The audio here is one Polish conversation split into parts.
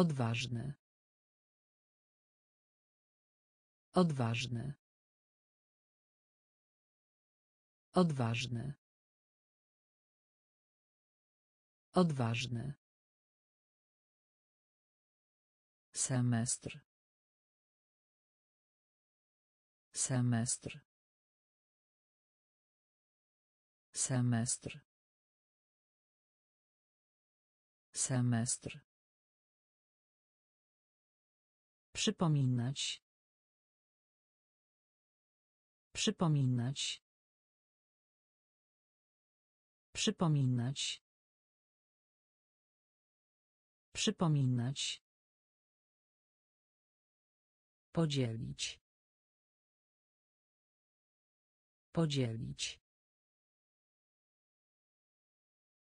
Odważny. Odważny. Odważny. Odważny. Semestr. Semestr. Semestr. Semestr. Przypominać. Przypominać. Przypominać. Przypominać. Podzielić. Podzielić.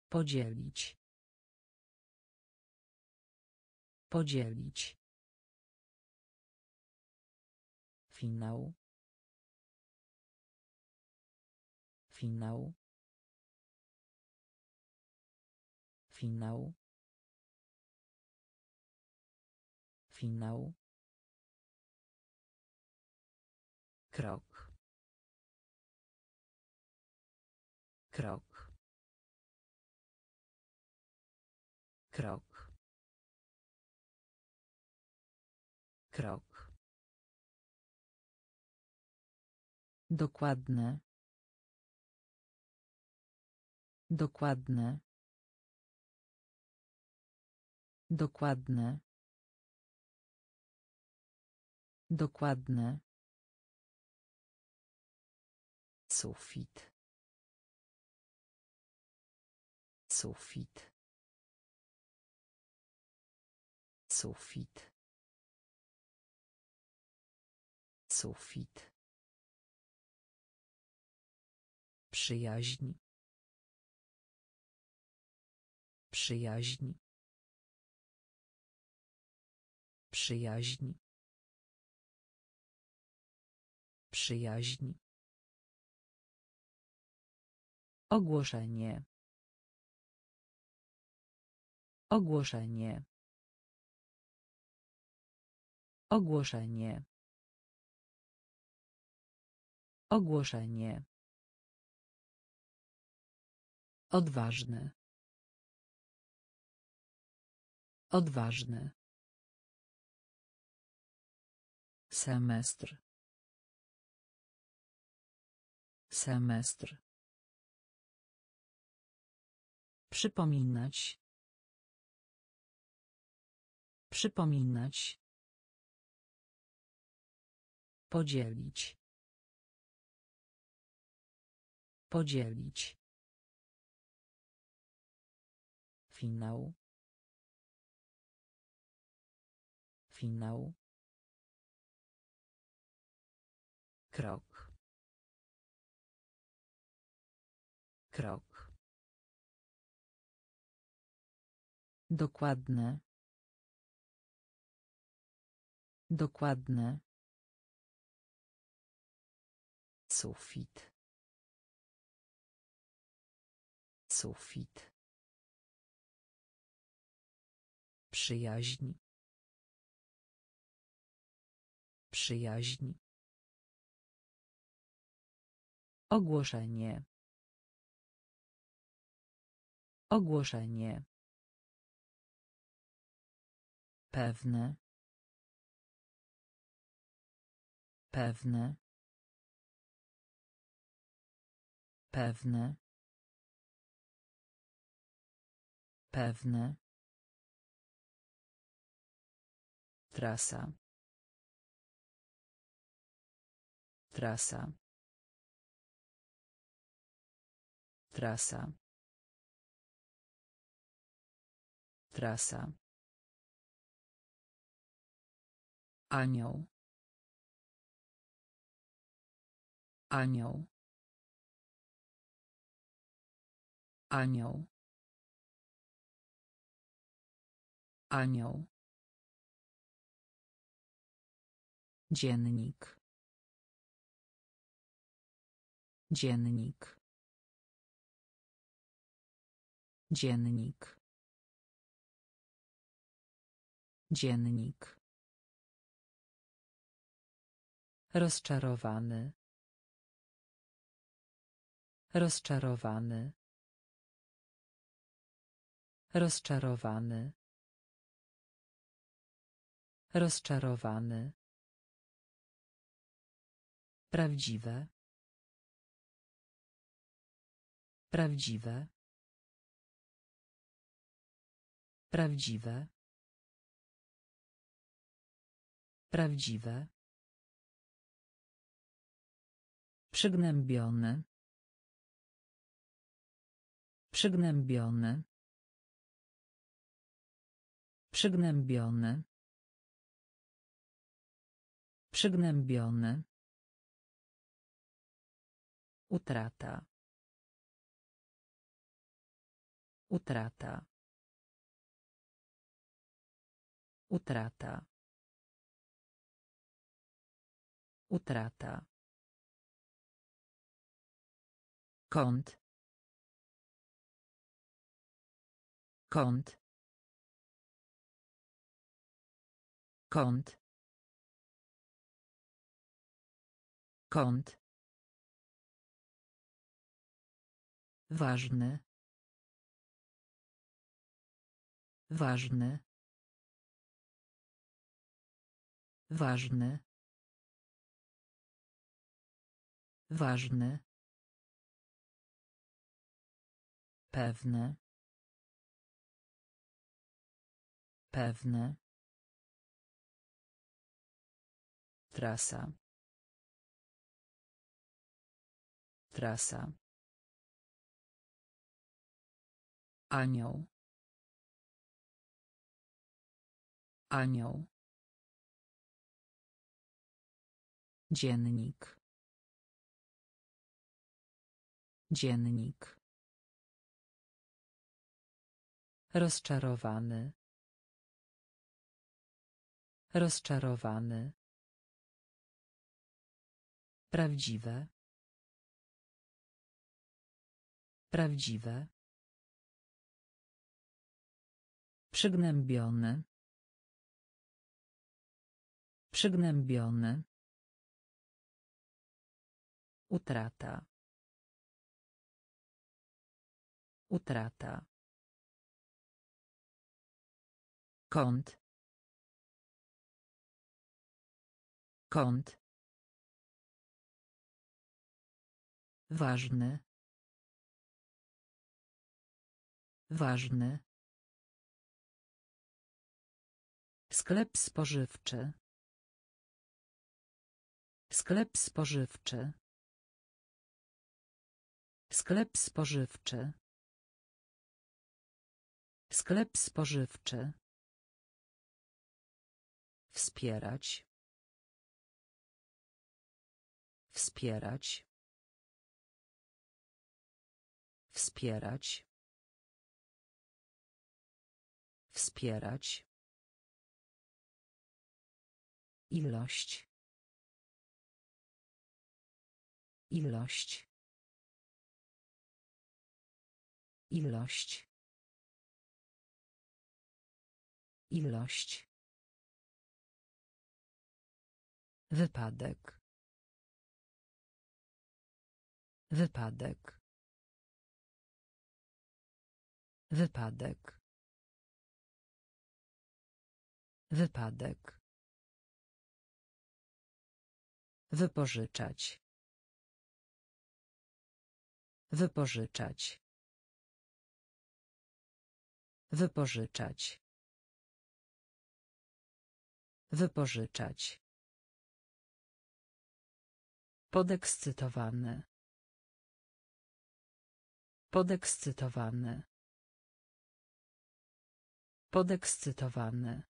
Podzielić. Podzielić. Finał. Finał. Finał. Finał. Krok. Krok. Krok. Krok. Dokładne. Dokładne. Dokładne. Dokładne. Sufit. Sufit. Sufit. Sufit. Przyjaźń. Przyjaźń. Przyjaźń. Przyjaźń. Ogłoszenie. Ogłoszenie. Ogłoszenie. Ogłoszenie. Odważny. Odważny. Semestr. Semestr. Przypominać. Przypominać. Podzielić. Podzielić. Finał. Finał. Krok. Krok. Dokładne. Dokładne. Sufit. Sufit. Przyjaźń. Przyjaźń. Ogłoszenie. Ogłoszenie. Pewne. Pewne. Pewne. Pewne. Trasa. Trasa. Trasa. Trasa. Anioł. Anioł. Anioł. Anioł. Dziennik. Dziennik. Dziennik. Dziennik. Rozczarowany. Rozczarowany. Rozczarowany. Rozczarowany. Prawdziwe. Prawdziwe. Prawdziwe. Prawdziwe. Przygnębiony. Przygnębiony. Przygnębiony. Przygnębiony. Utrata. Utrata. Utrata. Utrata. Kąt. Kąt. Kąt. Kąt. Ważny. Ważny. Ważny. Ważny. Pewne. Pewne. Trasa. Trasa. Anioł. Anioł. Dziennik. Dziennik. Rozczarowany. Rozczarowany. Prawdziwe. Prawdziwe. Przygnębiony. Przygnębiony. Utrata. Utrata. Kąt. Kąt. Ważny. Ważny. Sklep spożywczy. Sklep spożywczy. Sklep spożywczy. Sklep spożywczy. Wspierać. Wspierać. Wspierać. Wspierać. Ilość. Ilość. Ilość. Ilość. Wypadek. Wypadek. Wypadek. Wypadek. Wypożyczać. Wypożyczać. Wypożyczać. Wypożyczać. Podekscytowany. Podekscytowany. Podekscytowany.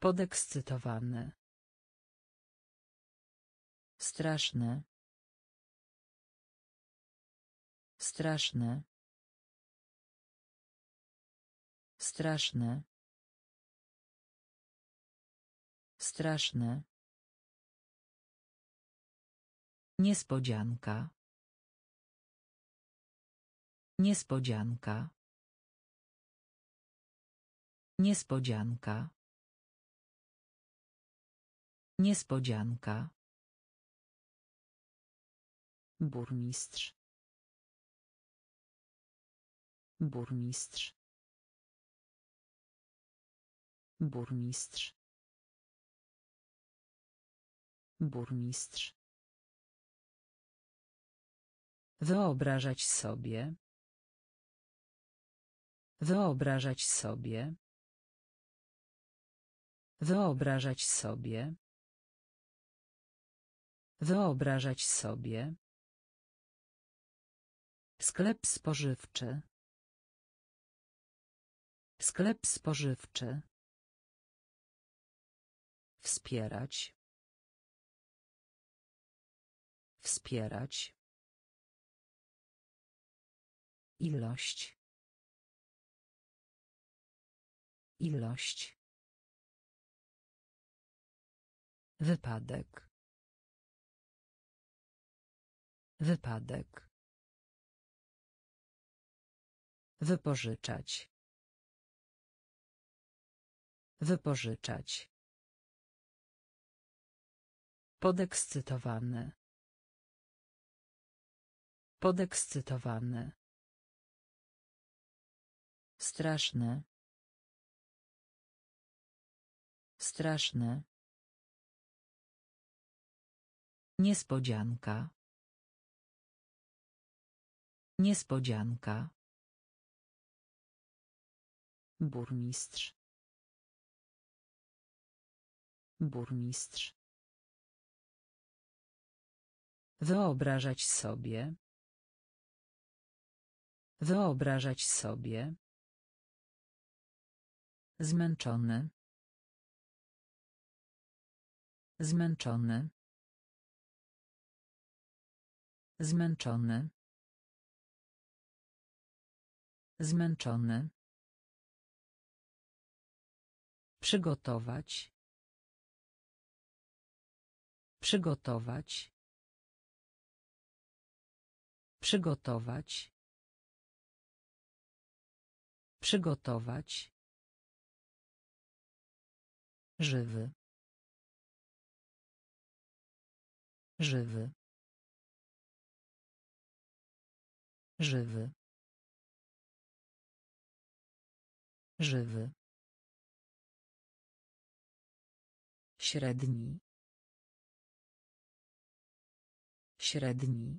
Podekscytowany. Straszne. Straszne. Straszne. Straszne. Niespodzianka. Niespodzianka. Niespodzianka. Niespodzianka. Burmistrz. Burmistrz. Burmistrz. Burmistrz. Wyobrażać sobie. Wyobrażać sobie. Wyobrażać sobie. Wyobrażać sobie. Sklep spożywczy. Sklep spożywczy. Wspierać. Wspierać. Ilość. Ilość. Wypadek. Wypadek. Wypożyczać. Wypożyczać. Podekscytowany. Podekscytowany. Straszne. Straszne. Niespodzianka. Niespodzianka. Burmistrz. Burmistrz. Wyobrażać sobie. Wyobrażać sobie. Zmęczony. Zmęczony. Zmęczony. Zmęczony. Przygotować. Przygotować. Przygotować. Przygotować. Żywy. Żywy. Żywy. Żywy. Średni. Średni.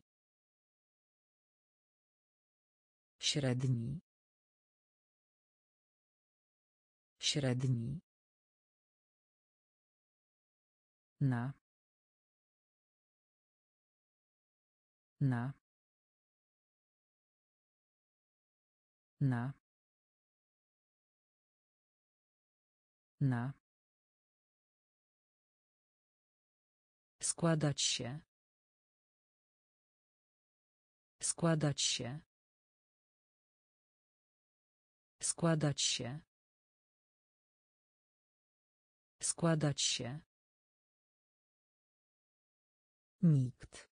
Średni. Średni. Na. Na. Na. Na. Składać się. Składać się. Składać się. Składać się. Nikt.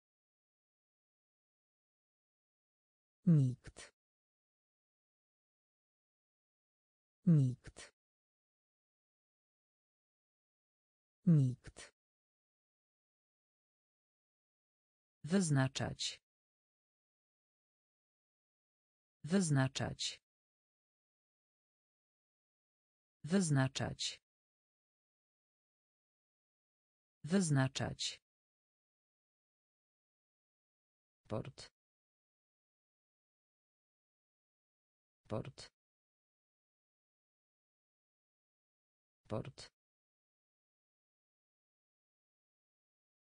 Nikt. Nikt. Nikt. Wyznaczać. Wyznaczać. Wyznaczać. Wyznaczać. Port. Port. Port.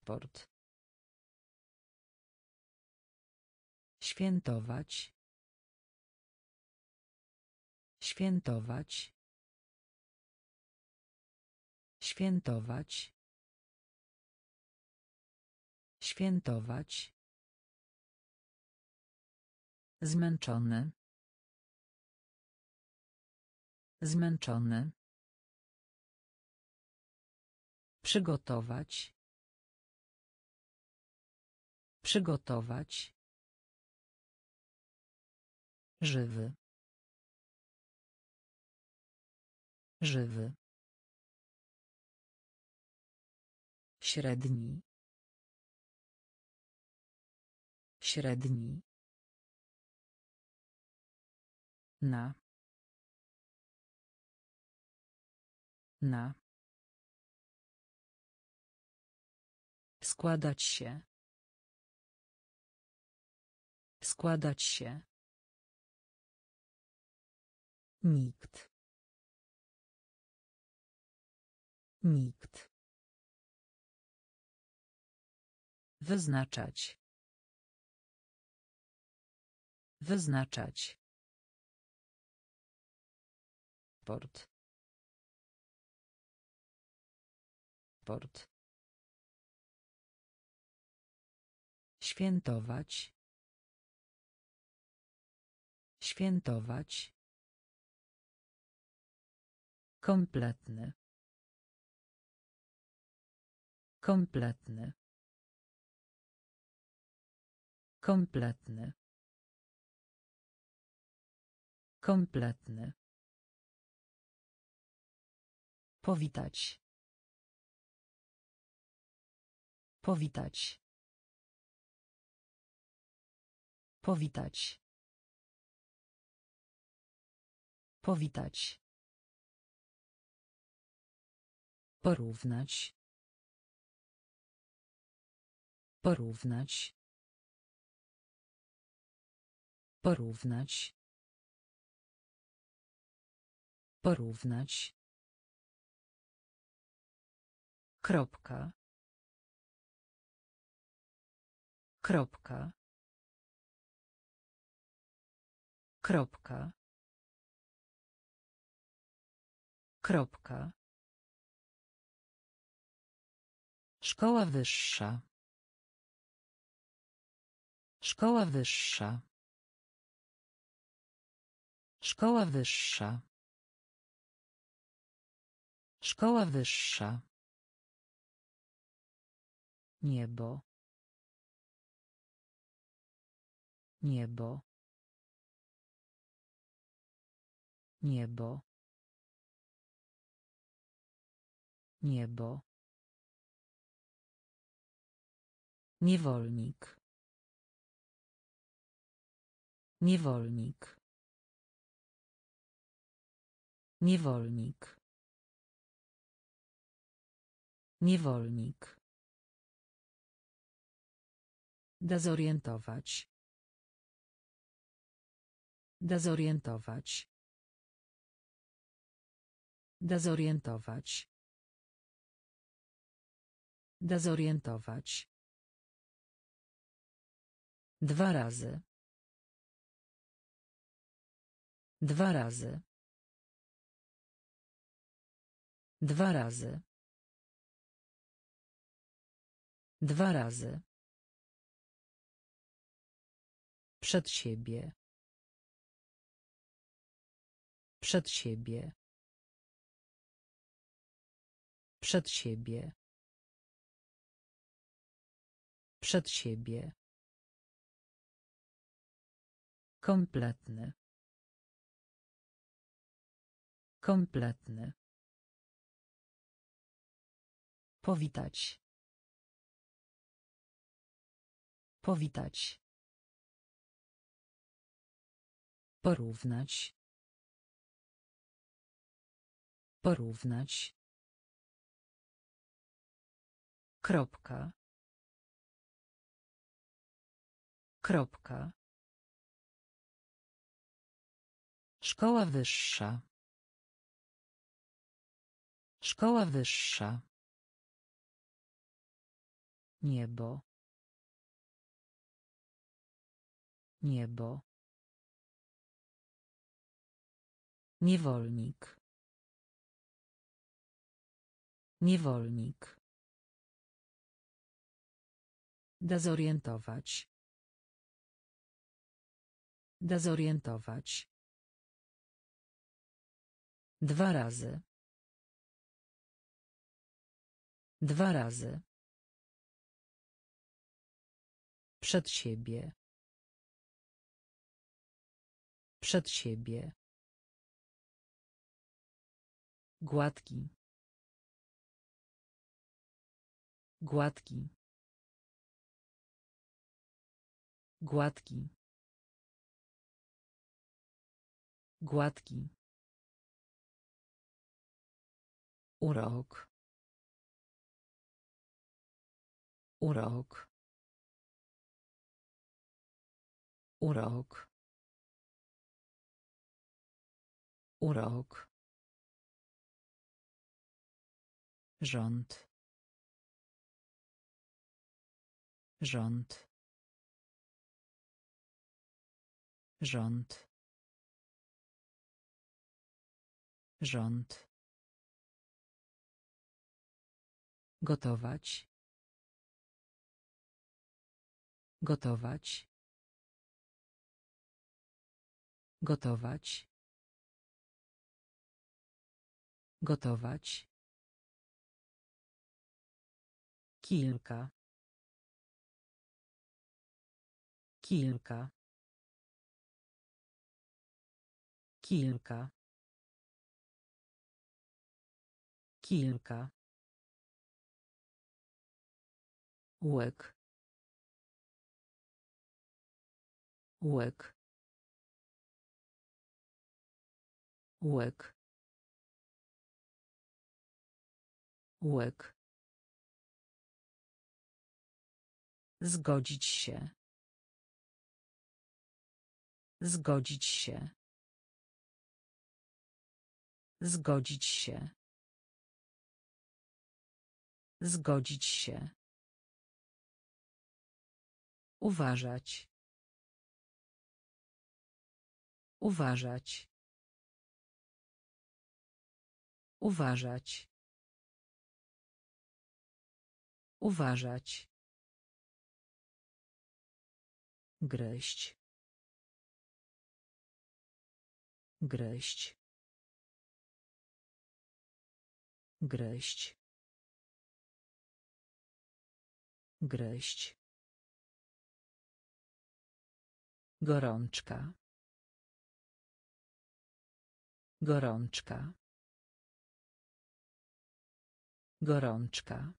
Port. Świętować. Świętować. Świętować. Świętować. Zmęczony. Zmęczony. Przygotować. Przygotować. Żywy. Żywy. Średni. Średni. Na. Na. Składać się. Składać się. Nikt. Nikt. Wyznaczać. Wyznaczać. Port. Port. Świętować. Świętować. Kompletny. Kompletny. Kompletny. Kompletny. Powitać. Powitać. Powitać. Powitać. Porównać. Porównać. Porównać. Porównać. Kropka. Kropka. Kropka. Kropka. Szkoła wyższa. Szkoła wyższa. Szkoła wyższa. Szkoła wyższa. Niebo. Niebo. Niebo. Niebo. Niewolnik. Niewolnik. Niewolnik. Niewolnik. Dezorientować. Dezorientować. Dezorientować. Dezorientować. Dwa razy. Dwa razy. Dwa razy. Dwa razy. Przed siebie. Przed siebie. Przed siebie. Przed siebie. Kompletny. Kompletny. Powitać. Powitać. Porównać. Porównać. Kropka. Kropka. Szkoła wyższa. Szkoła wyższa. Niebo. Niebo. Niewolnik. Niewolnik. Dezorientować. Dezorientować. Dwa razy. Dwa razy. Przed siebie. Przed siebie. Gładki. Gładki. Gładki. Gładki. Urok. Urok. Urok. Urok. Rząd. Rząd. Rząd. Rząd. Gotować. Gotować. Gotować. Gotować. Kilka. Kilka. Kilka. Kilka. Łek. Łek. Łek. Łek. Zgodzić się. Zgodzić się. Zgodzić się. Zgodzić się. Uważać. Uważać. Uważać. Uważać. Gryźć. Gryźć. Gryźć. Gryźć. Gorączka. Gorączka. Gorączka.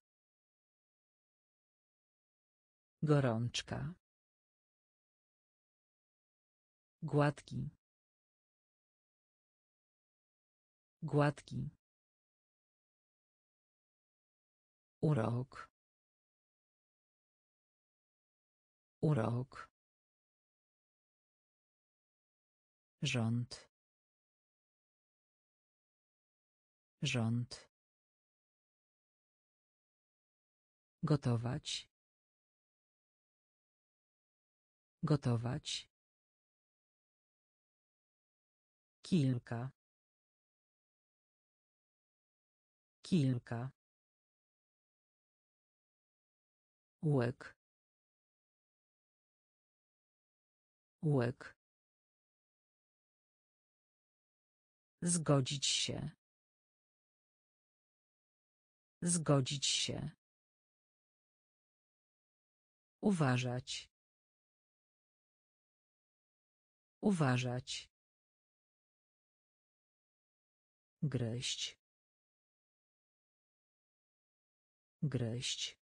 Gorączka. Gładki. Gładki. Urok. Urok. Rząd. Rząd. Gotować. Gotować. Kilka. Kilka. Łek. Łek. Zgodzić się. Zgodzić się. Uważać. Uważać. Gryźć. Gryźć.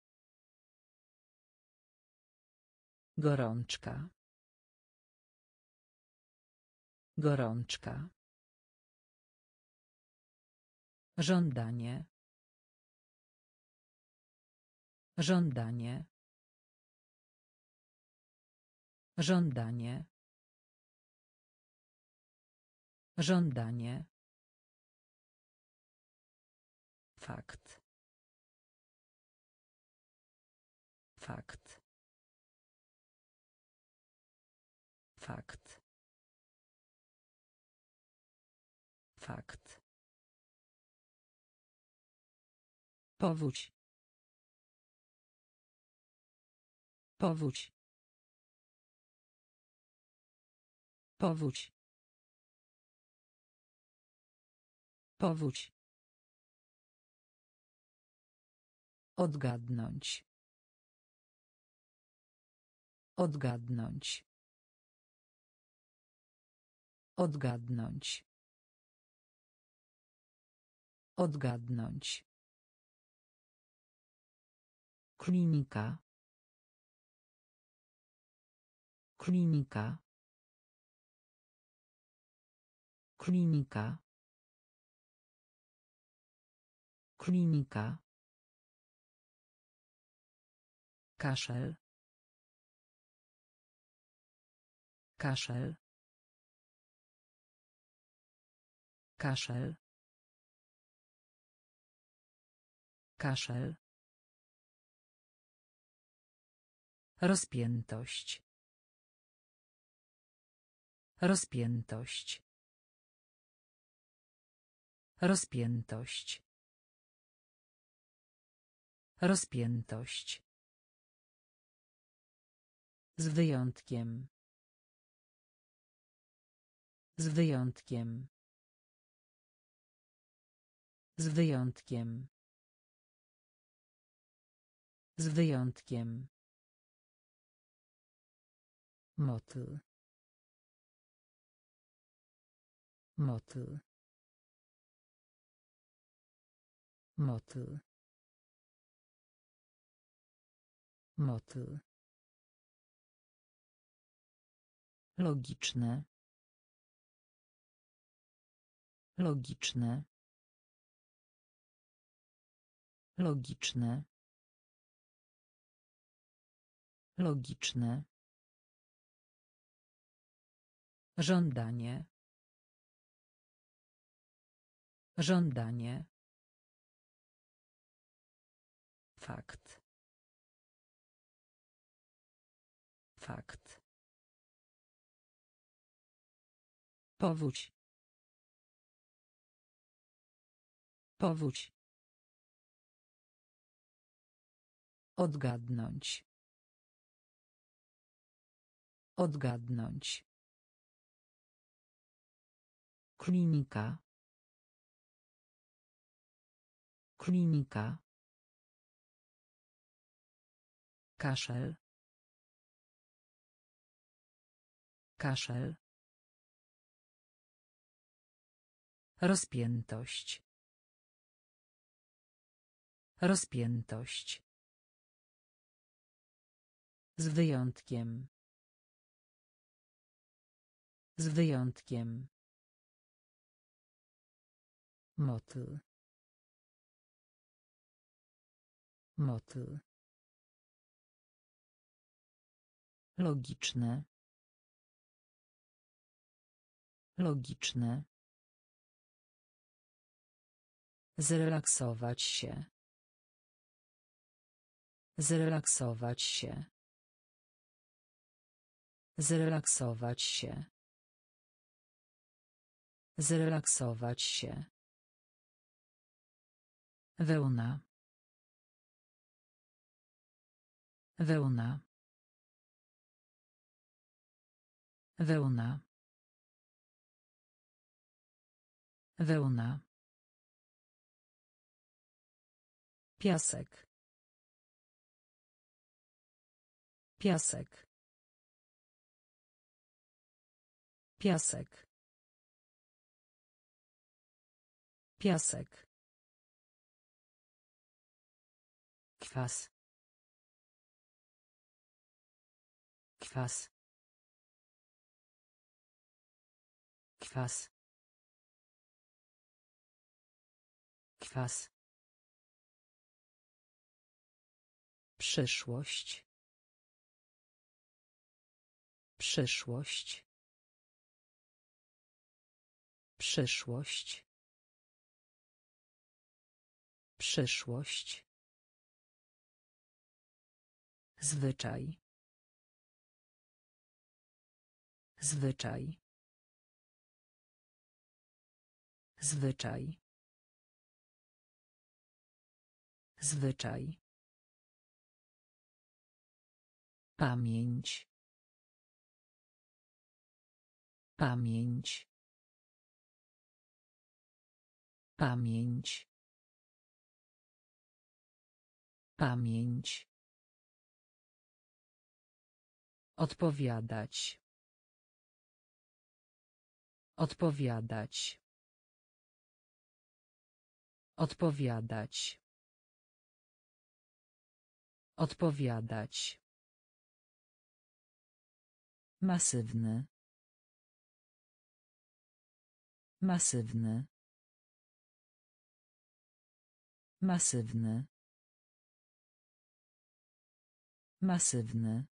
Gorączka. Gorączka. Żądanie. Żądanie. Żądanie. Żądanie. Fakt. Fakt. Fakt. Fakt. Powódź. Powódź. Powódź. Powódź. Odgadnąć. Odgadnąć. Odgadnąć. Odgadnąć. Klinika. Klinika. Klinika. Klinika. Kaszel. Kaszel. Kaszel. Kaszel. Rozpiętość. Rozpiętość. Rozpiętość. Rozpiętość. Z wyjątkiem. Z wyjątkiem. Z wyjątkiem. Z wyjątkiem. Motyl. Motyl. Motyl. Motyl. Logiczne. Logiczne. Logiczne. Logiczne. Żądanie. Żądanie. Fakt. Fakt. Powódź. Powódź. Odgadnąć. Odgadnąć. Klinika. Klinika. Kaszel. Kaszel. Rozpiętość. Rozpiętość. Z wyjątkiem. Z wyjątkiem. Motyl. Motyl. Logiczne. Logiczne. Zrelaksować się. Zrelaksować się. Zrelaksować się. Zrelaksować się. Wełna. Wełna. Wełna. Wełna. Piasek. Piasek. Piasek. Piasek. Kwas. Kwas. Kwas. Kwas. Przyszłość. Przyszłość. Przyszłość. Przyszłość. Zwyczaj. Zwyczaj. Zwyczaj. Zwyczaj. Pamięć. Pamięć. Pamięć. Pamięć. Odpowiadać. Odpowiadać. Odpowiadać. Odpowiadać. Masywny. Masywny. Masywny. Masywny.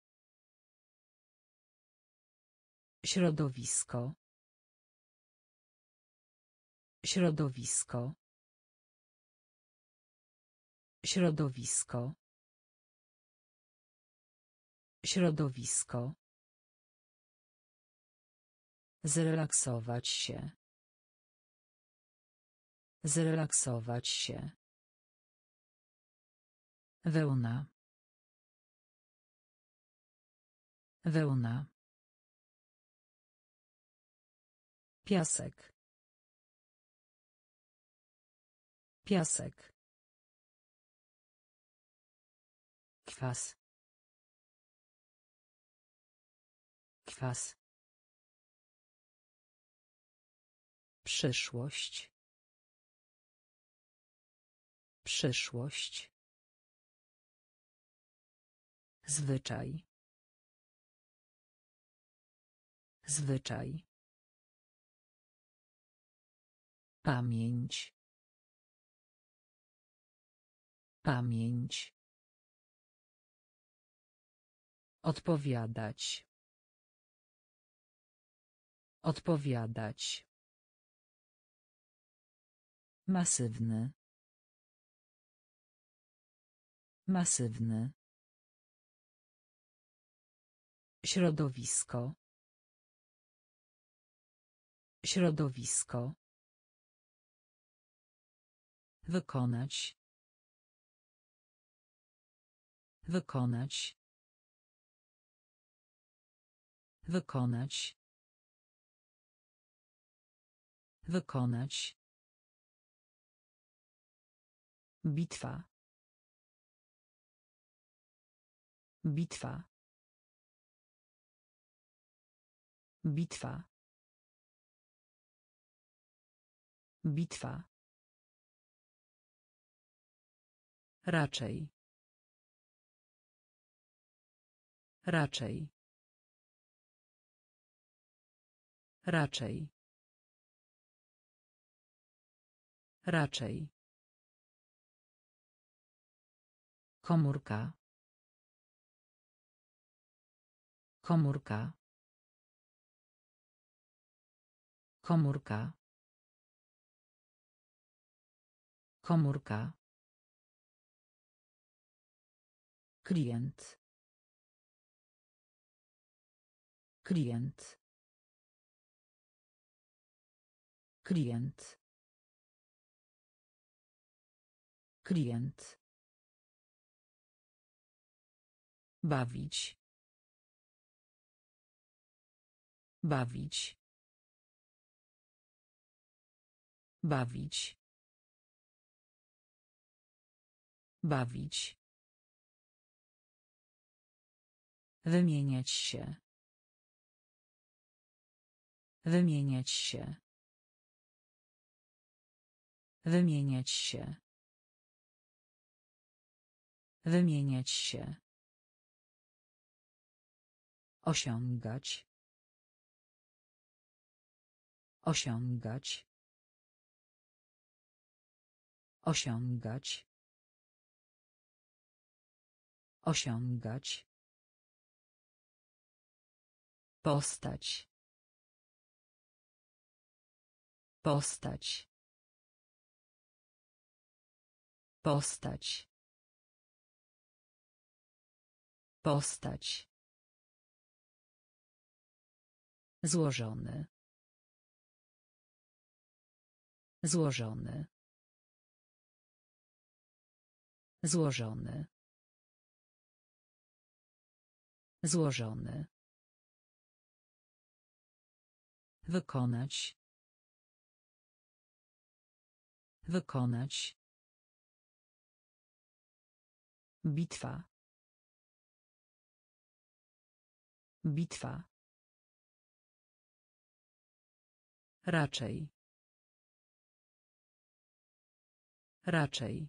Środowisko. Środowisko. Środowisko. Środowisko. Zrelaksować się. Zrelaksować się. Wełna. Wełna. Piasek. Piasek. Kwas. Kwas. Przyszłość. Przyszłość. Zwyczaj. Zwyczaj. Pamięć. Pamięć. Odpowiadać. Odpowiadać. Masywny. Masywny. Środowisko. Środowisko. Wykonać. Wykonać. Wykonać. Wykonać. Bitwa. Bitwa. Bitwa. Bitwa. Raczej. Raczej. Raczej. Raczej. Komórka. Komórka. Komórka. Komórka. Klient. Klient. Klient. Klient. Bawić. Bawić. Bawić. Bawić. Wymieniać się. Wymieniać się. Wymieniać się. Wymieniać się. Osiągać. Osiągać. Osiągać. Osiągać. Postać. Postać. Postać. Postać. Złożony. Złożony. Złożony. Złożony. Wykonać. Wykonać. Bitwa. Bitwa. Raczej. Raczej.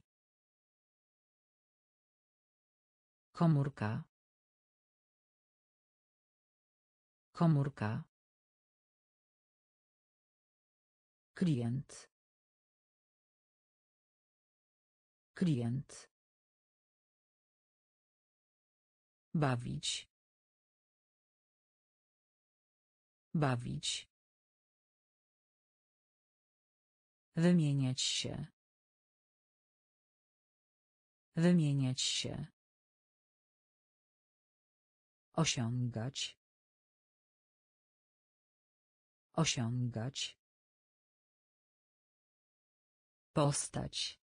Komórka. Komórka. Klient. Klient. Bawić. Bawić. Wymieniać się. Wymieniać się. Osiągać. Osiągać. Postać.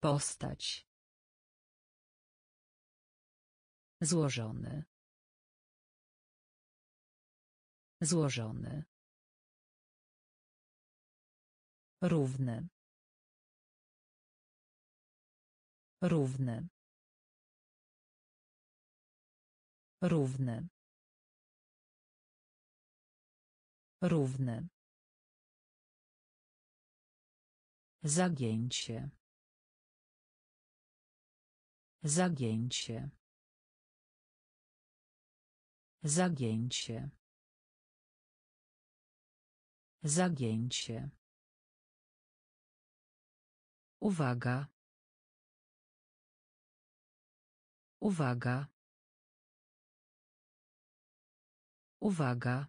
Postać. Złożony. Złożony. Równy. Równy. Równy. Równy. Zagięcie. Zagięcie. Zagięcie. Zagięcie. Uwaga. Uwaga. Uwaga.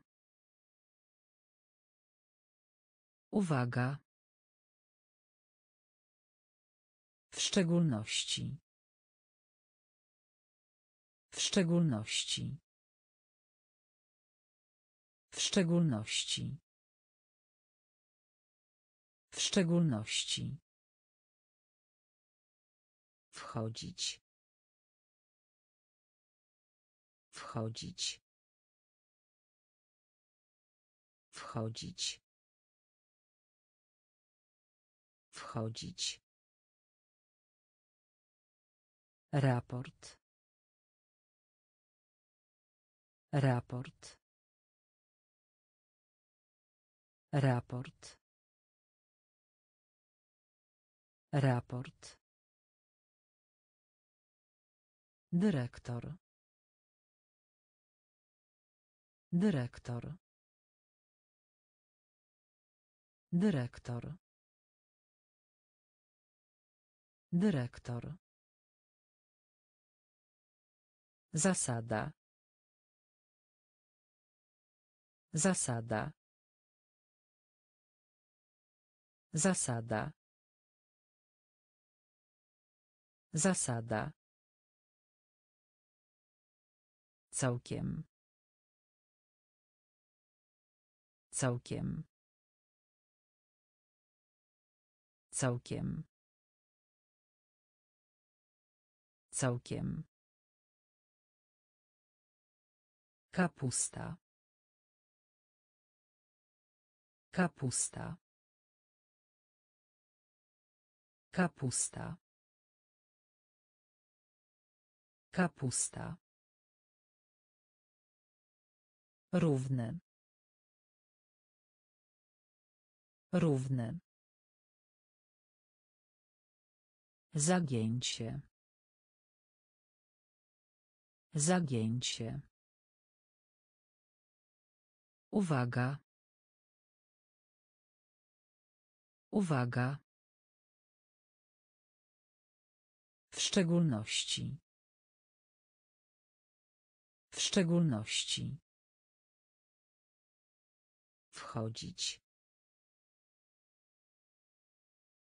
Uwaga. W szczególności. W szczególności. W szczególności. W szczególności. Wchodzić. Wchodzić. Wchodzić. Wchodzić. Raport. Raport. Raport. Raport. Dyrektor. Dyrektor. Dyrektor. Dyrektor. Zasada. Zasada. Zasada. Zasada. Całkiem. Całkiem. Całkiem. Całkiem. Kapusta. Kapusta. Kapusta. Kapusta. Równy. Równy. Zagięcie. Zagięcie. Uwaga. Uwaga. W szczególności. W szczególności. Wchodzić.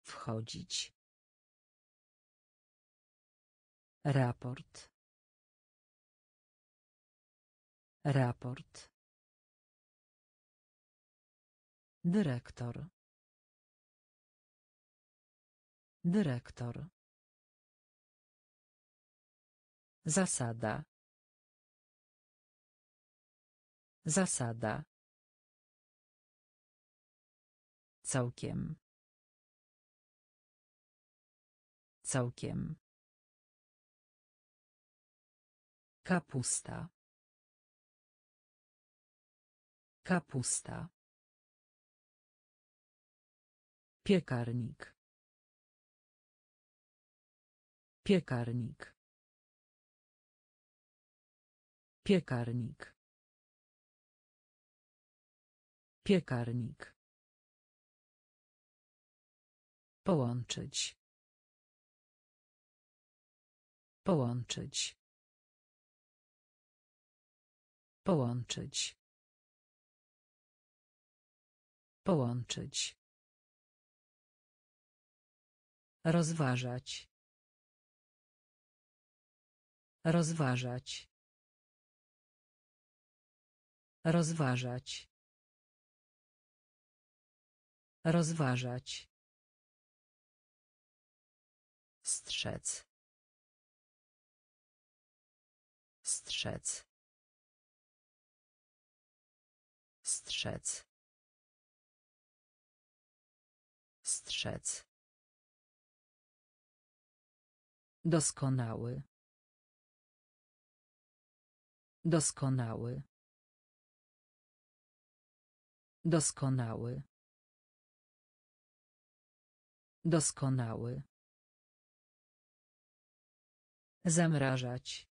Wchodzić. Raport. Raport. Dyrektor. Dyrektor. Zasada. Zasada. Całkiem. Całkiem. Kapusta. Kapusta. Piekarnik. Piekarnik. Piekarnik. Piekarnik. Połączyć. Połączyć. Połączyć. Połączyć. Rozważać. Rozważać. Rozważać. Rozważać. Strzec. Strzec. Strzec. Strzec. Doskonały. Doskonały. Doskonały. Doskonały. Zamrażać.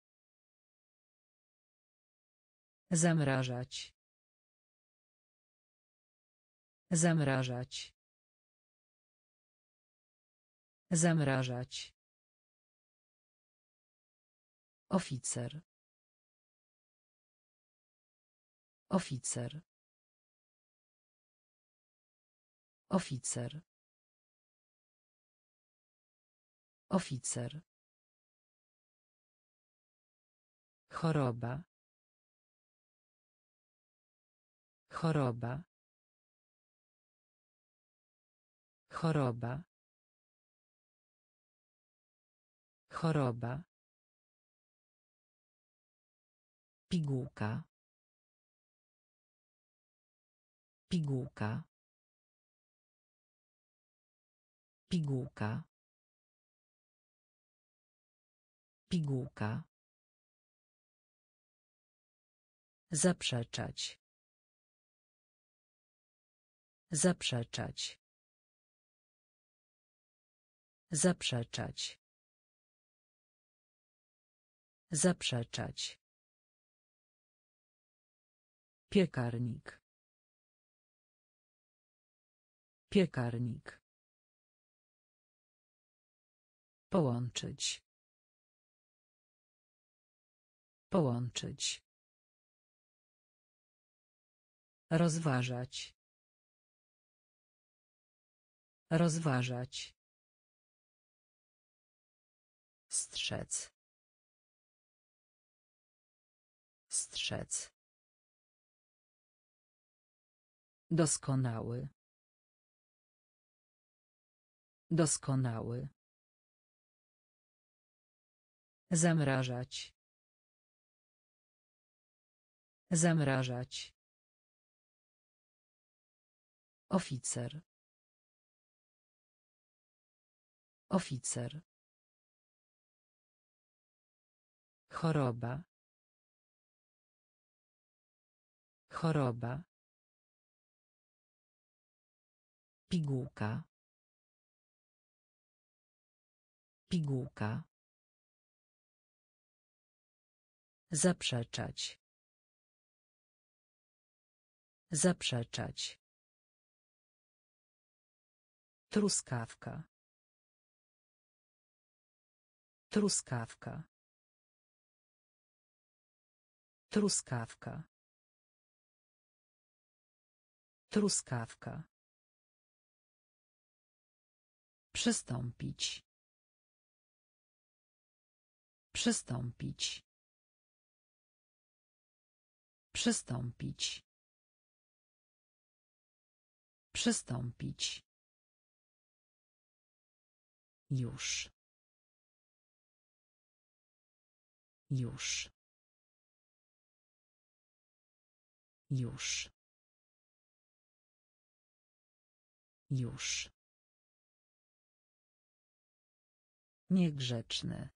Zamrażać. Zamrażać. Zamrażać. Oficer. Oficer. Oficer. Oficer. Choroba. Choroba. Choroba. Choroba. Pigułka. Pigułka. Pigułka. Pigułka. Zaprzeczać. Zaprzeczać. Zaprzeczać. Zaprzeczać. Piekarnik. Piekarnik. Połączyć. Połączyć. Rozważać. Rozważać. Strzec. Strzec. Doskonały. Doskonały. Zamrażać. Zamrażać. Oficer. Oficer. Choroba. Choroba. Pigułka. Pigułka. Zaprzeczać. Zaprzeczać. Truskawka. Truskawka. Truskawka. Truskawka. Przystąpić. Przystąpić. Przystąpić. Przystąpić. Już. Już. Już. Już. Niegrzeczny.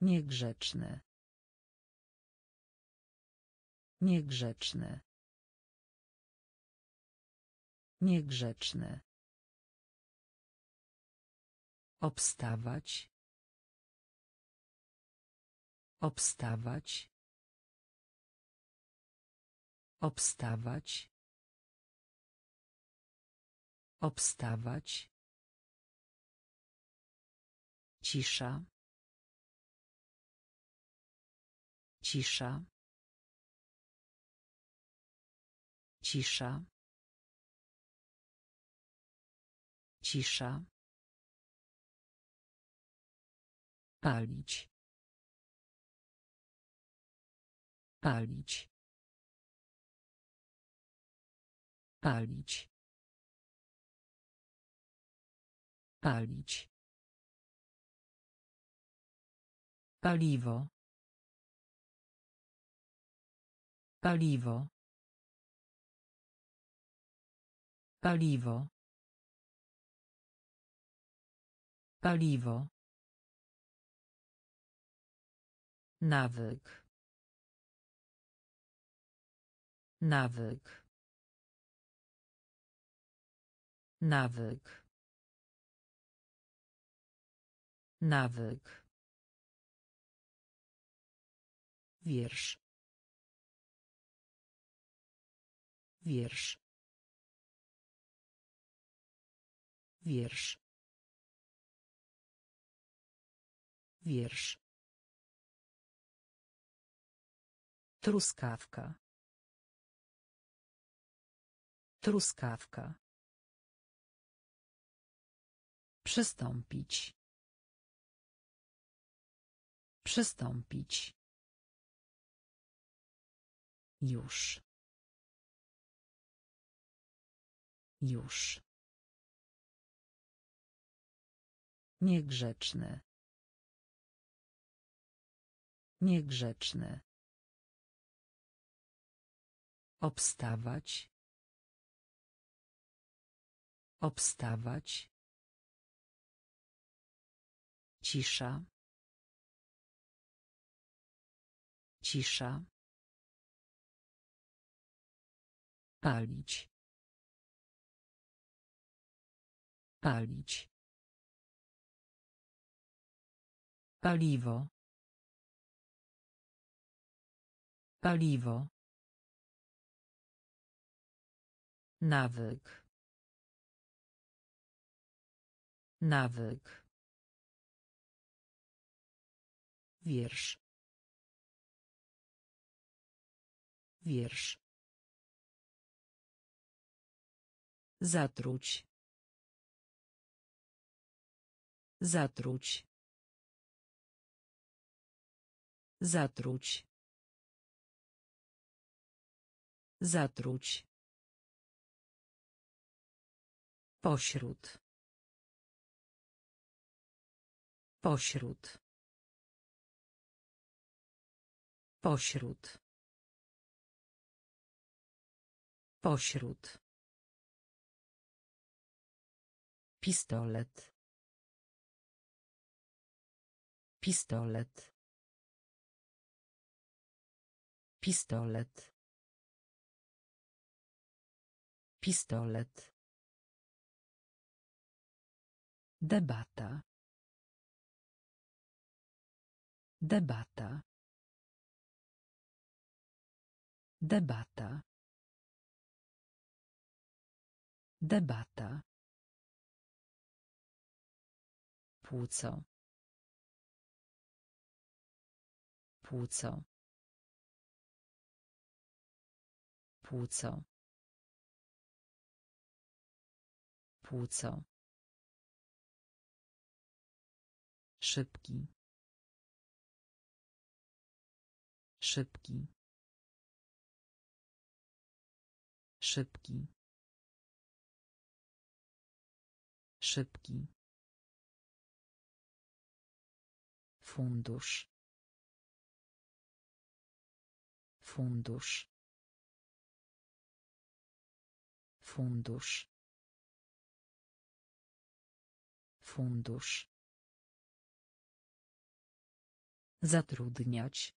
Niegrzeczny. Niegrzeczny. Niegrzeczny. Obstawać. Obstawać. Obstawać. Obstawać. Cisza. Cisza. Cisza. Cisza. Palić. Palić. Palić. Palić. Paliwo. Paliwo. Paliwo. Paliwo. Nawyk. Nawyk. Nawyk. Nawyk. Wiersz. Wiersz. Wiersz. Wiersz. Truskawka. Truskawka. Przystąpić. Przystąpić. Już. Już. Niegrzeczny. Niegrzeczny. Obstawać. Obstawać. Cisza. Cisza. Palić. Palić. Paliwo. Paliwo. Nawyk. Nawyk. Wiersz. Wiersz. Zatruć. Zatruć. Zatruć. Zatruć. Pośród. Pośród. Pośród. Pośród. Pistolet. Pistolet. Pistolet. Pistolet. Debata. Debata. Debata. Debata. Płuco. Płuco. Płuco. Płuco. Szybki. Szybki. Szybki. Szybki. Fundusz. Fundusz. Fundusz. Fundusz. Zatrudniać.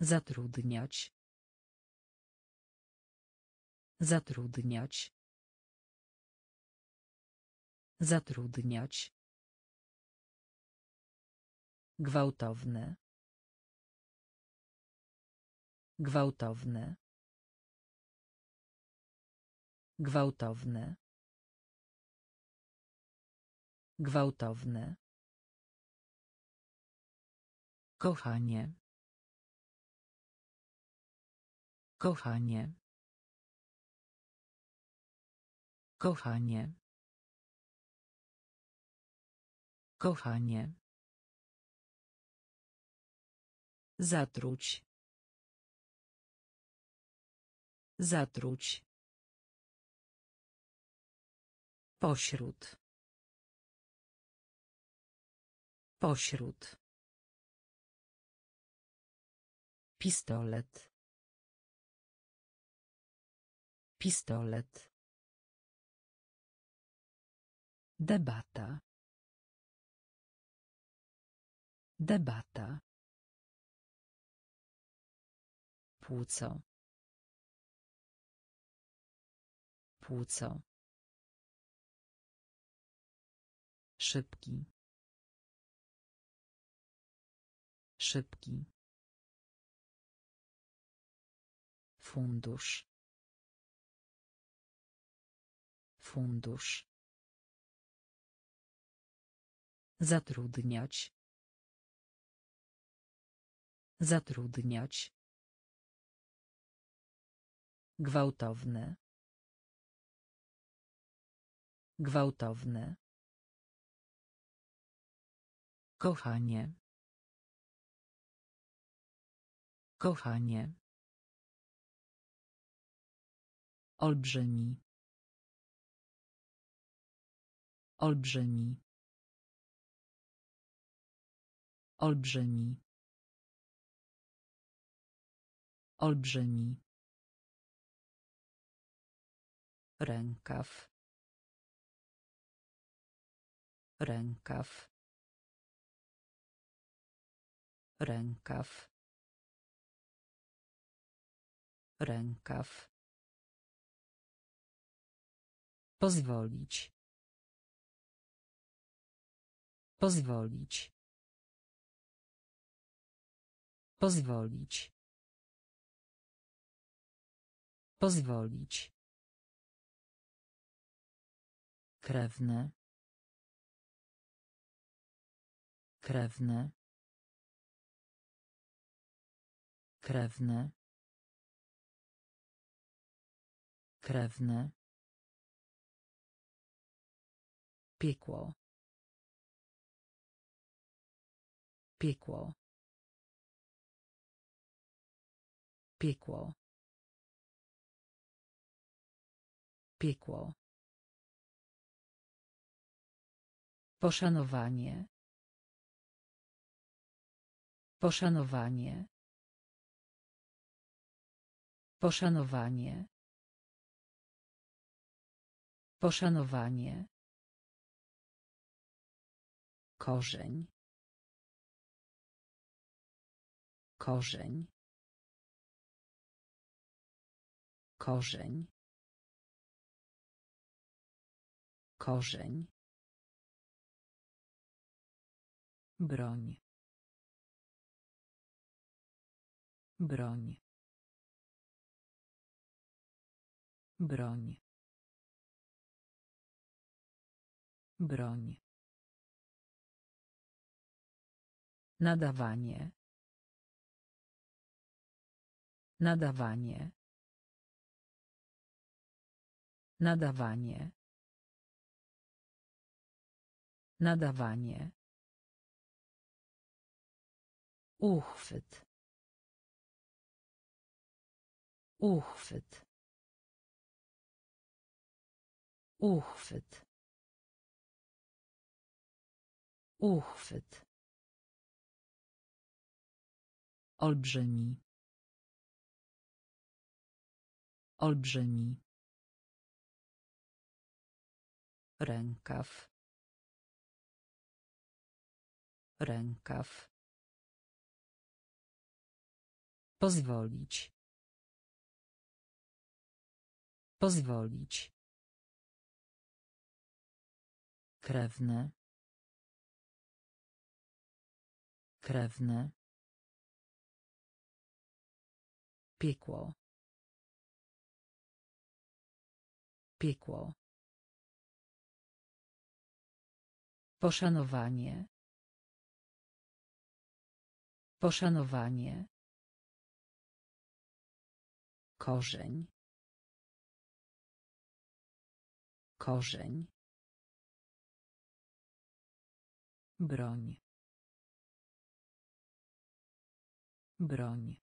Zatrudniać. Zatrudniać. Zatrudniać. Gwałtowne. Gwałtowne. Gwałtowne. Gwałtowne. Kochanie. Kochanie. Kochanie. Kochanie. Zatruć. Zatruć. Pośród. Pośród. Pistolet. Pistolet. Debata. Debata. Płuco. Płuco. Szybki. Szybki. Fundusz. Fundusz. Zatrudniać. Zatrudniać. Gwałtowne. Gwałtowne. Kochanie. Kochanie. Olbrzymi. Olbrzymi. Olbrzymi. Olbrzymi. Rękaw. Rękaw. Rękaw. Rękaw. Pozwolić. Pozwolić. Pozwolić. Pozwolić. Krewne. Krewne. Krewne. Krewne. Piekło. Piekło. Piekło. Piekło. Poszanowanie. Poszanowanie. Poszanowanie. Poszanowanie. Korzeń. Korzeń. Korzeń. Korzeń. Broń. Broń. Broń. Broń. Nadawanie. Nadawanie. Nadawanie. Nadawanie. Uchwyt. Uchwyt. Uchwyt. Uchwyt. Olbrzymi. Olbrzymi. Rękaw. Rękaw. Pozwolić. Pozwolić. Krewne. Krewne. Piekło. Piekło. Poszanowanie. Poszanowanie. Korzeń. Korzeń. Broń. Broń.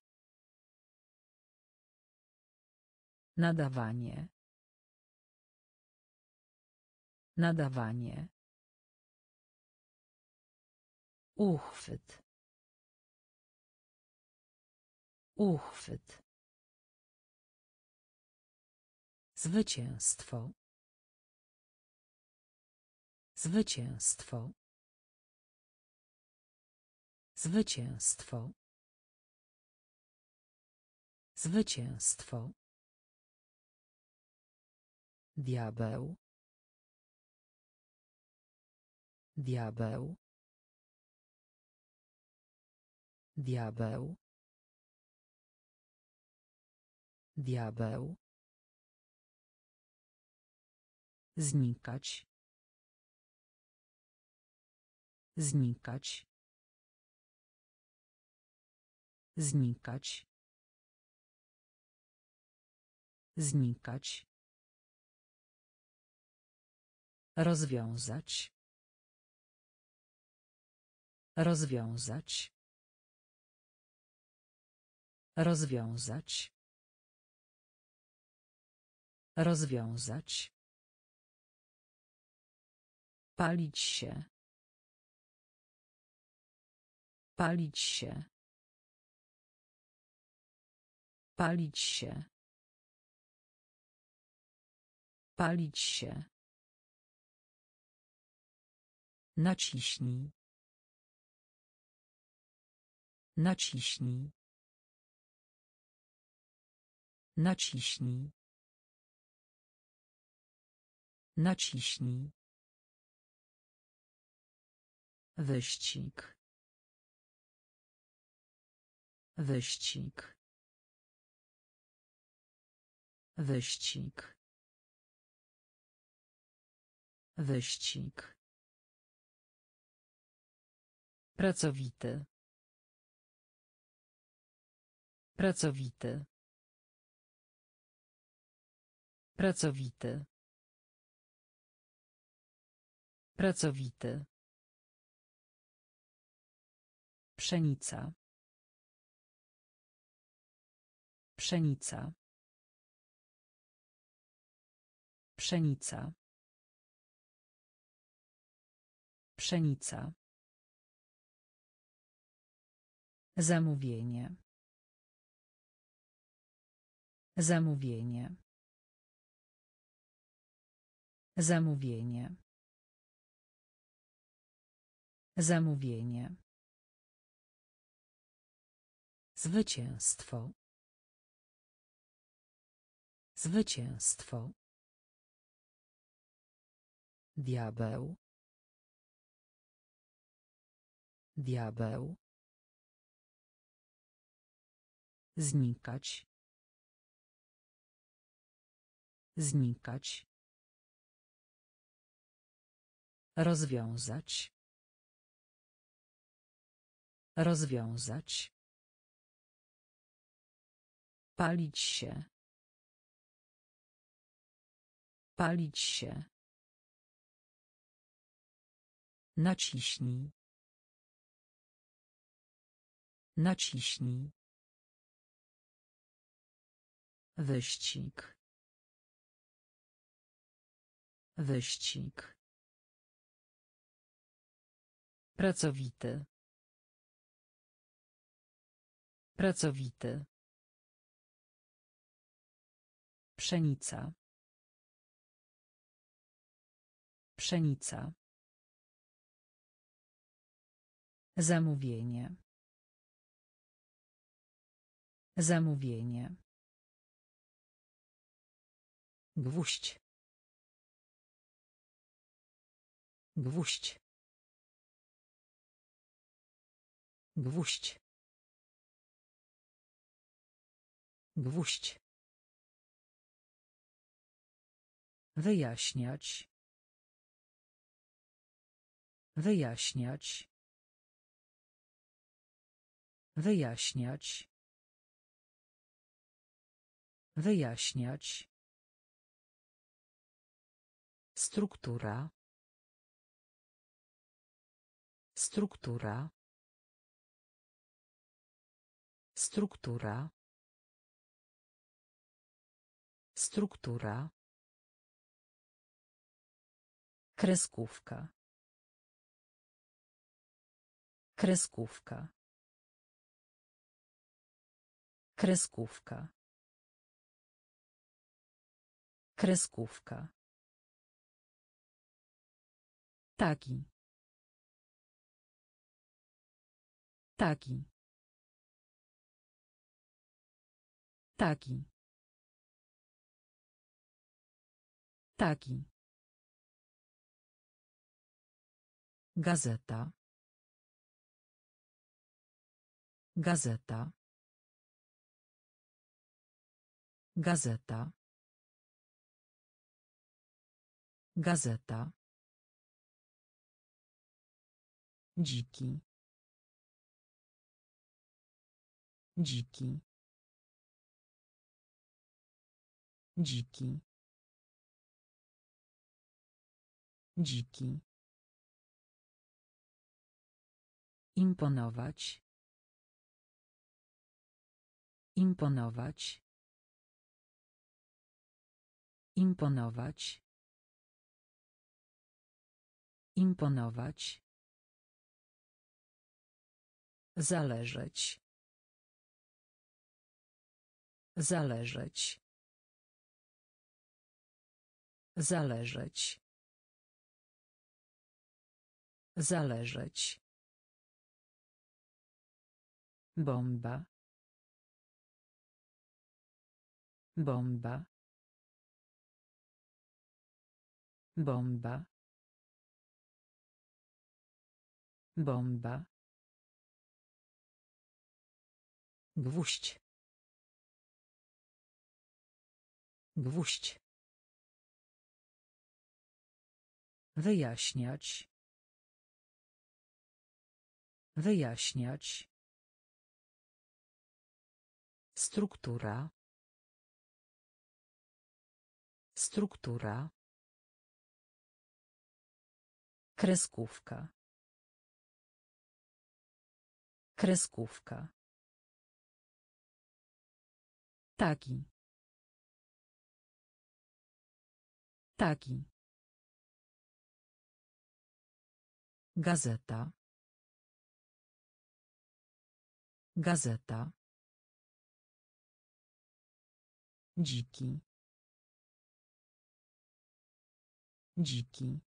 Nadawanie. Nadawanie. Uchwyt. Uchwyt. Zwycięstwo. Zwycięstwo. Zwycięstwo. Zwycięstwo. Diabeł. Diabeł. Diabeł. Diabeł. Znikać. Znikać. Znikać. Znikać. Rozwiązać. Rozwiązać. Rozwiązać. Rozwiązać. Palić się. Palić się. Palić się. Palić się. Naciśnij. Naciśnij. Naciśnij. Naciśnij. Wyścig. Wyścig. Wyścig. Wyścig. Pracowity. Pracowity. Pracowity. Pracowity. Pszenica. Pszenica. Pszenica. Pszenica. Zamówienie. Zamówienie. Zamówienie. Zamówienie. Zwycięstwo. Zwycięstwo. Diabeł. Diabeł. Znikać. Znikać. Rozwiązać. Rozwiązać. Palić się. Palić się. Naciśnij. Naciśnij. Wyścig. Wyścig. Pracowity. Pracowity. Pszenica. Pszenica. Zamówienie. Zamówienie. Gwóźdź. Gwóźdź. Gwóźdź. Gwóźdź. Wyjaśniać. Wyjaśniać. Wyjaśniać. Wyjaśniać. Struktura. Struktura. Struktura. Struktura. Kreskówka. Kreskówka. Kreskówka. Kreskówka. Taki. Taki. Taki. Taki. Gazeta. Gazeta. Gazeta. Gazeta. Dziki. Dziki. Dziki. Dziki. Imponować. Imponować. Imponować. Imponować. Zależeć. Zależeć. Zależeć. Zależeć. Bomba. Bomba. Bomba. Bomba. Gwóźdź. Gwóźdź. Wyjaśniać. Wyjaśniać. Struktura. Struktura. Kreskówka. Kreskówka. Taki. Taki. Gazeta. Gazeta. Dziki. Dziki.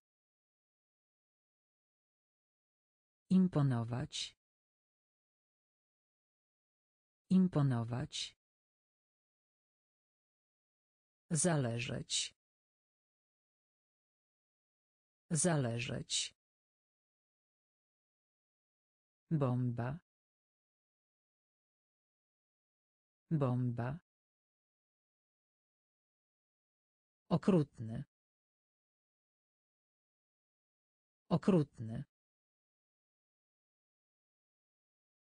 Imponować. Imponować. Zależeć. Zależeć. Bomba. Bomba. Okrutny. Okrutny.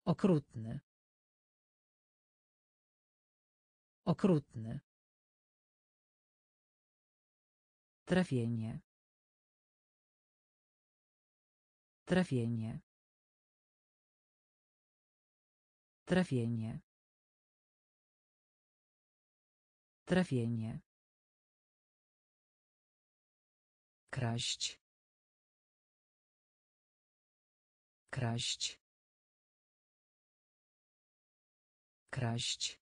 Okrutny. Okrutny. Trafienie. Trafienie. Trafienie. Trafienie. Kraść. Kraść. Kraść.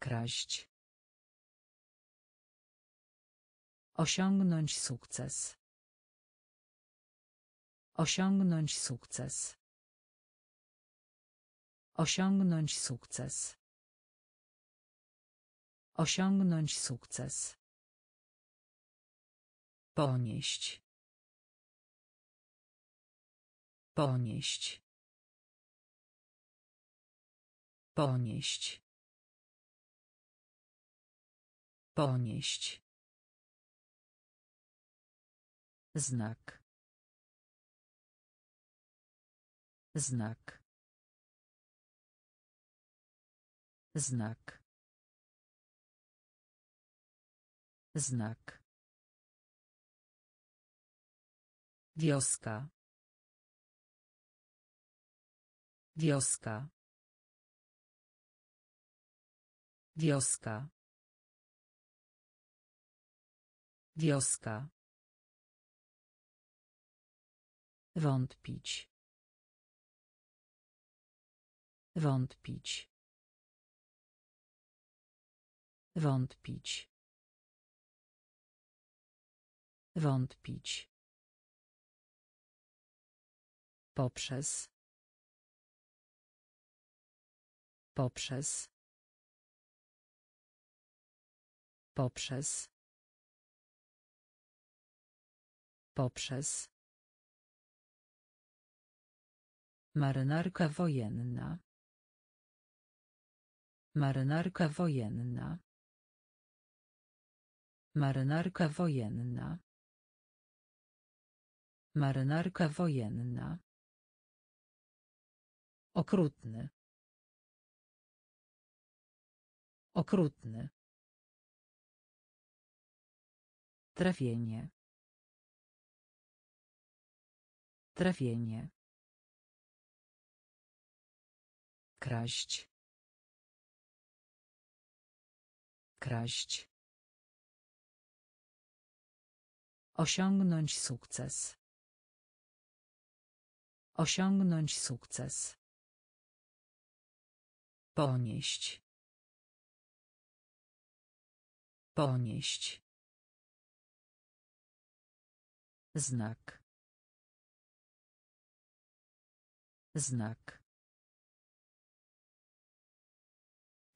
Kraść. Osiągnąć sukces. Osiągnąć sukces. Osiągnąć sukces. Osiągnąć sukces. Ponieść. Ponieść. Ponieść. Ponieść. Znak. Znak. Znak. Znak. Wioska. Wioska. Wioska. Wioska. Wątpić. Wątpić. Wątpić. Wątpić. Poprzez. Poprzez. Poprzez. Poprzez. Marynarka wojenna. Marynarka wojenna. Marynarka wojenna. Marynarka wojenna. Okrutny. Okrutny. Trafienie. Trafienie. Kraść. Kraść. Osiągnąć sukces. Osiągnąć sukces. Ponieść. Ponieść. Znak. Znak.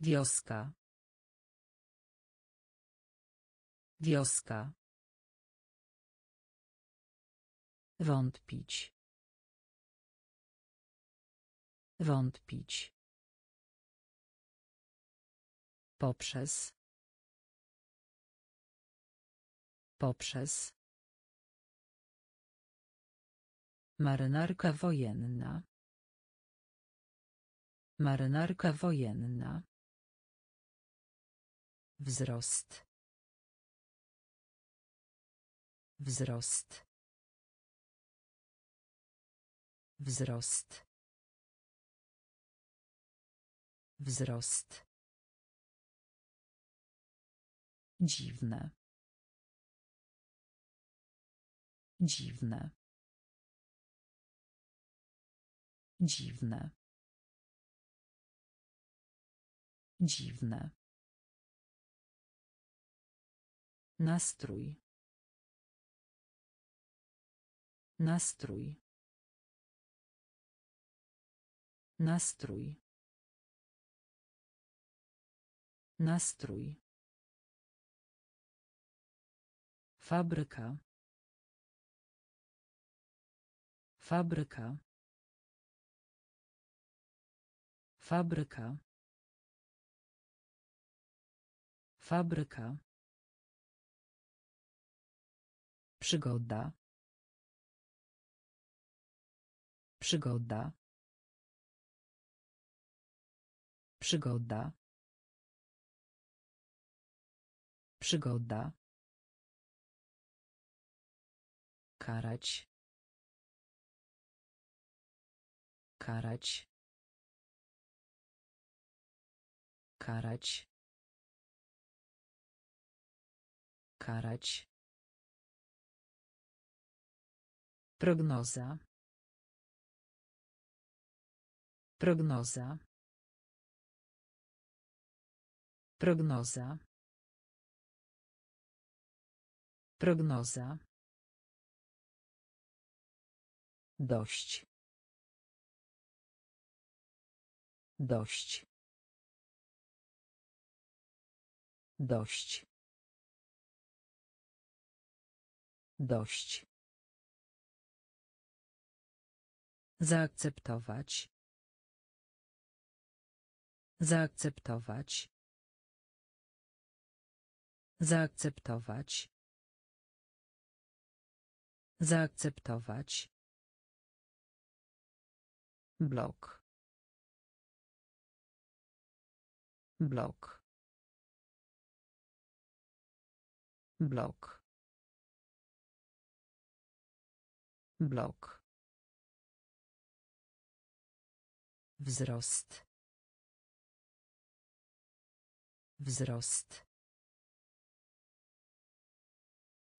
Wioska. Wioska. Wątpić. Wątpić. Poprzez. Poprzez. Marynarka wojenna. Marynarka wojenna. Wzrost. Wzrost. Wzrost. Wzrost. Dziwne. Dziwne. Dziwne. Dziwne. Nastrój. Nastrój. Nastrój. Nastrój. Fabryka. Fabryka. Fabryka. Fabryka. Przygoda. Przygoda. Przygoda. Przygoda. Karać. Karać. Karać. Karać. Prognoza. Prognoza. Prognoza. Prognoza. Dość. Dość. Dość. Dość. Zaakceptować. Zaakceptować. Zaakceptować. Zaakceptować. Blok. Blok. Blok. Blok. Wzrost. Wzrost.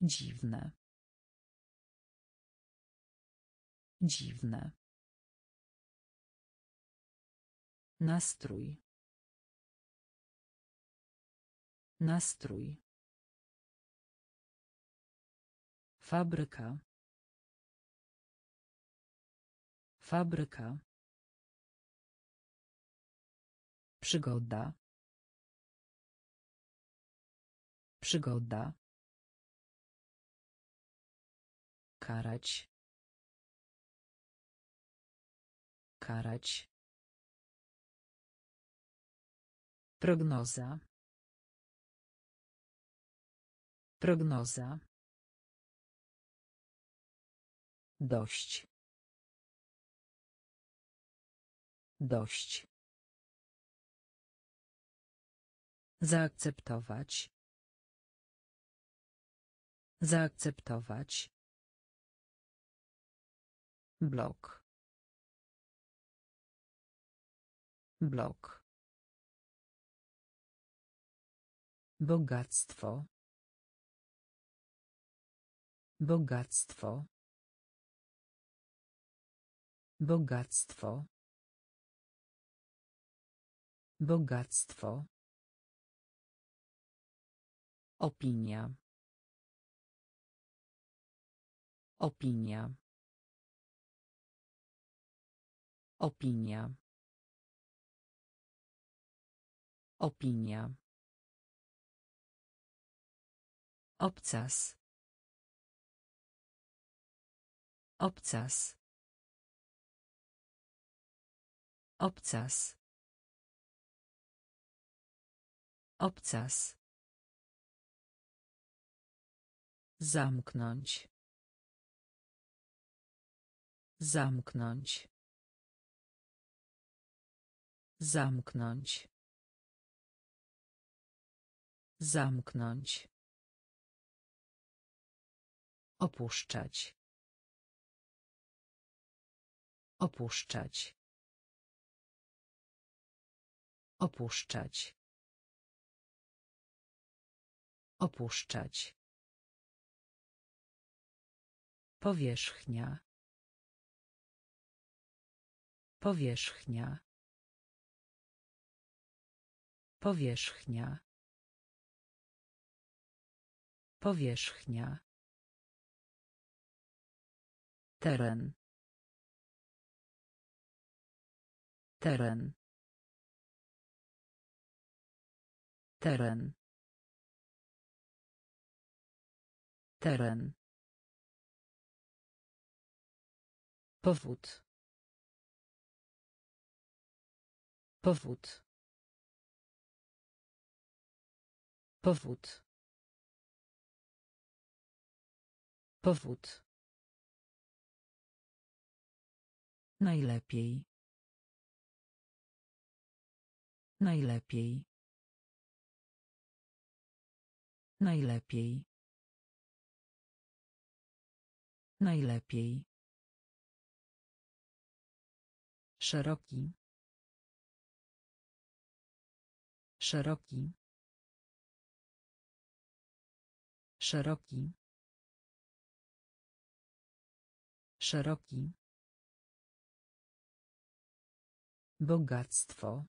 Dziwne. Dziwne. Nastrój. Nastrój. Fabryka. Fabryka. Przygoda. Przygoda. Karać. Karać. Prognoza. Prognoza. Dość. Dość. Zaakceptować. Zaakceptować. Blok. Blok. Bogactwo. Bogactwo. Bogactwo. Bogactwo. Opinia. Opinia. Opinia. Opinia. Obcas. Obcas. Obcas. Obcas. Zamknąć. Zamknąć. Zamknąć. Zamknąć. Opuszczać. Opuszczać. Opuszczać. Opuszczać. Powierzchnia. Powierzchnia. Powierzchnia. Powierzchnia. Teren. Teren. Teren. Teren. Powód. Powód. Powód. Powód. Najlepiej. Najlepiej. Najlepiej. Najlepiej. Szeroki. Szeroki. Szeroki. Szeroki. Bogactwo.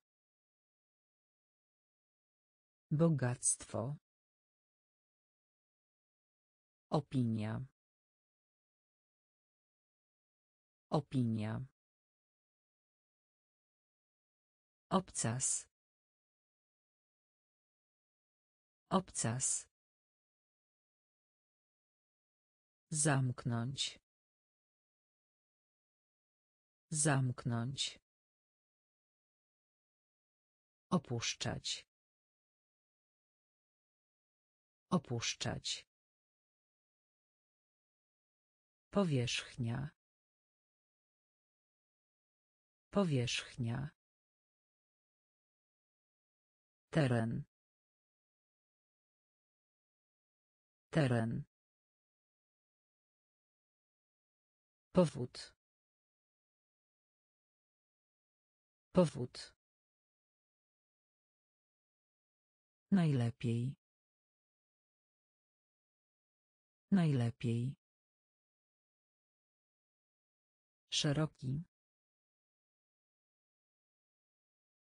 Bogactwo. Opinia. Opinia. Obcas. Obcas. Zamknąć. Zamknąć. Opuszczać. Opuszczać. Powierzchnia. Powierzchnia. Teren. Teren. Powód. Powód. Najlepiej. Najlepiej. Szeroki.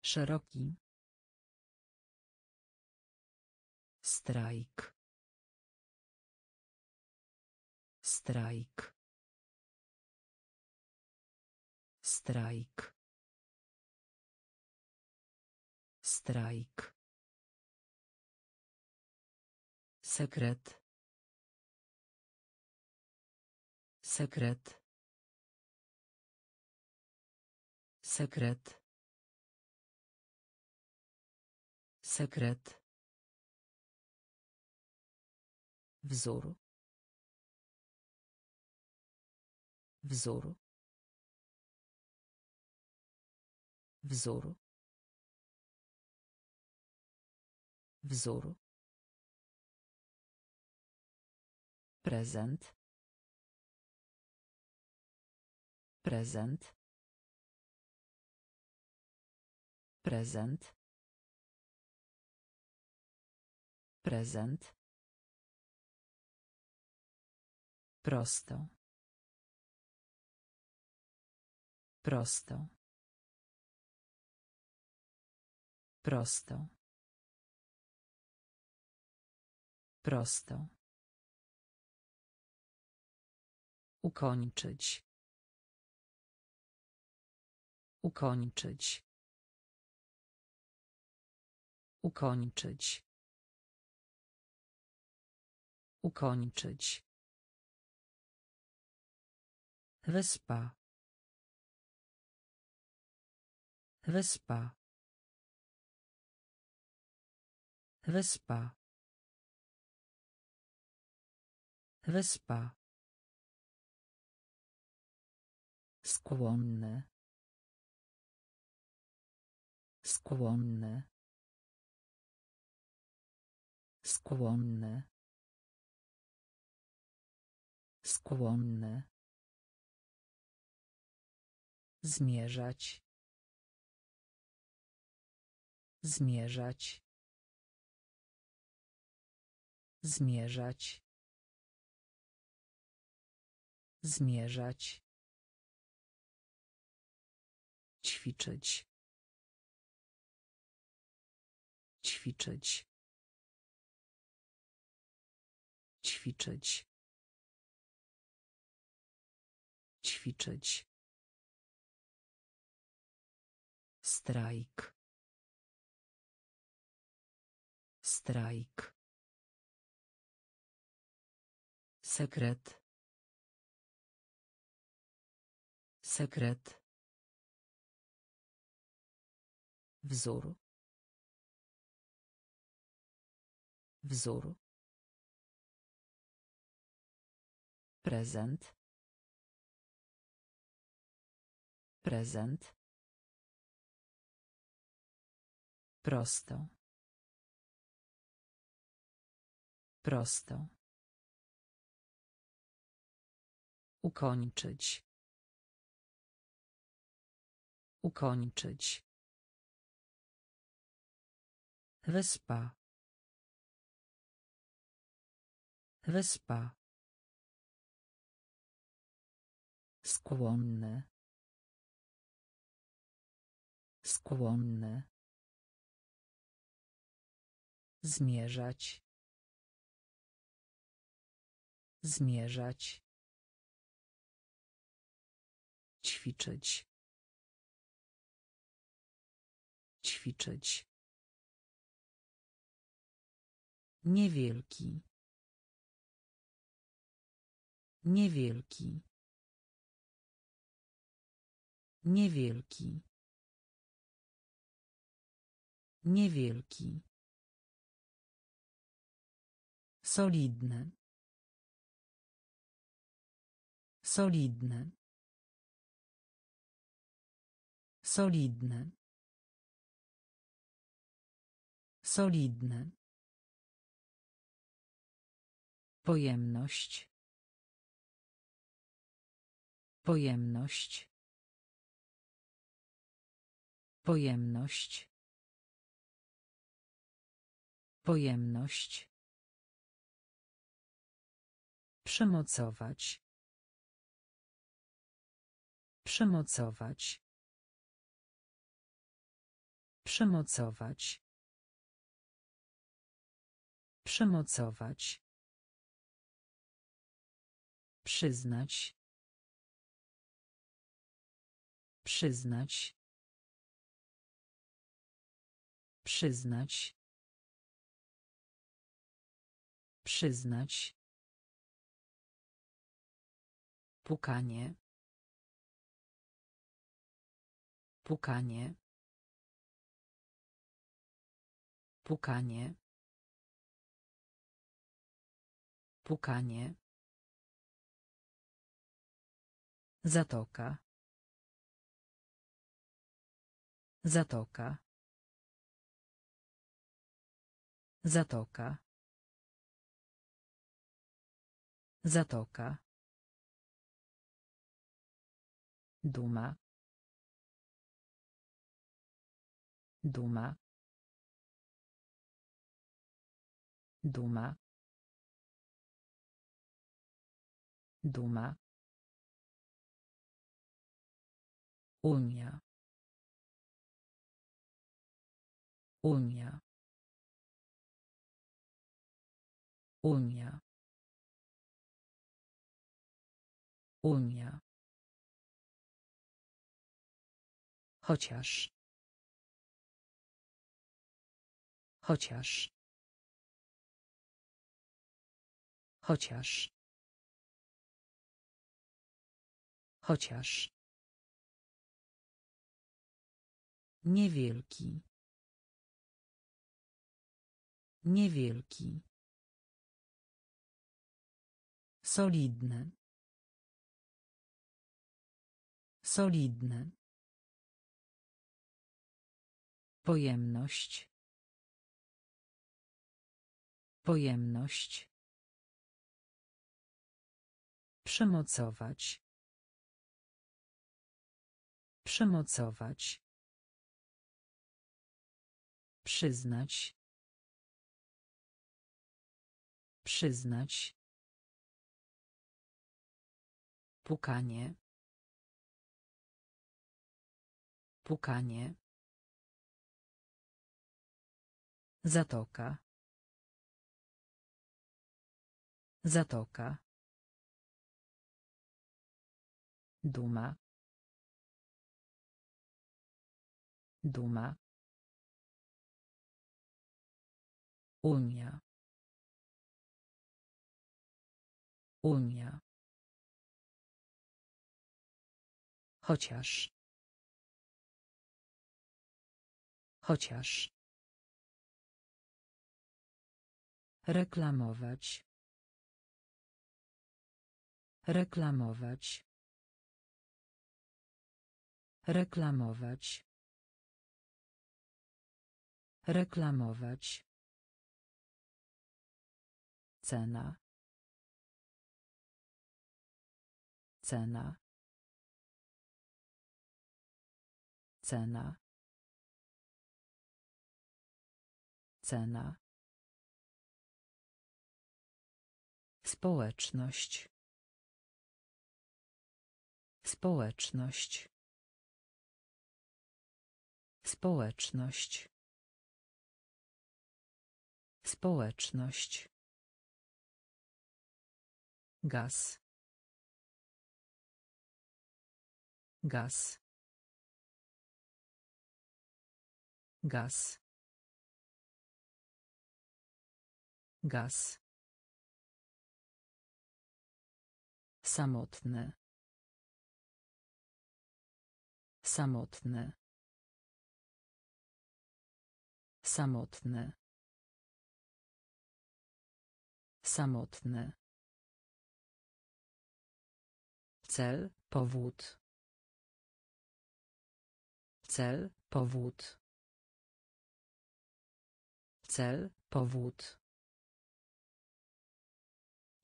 Szeroki. Strajk. Strajk. Strajk. Strajk. Sekret. Sekret. Sekret. Sekret. Wzór. Wzór. Wzór. Wzór. Prezent. Prezent. Prezent. Prezent. Prosto. Prosto. Prosto. Prosto. Ukończyć. Ukończyć. Ukończyć. Ukończyć. Wyspa. Wyspa. Wyspa. Wyspa. Skłonny. Skłonny. Skłonny. Skłonny. Zmierzać. Zmierzać. Zmierzać. Zmierzać. Ćwiczyć. Ćwiczyć. Ćwiczyć. Ćwiczyć. Strajk. Strajk. Sekret. Sekret. Wzór. Wzór. Prezent. Prezent. Prosto. Prosto. Ukończyć. Ukończyć. Wyspa. Wyspa. Skłonny. Skłonny. Zmierzać. Zmierzać. Ćwiczyć. Ćwiczyć. Niewielki. Niewielki. Niewielki. Niewielki. Solidne. Solidne. Solidne. Solidne. Pojemność. Pojemność. Pojemność. Pojemność. Przemocować. Przemocować. Przemocować. Przemocować. Przyznać. Przyznać. Przyznać. Przyznać. Pukanie. Pukanie. Pukanie. Pukanie. Zatoka. Zatoka. Zatoka. Zatoka. Duma. Duma. Duma. Duma. Unia. Unia. Unia. Unia. Chociaż. Chociaż. Chociaż. Chociaż. Niewielki. Niewielki. Solidne. Solidne. Pojemność. Pojemność. Przemocować. Przemocować. Przyznać. Przyznać. Pukanie. Pukanie. Zatoka. Zatoka. Duma. Duma. Unia. Unia. Chociaż. Chociaż. Reklamować. Reklamować. Reklamować. Reklamować. Cena. Cena. Cena. Cena. Społeczność. Społeczność. Społeczność. Społeczność. Gaz. Gaz. Gaz. Gaz. Samotny. Samotny. Samotny. Samotny. Cel, powód. Cel, powód. Cel, powód.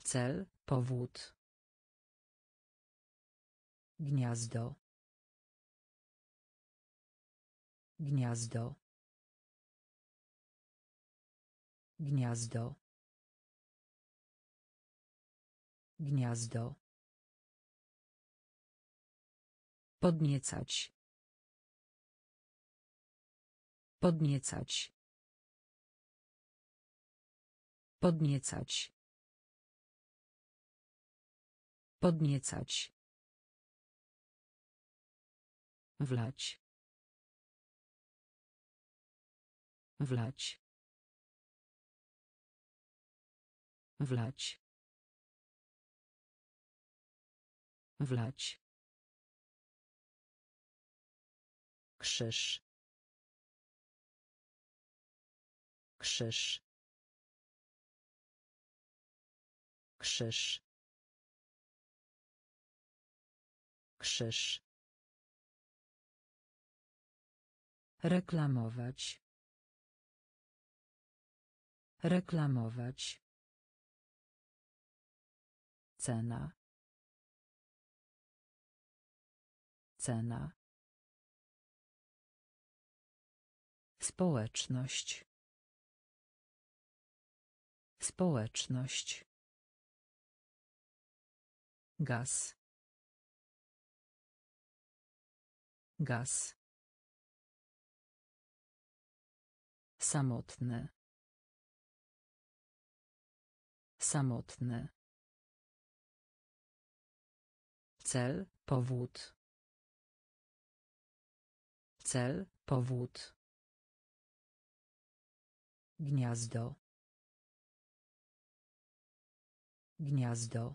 Cel, powód. Gniazdo. Gniazdo. Gniazdo. Gniazdo. Podniecać. Podniecać. Podniecać. Podniecać. Wlać. Wlać. Wlać. Wlać. Krzyż. Krzyż. Krzyż. Krzyż. Reklamować. Reklamować. Cena. Cena. Społeczność. Społeczność. Gaz. Gaz. Samotny. Samotny. Cel, powód. Cel, powód. Gniazdo. Gniazdo.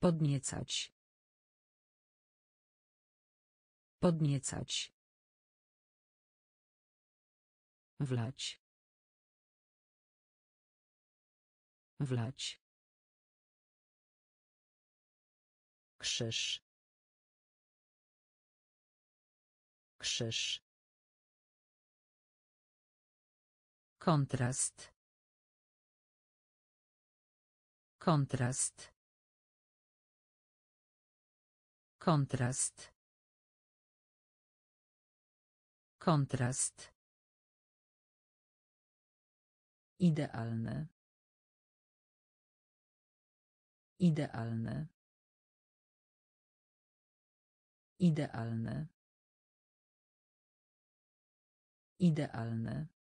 Podniecać. Podniecać. Wlać. Wlać. Krzyż. Krzyż. Kontrast. Kontrast. Kontrast. Kontrast. Idealne. Idealne. Idealne. Idealne.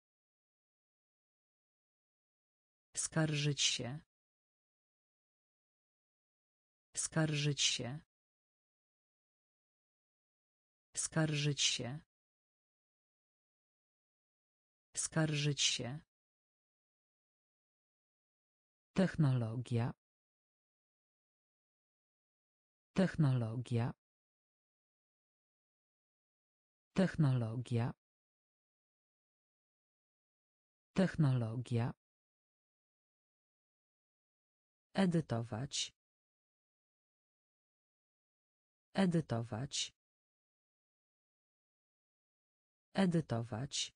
Skarżyć się. Skarżyć się. Skarżyć się. Skarżyć się. Technologia. Technologia. Technologia. Technologia. Edytować. Edytować. Edytować.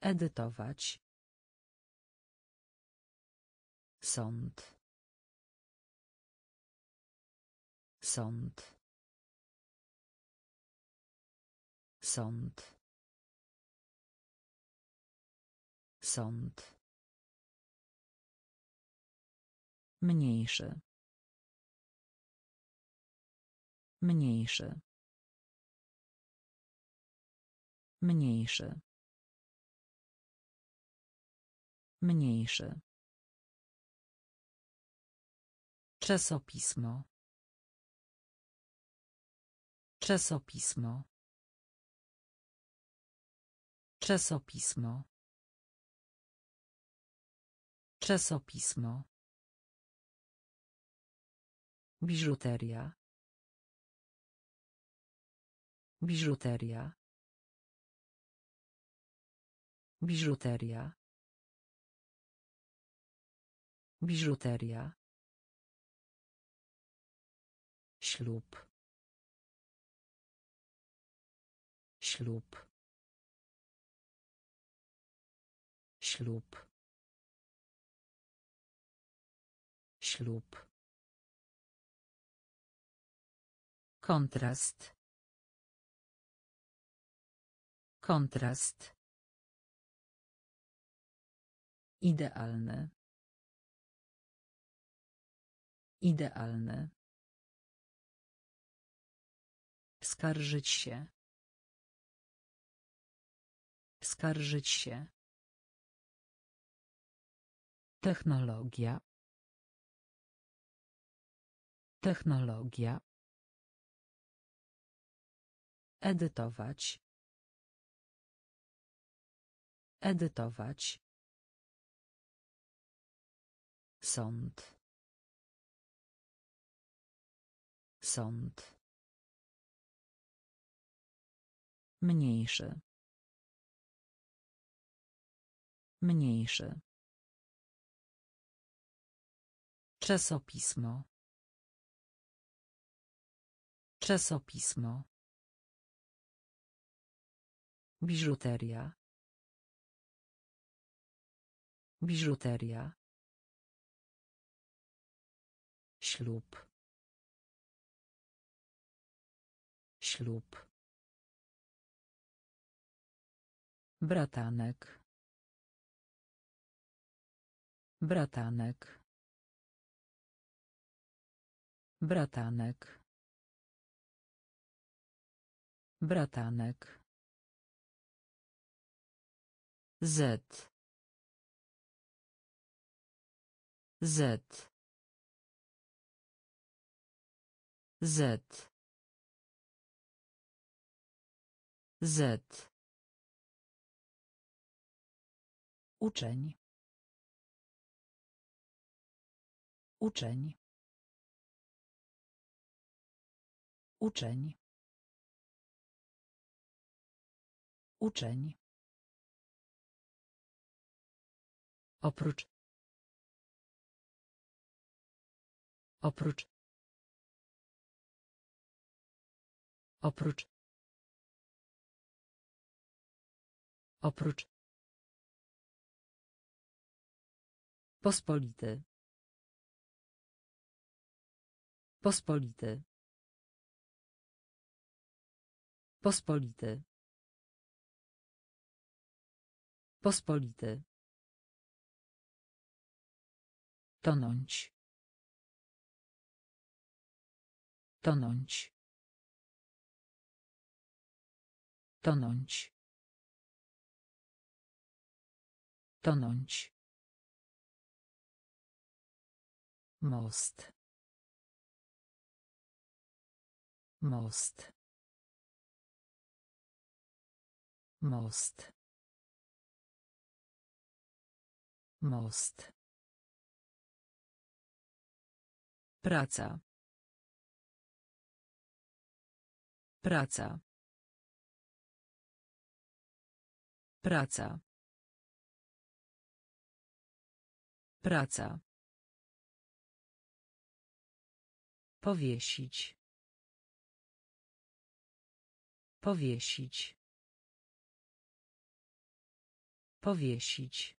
Edytować. Sąd. Sąd. Sąd. Sąd. Mniejszy. Mniejszy. Mniejszy. Mniejszy. Czasopismo. Czasopismo. Czasopismo. Czasopismo. Biżuteria. Biżuteria. Biżuteria. Biżuteria. Ślub. Ślub. Ślub. Ślub. Kontrast. Kontrast. Idealny. Idealny. Skarżyć się. Skarżyć się. Technologia. Technologia. Edytować. Edytować. Sąd. Sąd. Mniejszy. Mniejszy. Czasopismo. Czasopismo. Biżuteria. Biżuteria. Ślub. Ślub. Bratanek. Bratanek. Bratanek. Bratanek. Z. Z. Z. Z. Uczeń. Uczeń. Uczeń. Uczeń. Oprócz. Oprócz. Oprócz. Oprócz. Pospolity. Pospolity. Pospolity. Pospolity. Tonąć. Tonąć. Tonąć. Tonąć. Most. Most. Most. Most. Praca. Praca. Praca. Praca. Powiesić. Powiesić. Powiesić.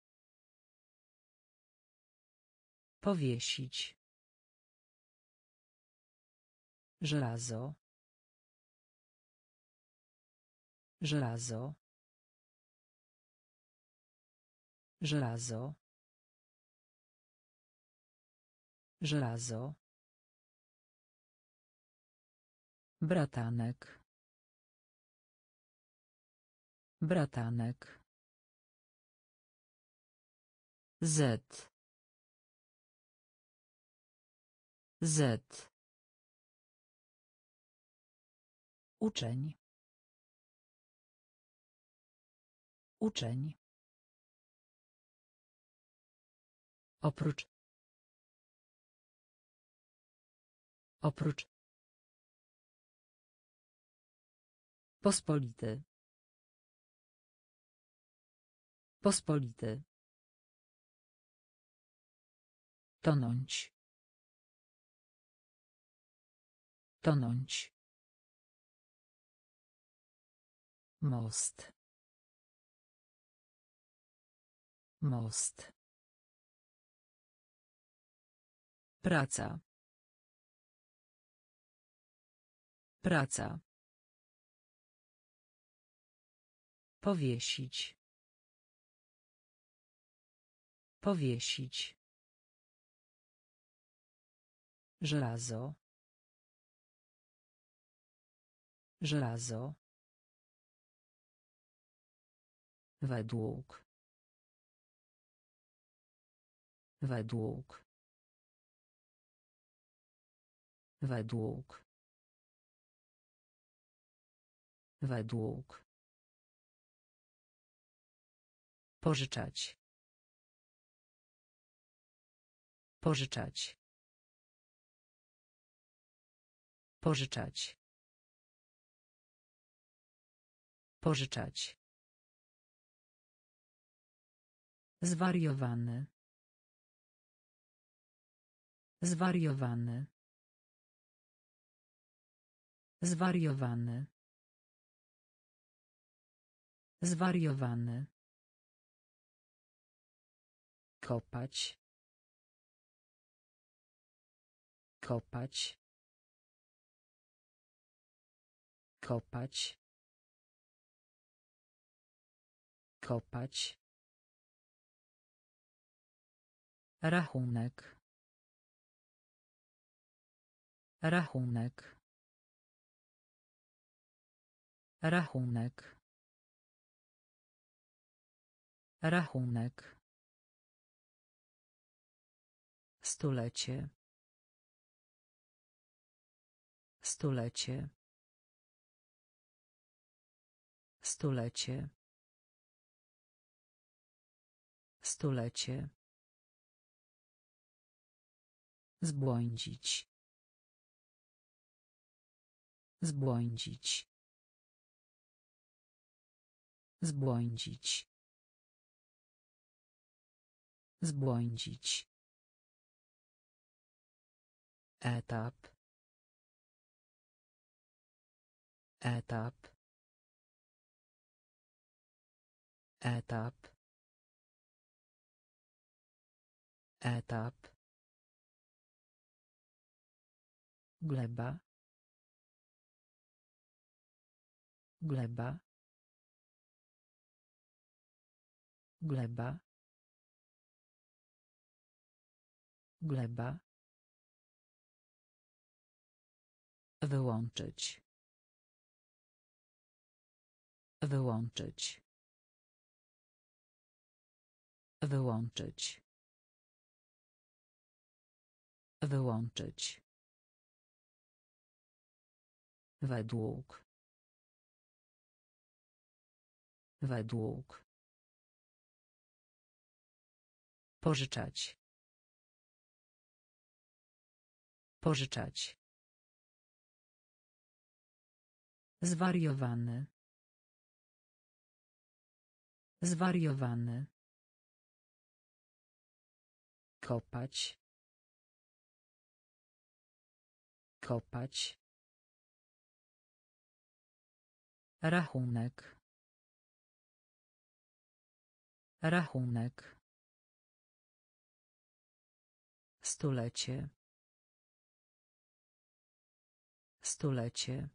Powiesić. Żelazo. Żelazo. Żelazo. Żelazo. Bratanek. Bratanek. Z. Z. Uczeń. Uczeń. Oprócz. Oprócz. Pospolity. Pospolity. Tonąć. Tonąć. Most. Most. Praca. Praca. Powiesić. Powiesić. Żelazo. Żelazo. Według. Według. Według. Według. Pożyczać. Pożyczać. Pożyczać. Pożyczać. Zwariowany. Zwariowany. Zwariowany. Zwariowany. Kopać. Kopać. Kopać. Kopać. Rachunek. Rachunek. Rachunek. Rachunek. Stulecie. Stulecie. Stulecie. Stulecie. Zbłądzić. Zbłądzić. Zbłądzić. Zbłądzić. Etap. Etap. Etap. Etap. Gleba. Gleba. Gleba. Gleba. Wyłączyć. Wyłączyć. Wyłączyć. Wyłączyć. Według. Według. Pożyczać. Pożyczać. Zwariowany. Zwariowany. Kopać. Kopać. Rachunek. Rachunek. Stulecie. Stulecie.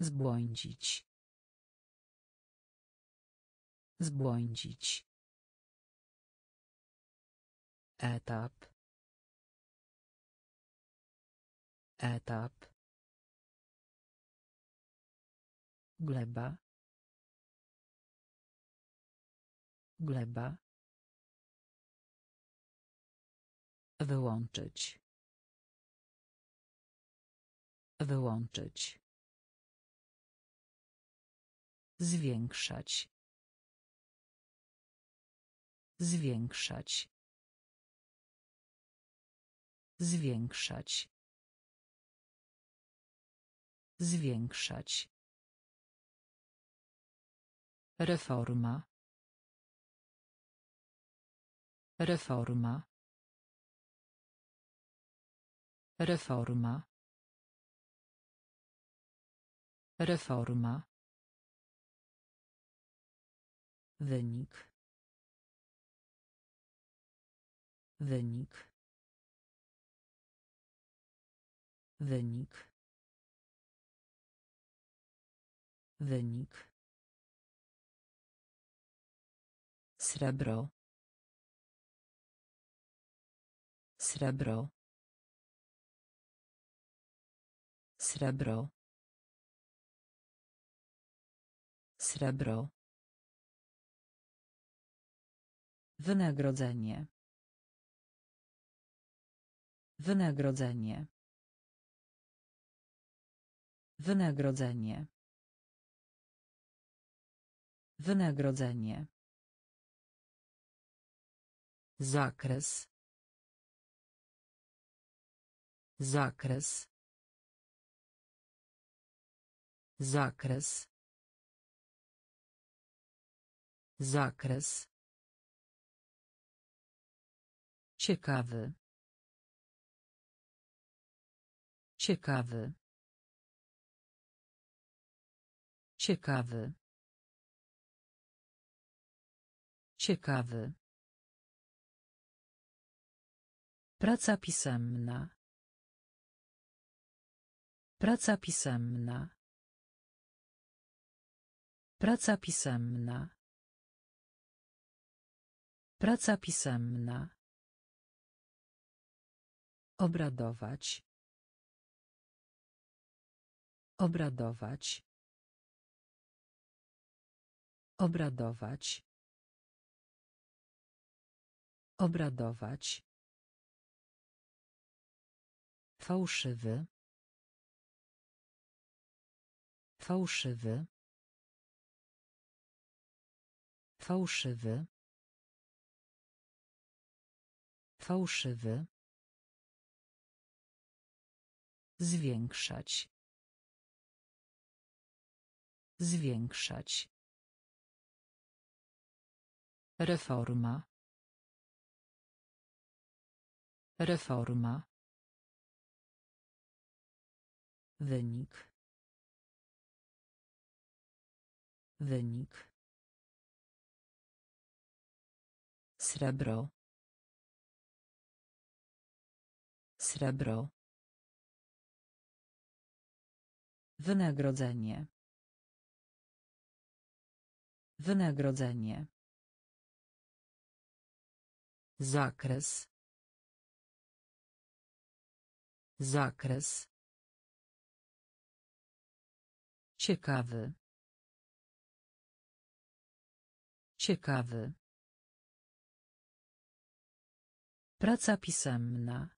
Zbłądzić. Zbłądzić. Etap. Etap. Gleba. Gleba. Wyłączyć. Wyłączyć. Zwiększać. Zwiększać. Zwiększać. Zwiększać. Reforma. Reforma. Reforma. Reforma. Wynik. Wynik. Wynik. Wynik. Srebro. Srebro. Srebro. Srebro. Wynagrodzenie. Wynagrodzenie. Wynagrodzenie. Wynagrodzenie. Zakres. Zakres. Zakres. Zakres. Ciekawy. Ciekawy. Ciekawy. Ciekawy. Praca pisemna. Praca pisemna. Praca pisemna. Praca pisemna. Obradować. Obradować. Obradować. Obradować. Fałszywy. Fałszywy. Fałszywy. Fałszywy. Zwiększać. Zwiększać. Reforma. Reforma. Wynik. Wynik. Srebro. Srebro. Wynagrodzenie. Wynagrodzenie. Zakres. Zakres. Ciekawy. Ciekawy. Praca pisemna.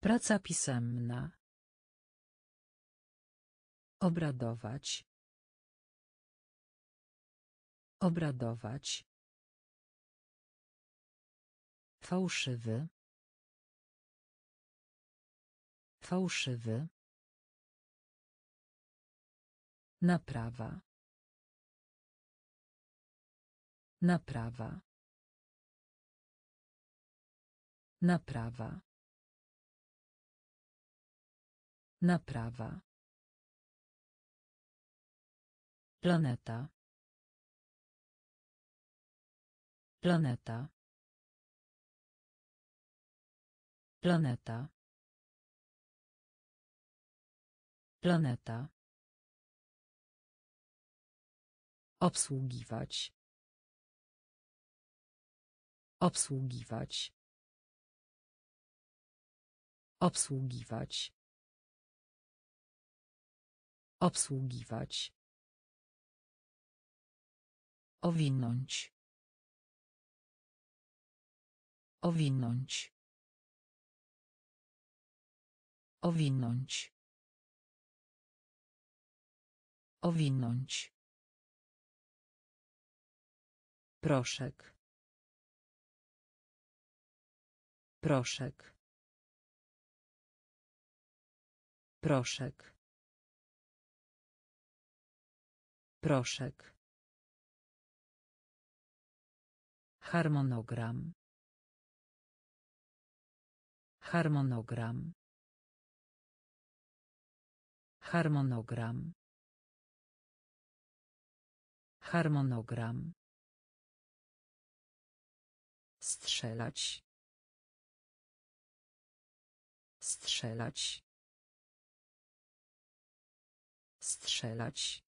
Praca pisemna. Obradować. Obradować. Fałszywy. Fałszywy. Naprawa. Naprawa. Naprawa. Naprawa. Planeta. Planeta. Planeta. Planeta. Obsługiwać. Obsługiwać. Obsługiwać. Obsługiwać. Owinąć. Owinąć. Owinąć. Owinąć. Proszek. Proszek. Proszek. Proszek. Harmonogram. Harmonogram. Harmonogram. Harmonogram. Strzelać. Strzelać. Strzelać.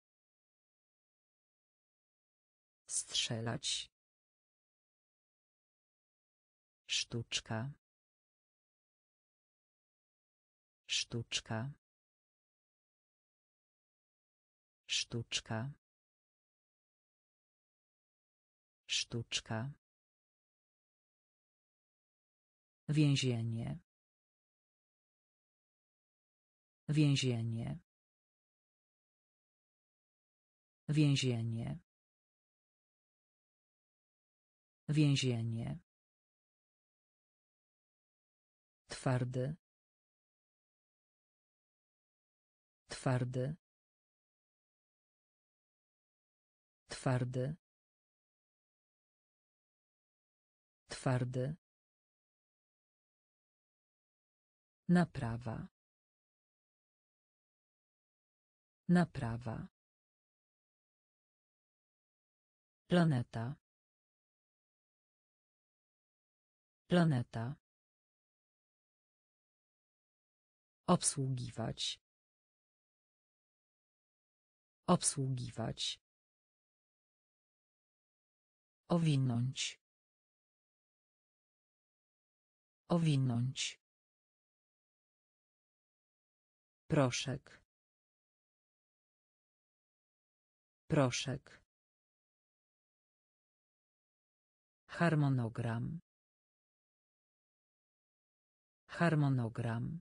Strzelać. Sztuczka. Sztuczka. Sztuczka. Sztuczka. Więzienie. Więzienie. Więzienie. Więzienie. Twardy. Twardy. Twardy. Twardy. Naprawa. Naprawa. Planeta. Planeta. Obsługiwać. Obsługiwać. Owinąć. Owinąć. Proszek. Proszek. Harmonogram. Harmonogram.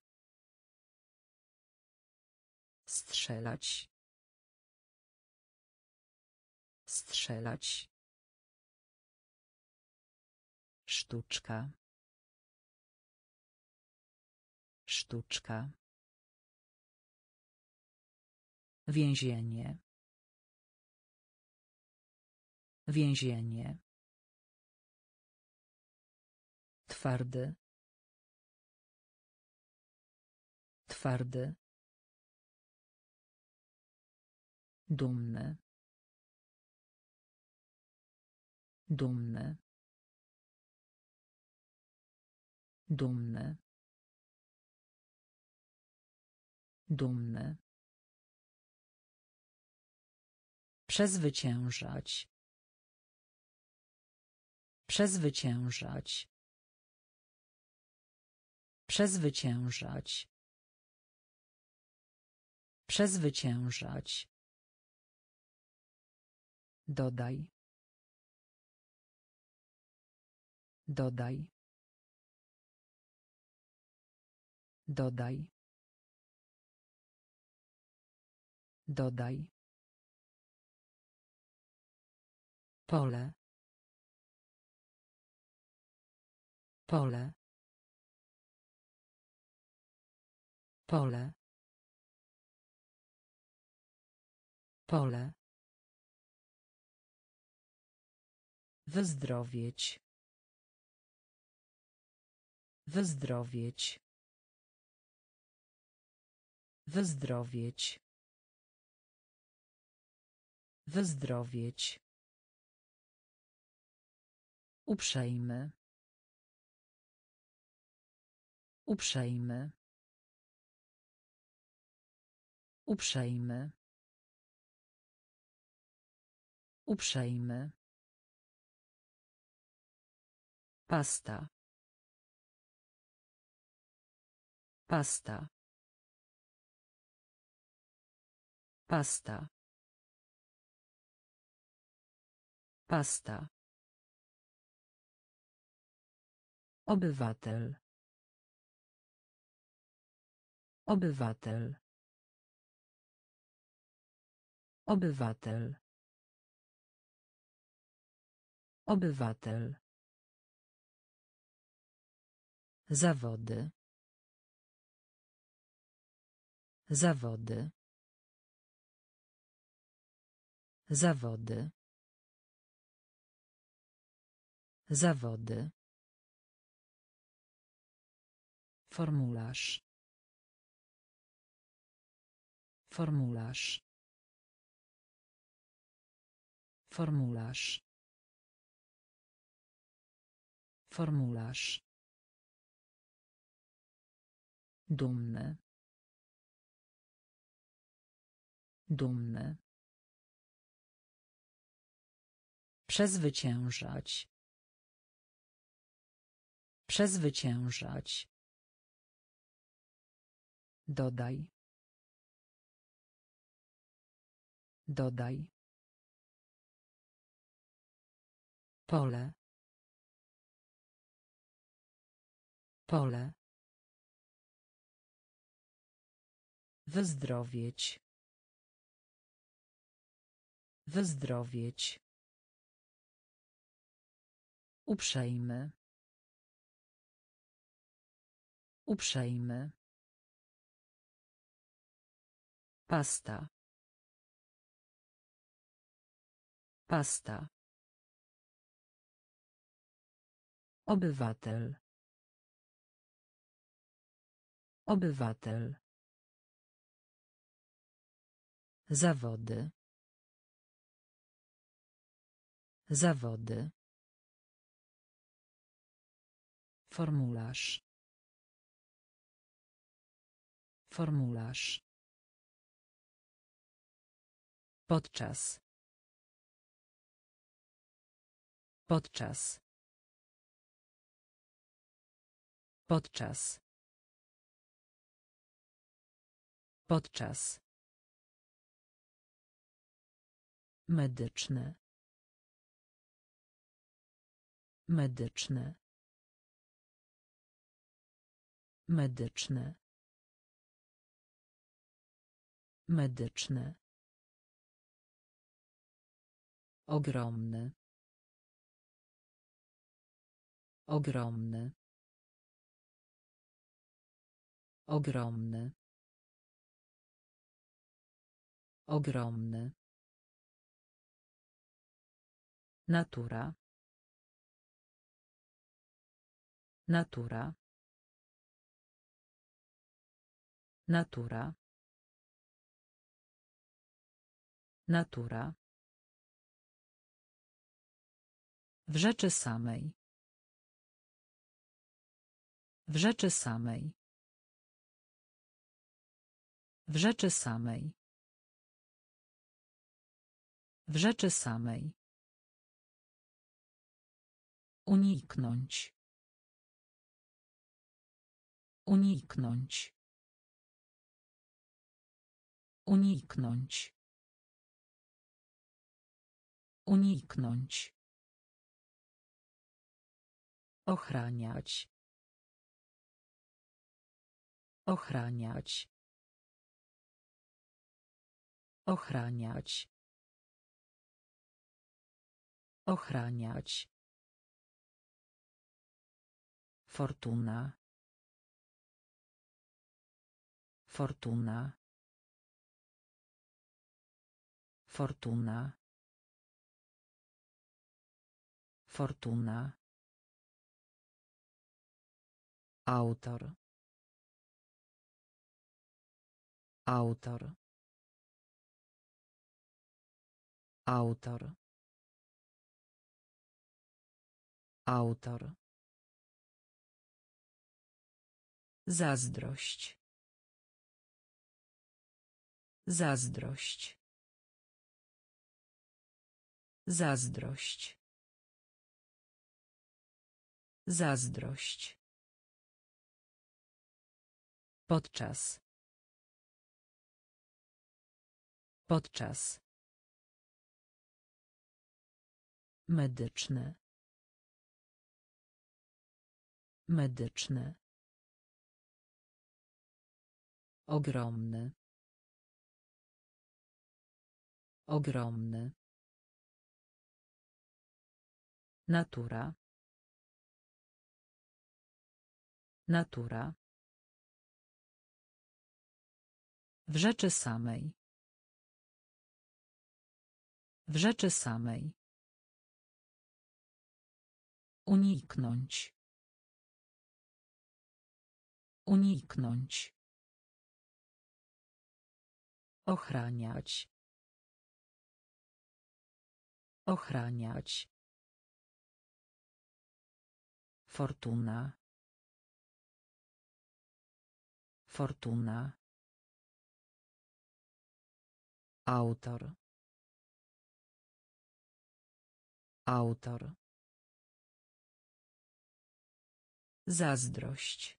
Strzelać. Strzelać. Sztuczka. Sztuczka. Więzienie. Więzienie. Twardy. Twardy. Dumny. Dumny. Dumny. Dumny. Przezwyciężać. Przezwyciężać. Przezwyciężać. Przezwyciężać. Dodaj. Dodaj. Dodaj. Dodaj. Pole. Pole. Pole. Pole. Wyzdrowieć. Wyzdrowieć. Wyzdrowieć. Wyzdrowieć. Uprzejmy. Uprzejmy. Uprzejmy. Uprzejmy. Pasta. Pasta. Pasta. Pasta. Obywatel. Obywatel. Obywatel. Obywatel. Zawody. Zawody. Zawody. Zawody. Formularz. Formularz. Formularz. Formularz. Dumny. Dumny. Przezwyciężać. Przezwyciężać. Dodaj. Dodaj. Pole. Pole. Wyzdrowieć. Wyzdrowieć. Uprzejmy. Uprzejmy. Pasta. Pasta. Obywatel. Obywatel. Zawody. Zawody. Formularz. Formularz. Podczas. Podczas. Podczas. Podczas. Medyczne. Medyczne. Medyczne. Medyczne. Ogromny. Ogromny. Ogromny. Ogromny. Natura. Natura. Natura. Natura. W rzeczy samej. W rzeczy samej. W rzeczy samej. W rzeczy samej. Uniknąć. Uniknąć. Uniknąć. Uniknąć. Ochraniać. Ochraniać. Ochraniać. Ochraniać. Fortuna. Fortuna. Fortuna. Fortuna. Autor. Autor. Autor. Autor. Zazdrość. Zazdrość. Zazdrość. Zazdrość. Podczas. Podczas. Medyczne. Medyczne. Ogromny. Ogromny. Natura. Natura. W rzeczy samej. W rzeczy samej. Uniknąć. Uniknąć. Ochraniać. Ochraniać. Fortuna. Fortuna. Autor. Autor. Zazdrość.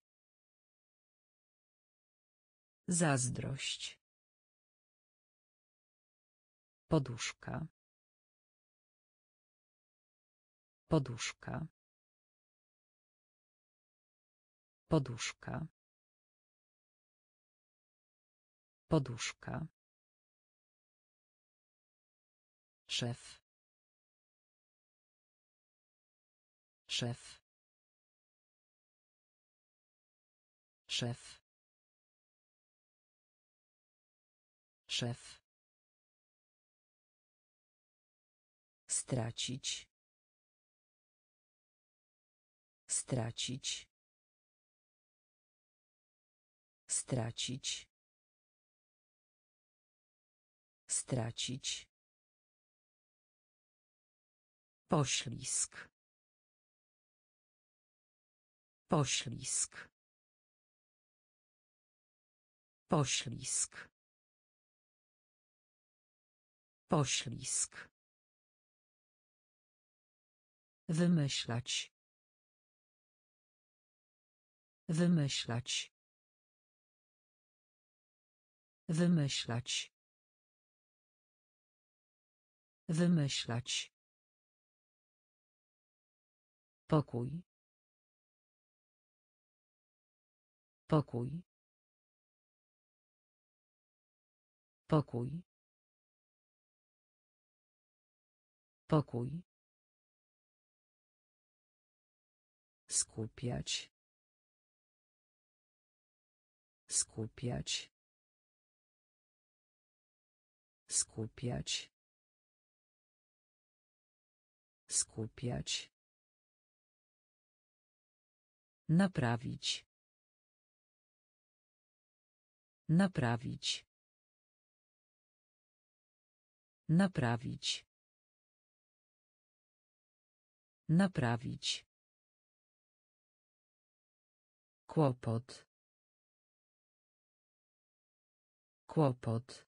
Zazdrość. Poduszka. Poduszka. Poduszka. Poduszka. Szef. Szef. Szef. Szef. Stracić. Stracić. Stracić. Stracić. Poślizg. Poślizg. Poślizg. Poślizg. Wymyślać. Wymyślać. Wymyślać. Wymyślać. Pokój. Pokój. Pokój. Pokój. Skupiać. Skupiać. Skupiać. Skupiać. Naprawić. Naprawić. Naprawić. Naprawić. Kłopot. Kłopot.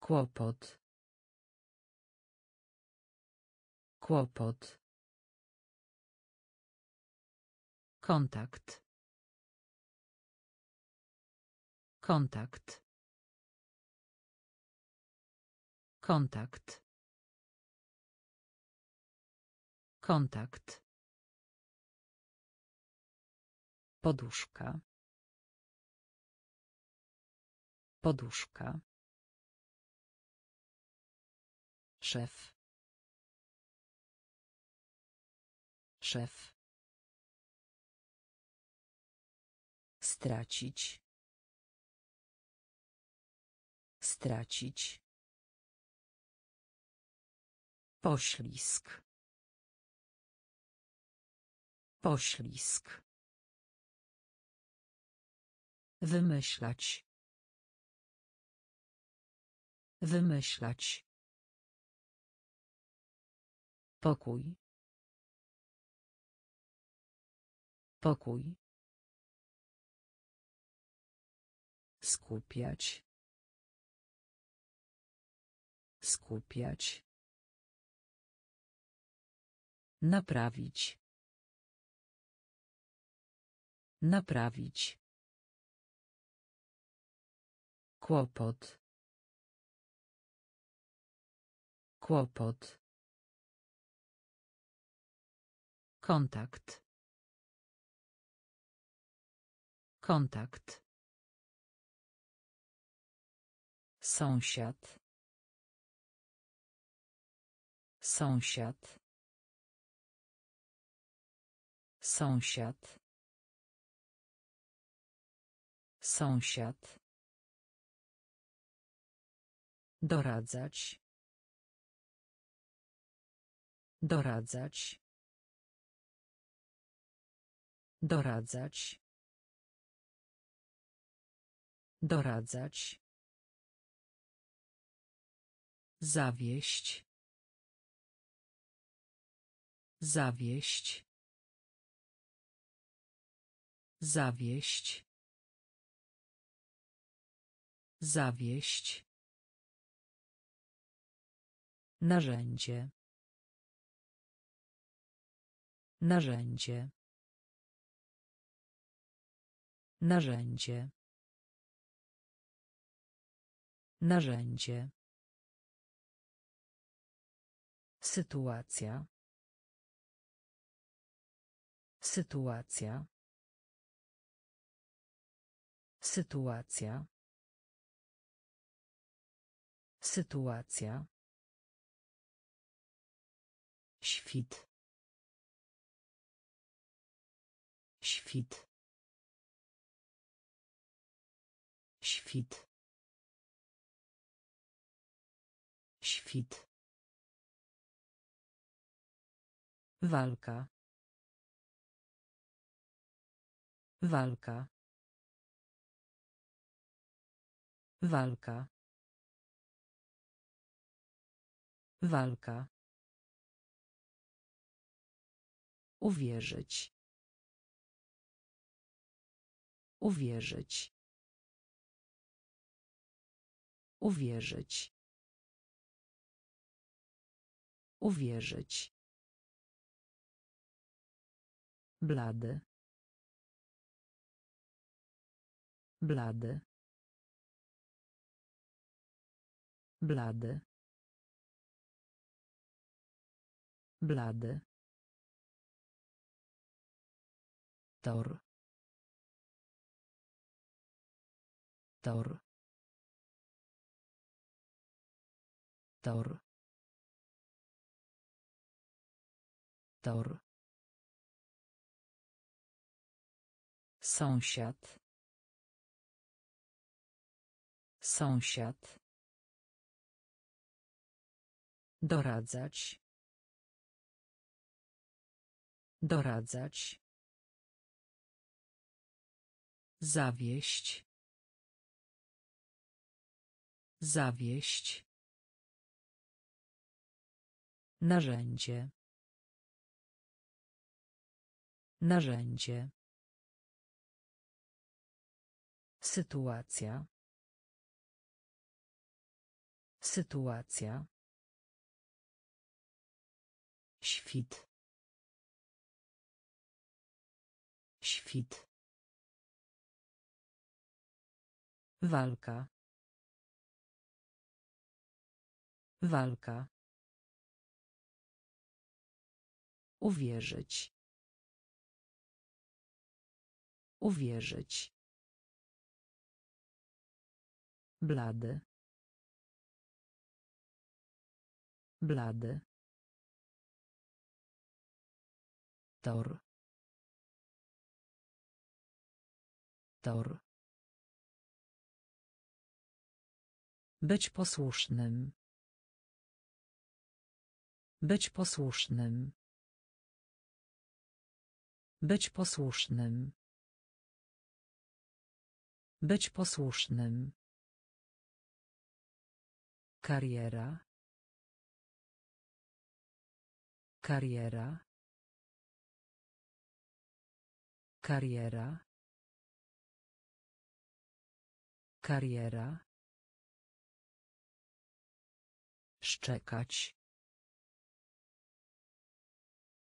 Kłopot. Kłopot. Kontakt. Kontakt. Kontakt. Kontakt. Poduszka. Poduszka. Szef. Szef. Stracić. Stracić. Poślizg. Poślizg. Wymyślać. Wymyślać. Pokój. Pokój. Skupiać. Skupiać. Naprawić. Naprawić. Kłopot. Kłopot. Kontakt. Kontakt. Sąsiad. Sąsiad. Sąsiad. Sąsiad. Doradzać. Doradzać. Doradzać. Doradzać. Zawieść. Zawieść. Zawieść. Zawieść. Narzędzie. Narzędzie. Narzędzie. Narzędzie. Sytuacja. Sytuacja. Sytuacja. Sytuacja. Świt. Świt. Świt. Świt. Walka. Walka. Walka. Walka. Uwierzyć. Uwierzyć. Uwierzyć. Uwierzyć. Blady. Blady. Blady. Blady. Tor. Tor. Tor. Tor. Sąsiad. Sąsiad. Doradzać. Doradzać. Zawieść. Zawieść. Narzędzie. Narzędzie. Sytuacja. Sytuacja. Świt. Świt. Walka. Walka. Uwierzyć. Uwierzyć. Blady. Blady. Tor. Tor. Być posłusznym. Być posłusznym. Być posłusznym. Być posłusznym. Kariera. Kariera. Kariera. Kariera. Szczekać.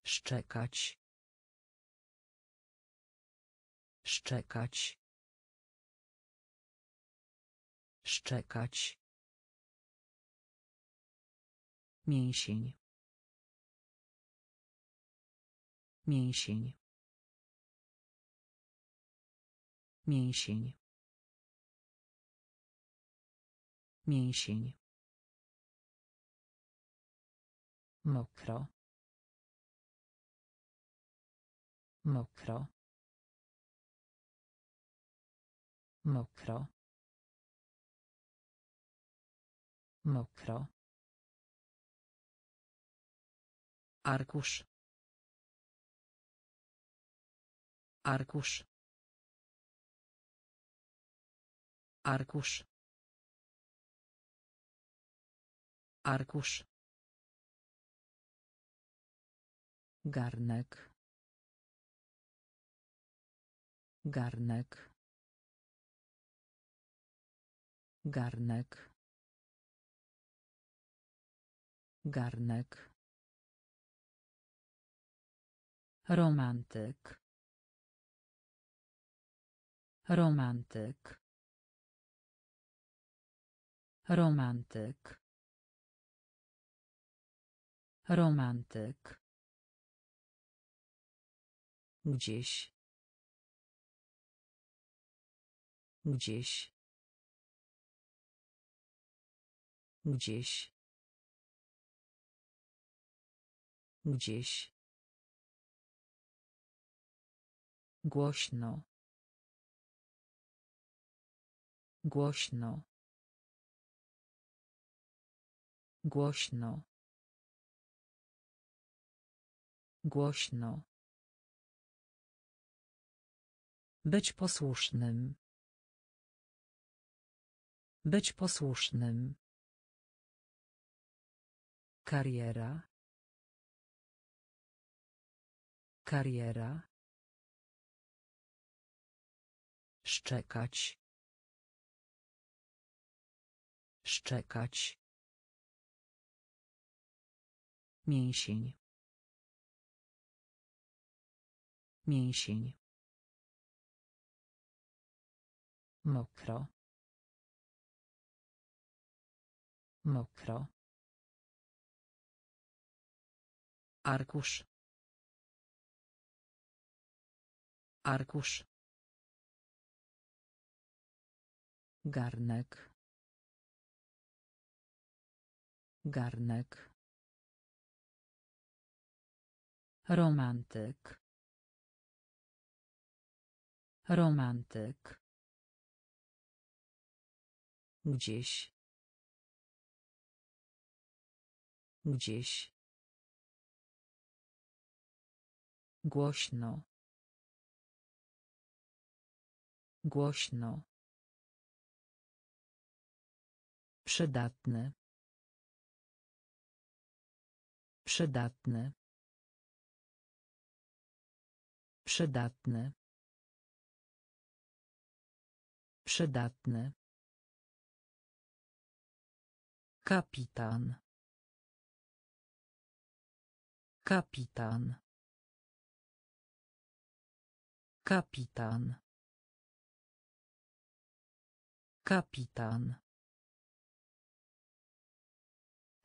Szczekać. Szczekać. Szczekać. Mięsień. Mięsień. Mięsień. Mięsień. Mokro. Mokro. Mokro. Mokro. Arkusz. Arkusz. Arkusz. Arkusz. Garnek. Garnek. Garnek. Garnek. Romantyk. Romantyk. Romantyk. Romantyk. Gdzieś. Gdzieś. Gdzieś. Gdzieś. Głośno. Głośno. Głośno. Głośno. Być posłusznym. Być posłusznym. Kariera. Kariera. Szczekać. Szczekać. Mięsień. Mięsień. Mokro. Mokro. Arkusz. Arkusz. Garnek. Garnek. Romantyk. Romantyk. Gdzieś. Gdzieś. Głośno. Głośno. Przydatny. Przydatny. Przydatny. Przydatny. Kapitan. Kapitan. Kapitan. Kapitan.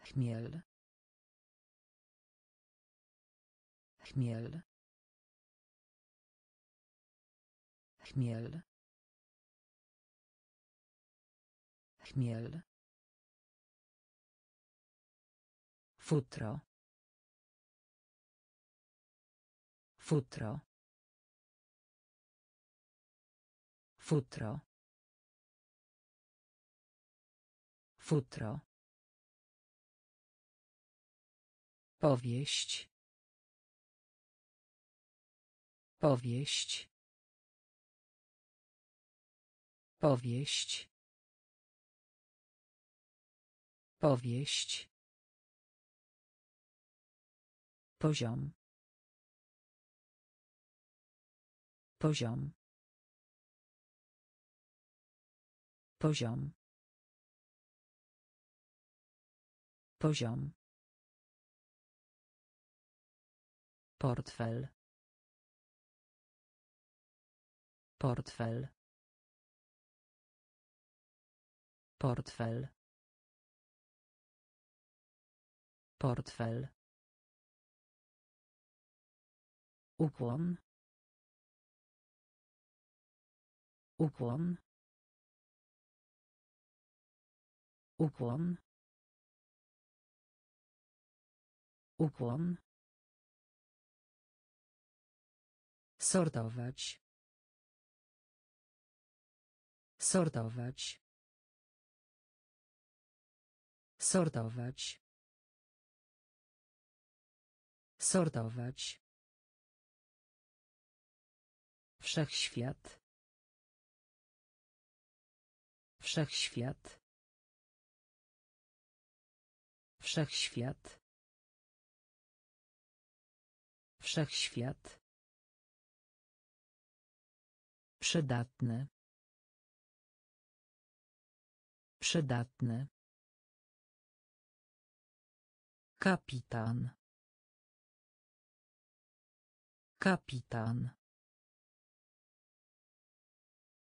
Chmiel. Chmiel. Chmiel. Chmiel. Futro. Futro. Futro. Futro. Powieść. Powieść. Powieść. Powieść. Poziom. Poziom. Poziom. Poziom. Portfel. Portfel. Portfel. Portfel. Ukłon. Ukłon. Ukłon. Ukłon. Sortować. Sortować. Sortować. Sortować. Wszechświat. Wszechświat. Wszechświat. Wszechświat. Przydatne. Przydatne. Kapitan. Kapitan.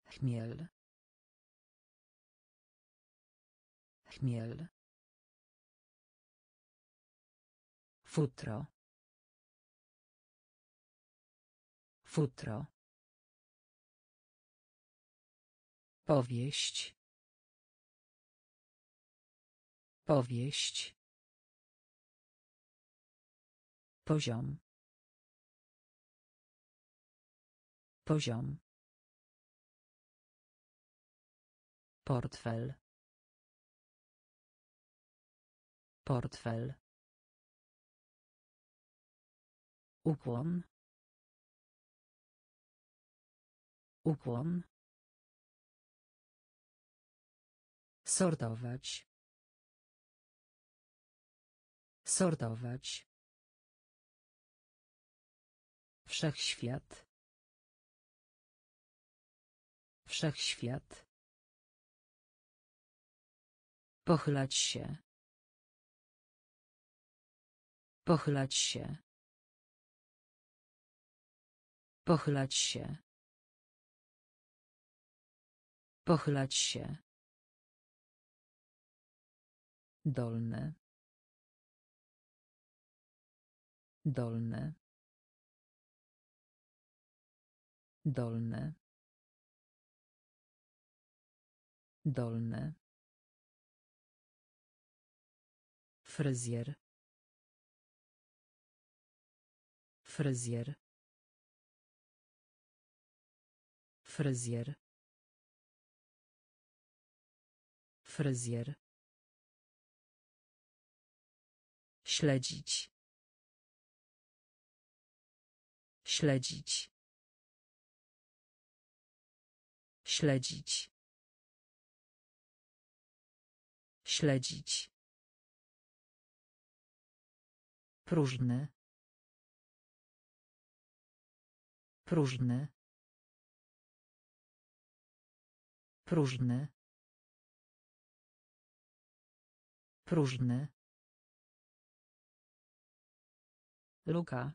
Chmiel. Chmiel. Futro. Futro. Powieść. Powieść. Poziom. Poziom. Portfel. Portfel. Ukłon. Ukłon. Sortować. Sortować. Wszechświat. Wszechświat. Pochylać się. Pochylać się. Pochylać się. Pochylać się. Dolny. Dolny. Dolny. Dolny. Fryzjer. Fryzjer. Fryzjer. Fryzjer. Śledzić. Śledzić. Śledzić. Śledzić. Próżny. Próżny. Próżny. Próżny. Luka.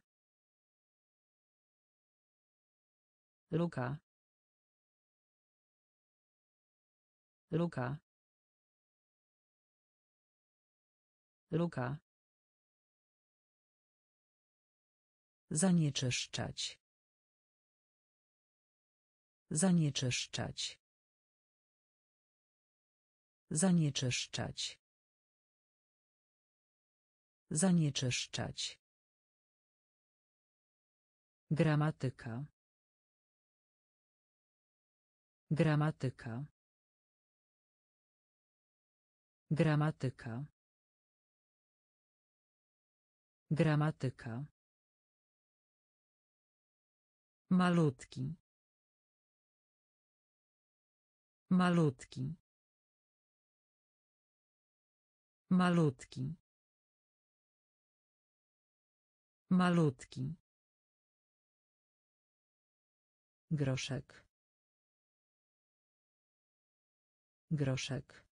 Luka. Luka. Luka. Zanieczyszczać. Zanieczyszczać. Zanieczyszczać. Zanieczyszczać. Gramatyka. Gramatyka. Gramatyka. Gramatyka. Malutki. Malutki. Malutki. Malutki. Groszek. Groszek.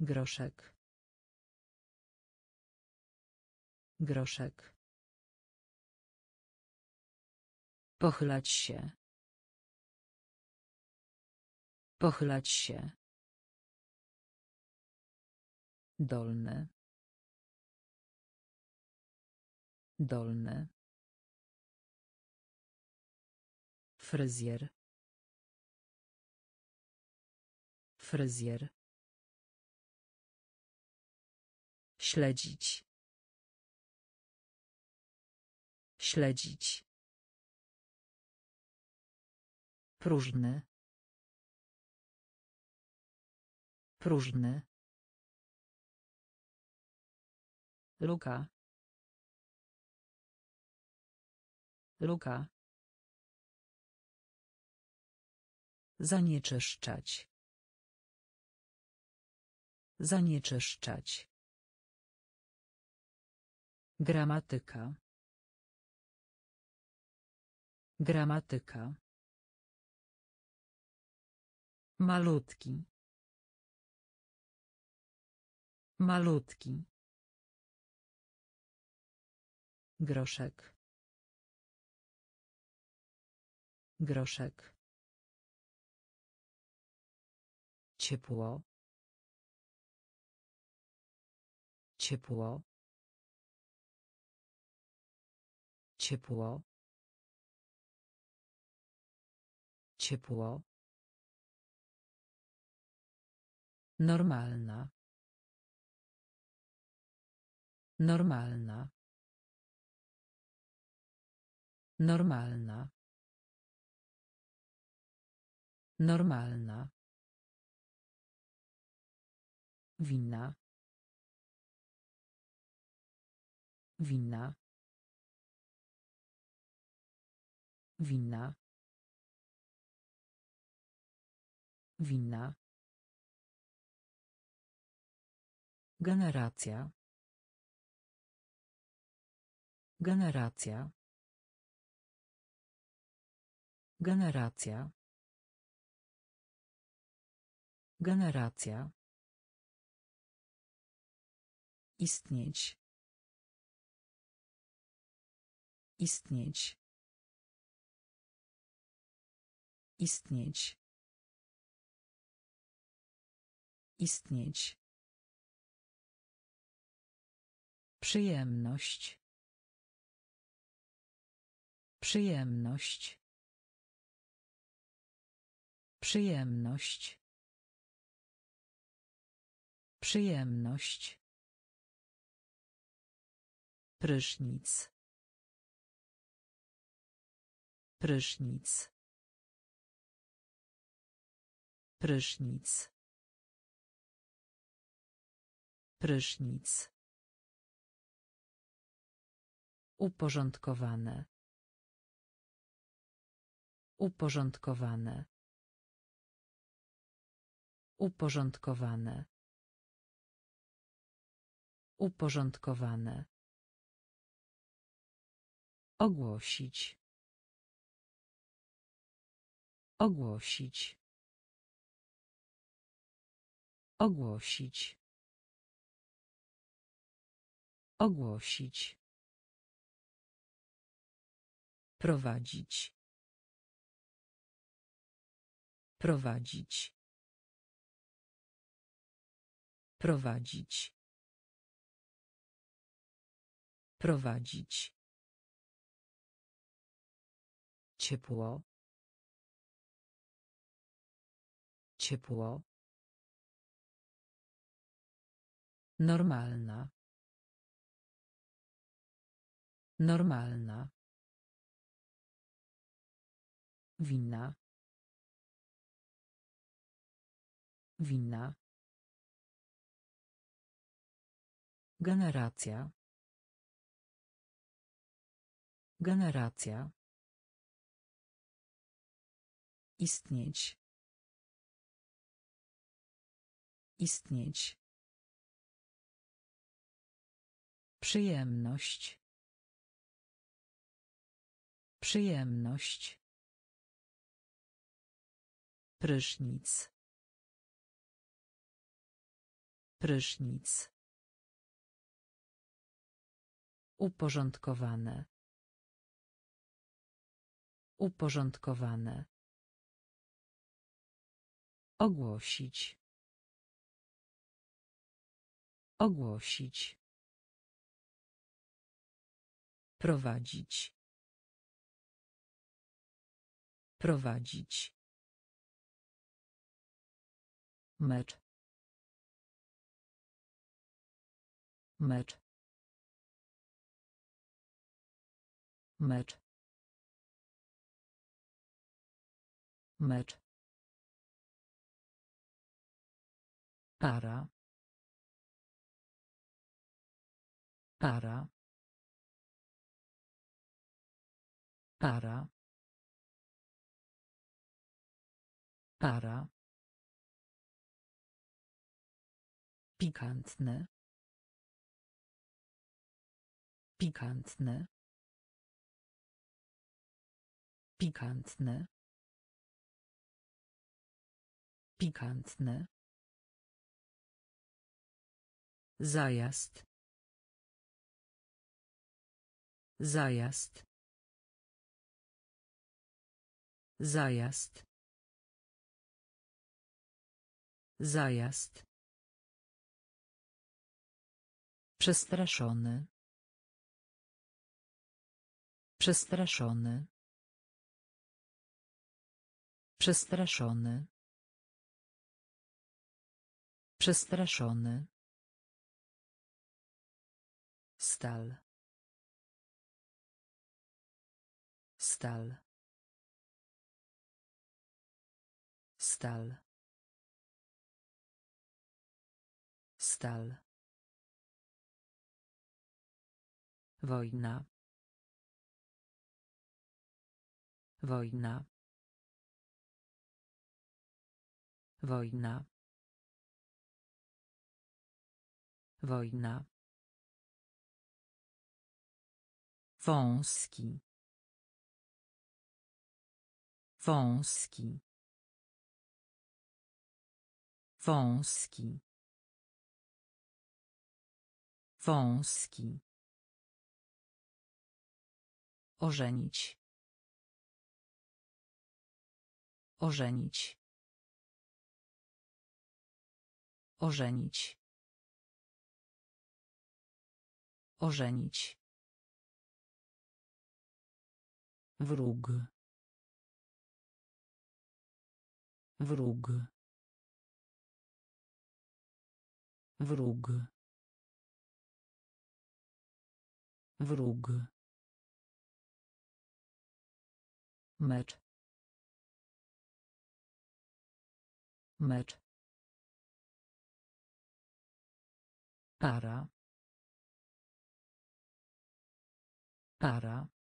Groszek. Groszek. Pochylać się. Pochylać się. Dolny. Dolny. Fryzjer. Fryzjer. Śledzić. Śledzić. Próżny. Próżny. Luka. Luka. Zanieczyszczać. Zanieczyszczać. Gramatyka. Gramatyka. Malutki. Malutki. Groszek. Groszek. Ciepło. Ciepło. Ciepło. Ciepło. Normalna. Normalna. Normalna. Normalna. Winna. Winna. Winna. Winna. Generacja. Generacja. Generacja. Generacja. Istnieć. Istnieć. Istnieć. Istnieć. Przyjemność. Przyjemność. Przyjemność. Przyjemność. Prysznic. Prysznic. Prysznic. Prysznic. Uporządkowane. Uporządkowane. Uporządkowane. Uporządkowane. Ogłosić. Ogłosić. Ogłosić. Ogłosić. Prowadzić. Prowadzić. Prowadzić. Prowadzić. Ciepło. Ciepło. Normalna. Normalna. Winna. Winna. Generacja. Generacja. Istnieć. Istnieć. Przyjemność. Przyjemność. Prysznic. Prysznic. Uporządkowane. Uporządkowane. Ogłosić. Ogłosić. Prowadzić. Prowadzić. mecz mecz mecz mecz para. Para. Para. Para. Pikantne. Pikantne. Pikantne. Pikantne Zajazd. Zajazd. Zajazd. Zajazd. Przestraszony. Przestraszony. Przestraszony. Przestraszony. Stal. Stal. Stal. Stal. Wojna. Wojna. Wojna. Wojna. Wąski. Wąski. Wąski. Wąski. Ożenić. Ożenić. Ożenić. Ożenić. Wróg. Wróg. Wróg. Wróg. Mecz. Mecz. Para. Para.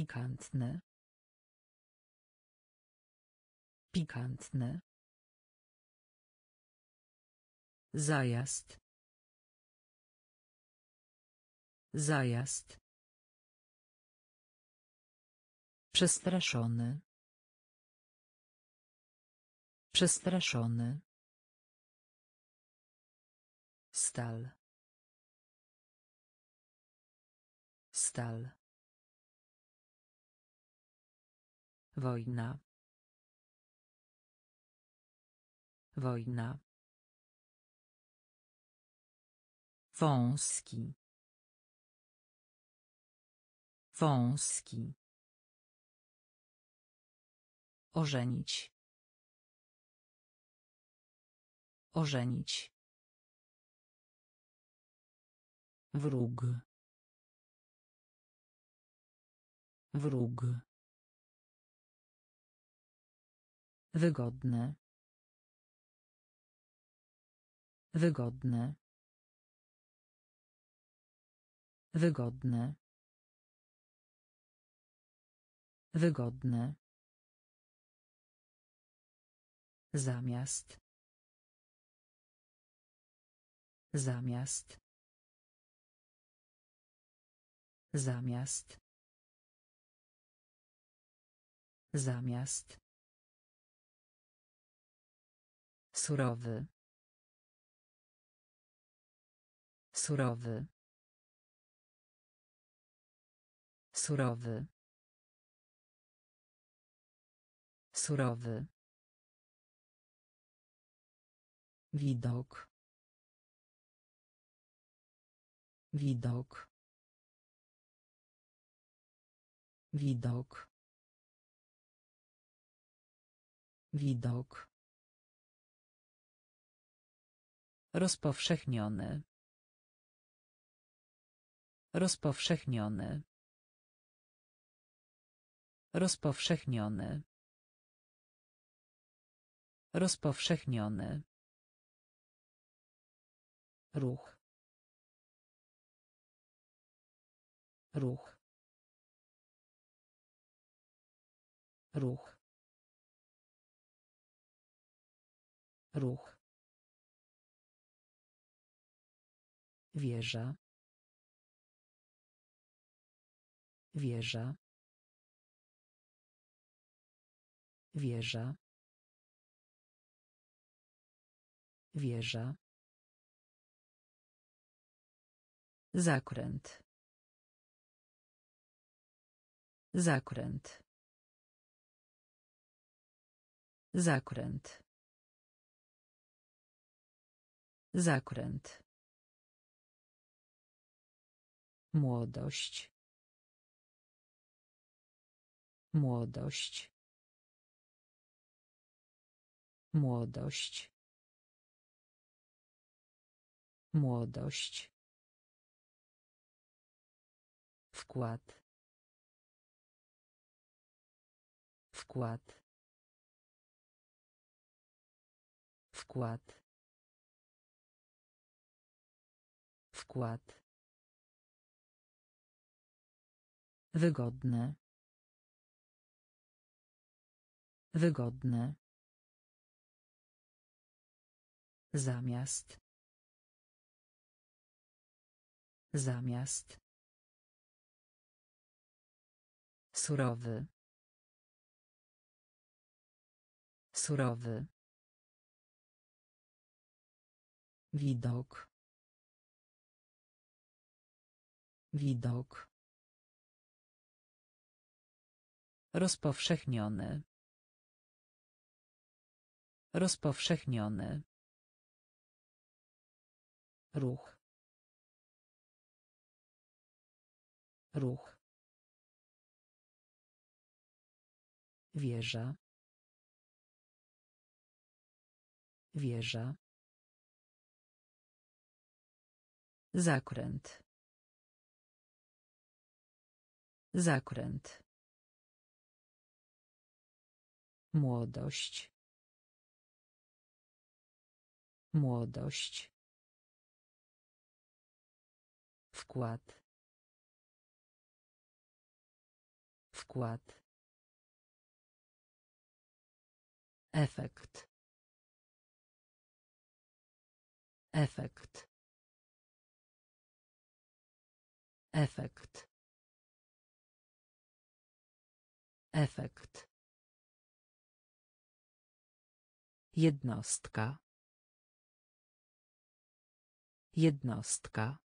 Pikantne. Pikantne. Zajazd. Zajazd. Przestraszony. Przestraszony. Stal. Stal. Wojna. Wojna. Wąski. Wąski. Ożenić. Ożenić. Wróg. Wróg. Wygodne. Wygodne. Wygodne. Wygodne. Zamiast. Zamiast. Zamiast. Zamiast. Surowy. Surowy. Surowy. Surowy. Widok. Widok. Widok. Widok. Rozpowszechniony. Rozpowszechniony. Rozpowszechniony. Rozpowszechniony. Ruch. Ruch. Ruch. Ruch. Wieża. Wieża. Wieża. Wieża. Zakręt. Zakręt. Zakręt. Zakręt. Młodość. Młodość. Młodość. Młodość. Wkład. Wkład. Wkład. Wkład. Wygodne. Wygodne. Zamiast. Zamiast. Surowy. Surowy. Widok. Widok. Rozpowszechniony. Rozpowszechniony. Ruch. Ruch. Wieża. Wieża. Zakręt. Zakręt. Młodość. Młodość. Wkład. Wkład. Efekt. Efekt. Efekt. Efekt. Jednostka. Jednostka.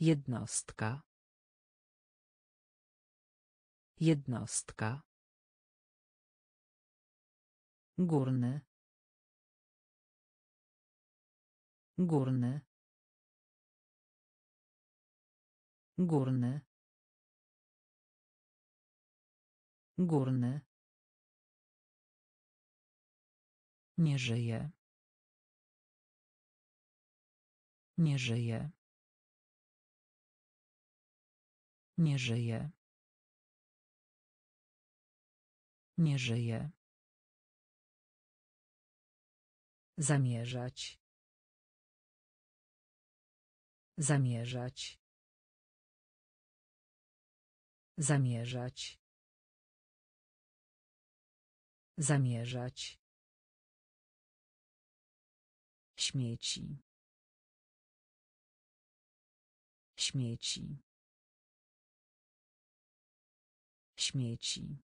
Jednostka. Jednostka. Górny. Górny. Górny. Górny. Nie żyje. Nie żyje. Nie żyje. Nie żyje. Zamierzać. Zamierzać. Zamierzać. Zamierzać. Śmieci. Śmieci. Śmieci.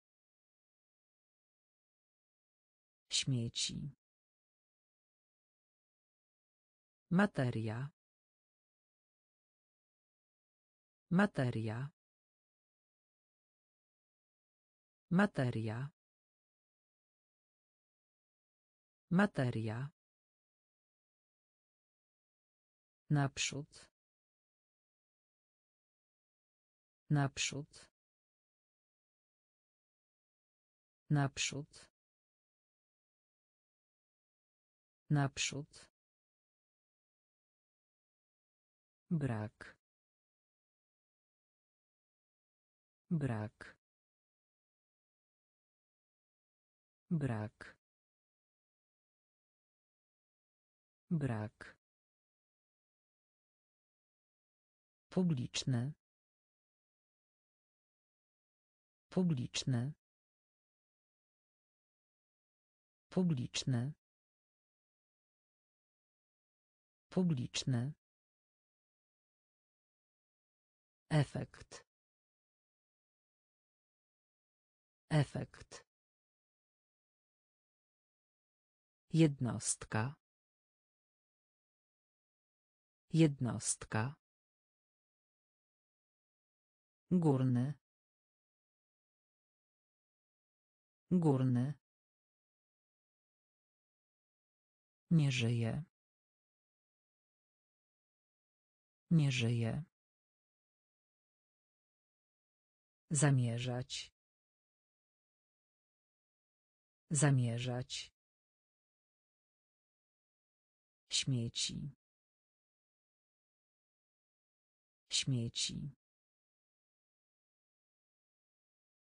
Śmieci. Materia. Materia. Materia. Materia. Naprzód. Naprzód. Naprzód. Naprzód. Brak. Brak. Brak. Brak. Publiczne. Publiczne. Publiczne. Publiczne. Efekt. Efekt. Jednostka. Jednostka. Górny. Górny. Nie żyje. Nie żyje. Zamierzać. Zamierzać. Śmieci. Śmieci.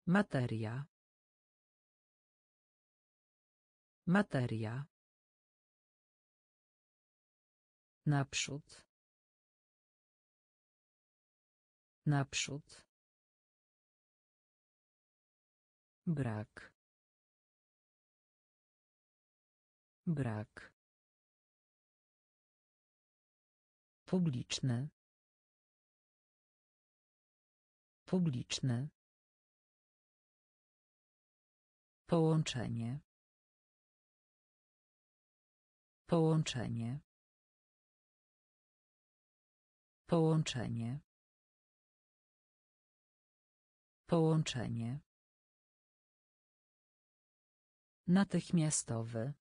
Materia. Materia. Naprzód. Naprzód. Brak. Brak. Publiczne. Publiczne. Połączenie. Połączenie. Połączenie. Połączenie. Natychmiastowy.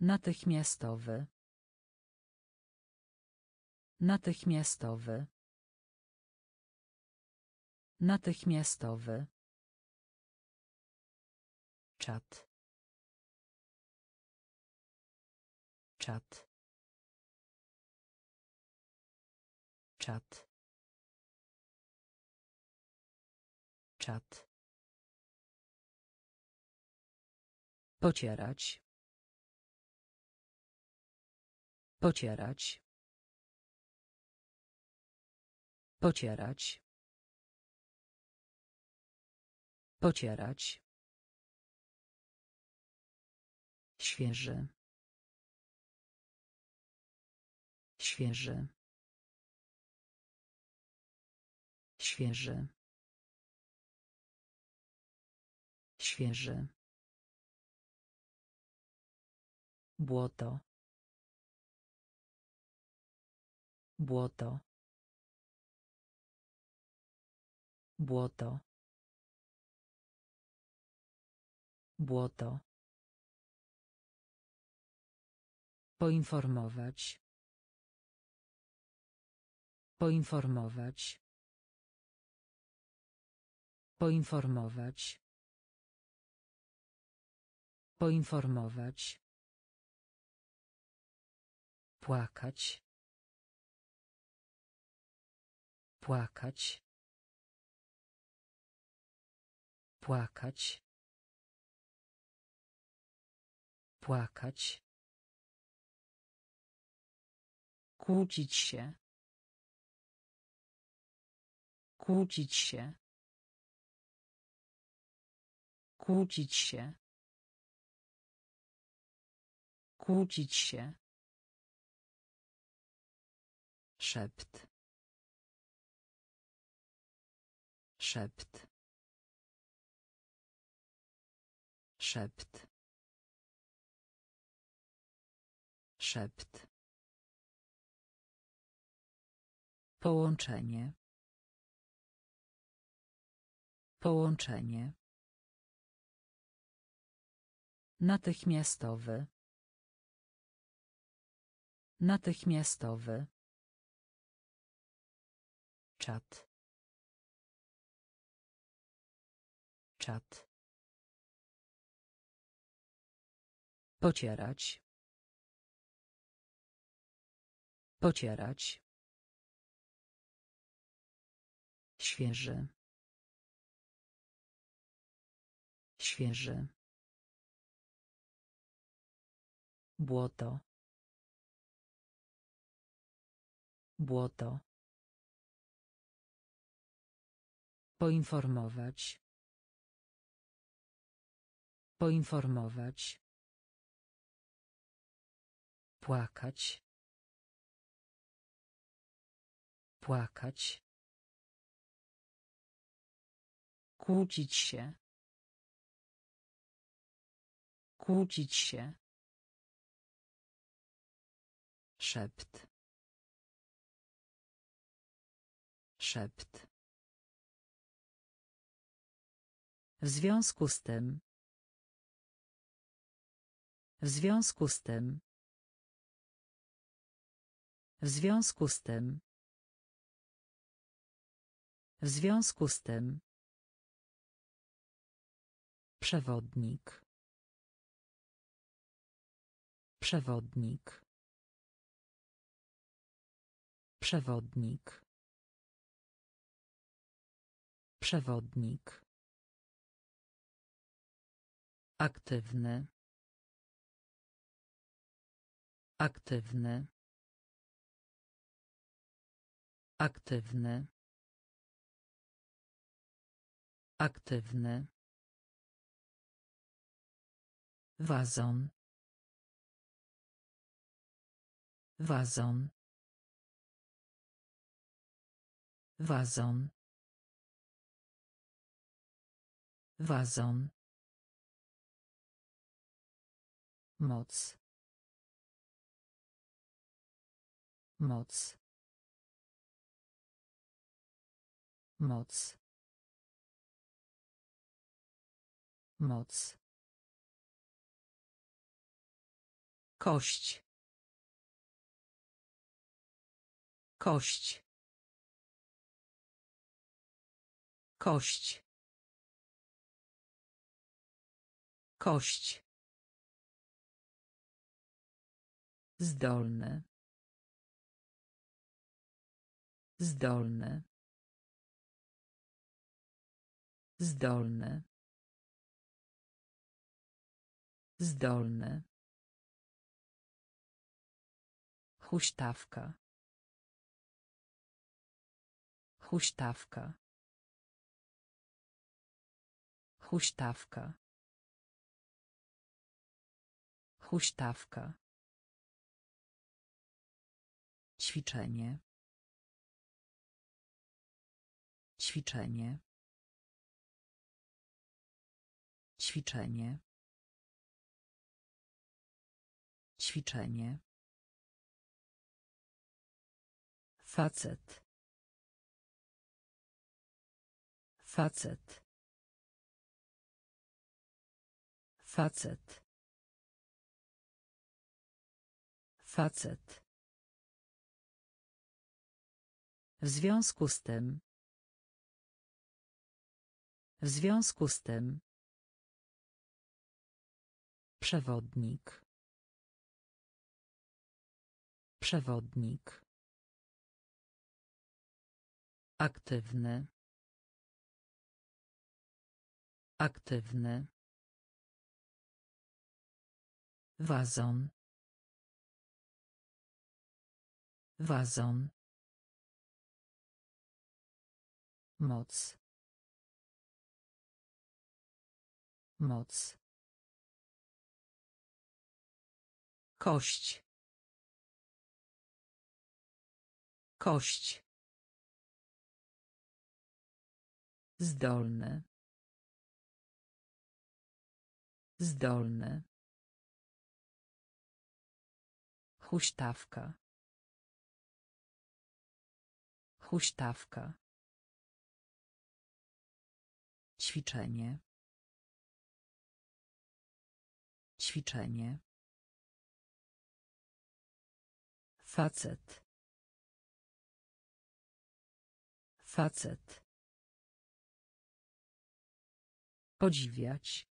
Natychmiastowy. Natychmiastowy. Natychmiastowy. Czat. Czat. Czat. Czat. Pocierać. Pocierać. Pocierać. Pocierać. Świeży. Świeży. Świeży. Świeży. Błoto. Błoto. Błoto. Błoto. Poinformować. Poinformować. Poinformować. Poinformować. Płakać. Płakać. Płakać. Płakać. Kłócić się. Kłócić się. Kłócić się. Kłócić się. Szept. Szept. Szept. Szept. Połączenie. Połączenie. Natychmiastowy. Natychmiastowy. Czat. Czat. Pocierać. Pocierać. Świeży. Świeży. Błoto. Błoto. Poinformować. Poinformować. Płakać. Płakać. Kłócić się. Kłócić się. Szept. Szept. W związku z tym. W związku z tym. W związku z tym. W związku z tym. Przewodnik. Przewodnik. Przewodnik. Przewodnik. Aktywny. Aktywny. Aktywny. Aktywny. Wazon. Wazon. Wazon. Wazon. Moc. Moc. Moc. Moc. Kość. Kość. Kość. Kość. Zdolny. Zdolny. Zdolny. Zdolny. Huśtawka. Huśtawka. Huśtawka. Huśtawka. Ćwiczenie. Ćwiczenie. Ćwiczenie. Ćwiczenie. Facet. Facet. Facet. Facet. W związku z tym. W związku z tym. Przewodnik. Przewodnik. Aktywny. Aktywny. Wazon. Wazon. Moc. Moc. Kość. Kość. Zdolny. Zdolny. Huśtawka. Huśtawka. Ćwiczenie. Ćwiczenie. Facet. Facet. Podziwiać.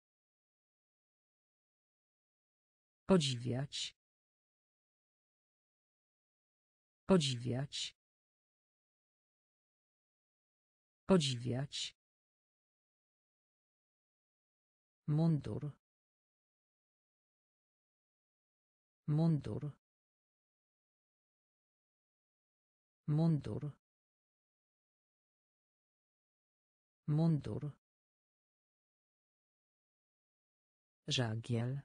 Podziwiać. Podziwiać. Podziwiać. Mundur. Mundur. Mundur. Mundur. Żagiel.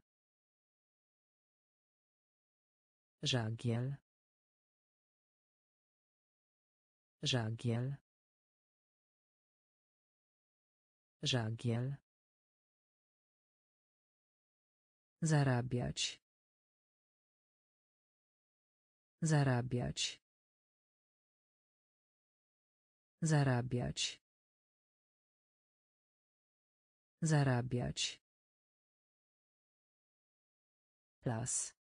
Żagiel. Żagiel. Żagiel. Zarabiać. Zarabiać. Zarabiać. Zarabiać. Las.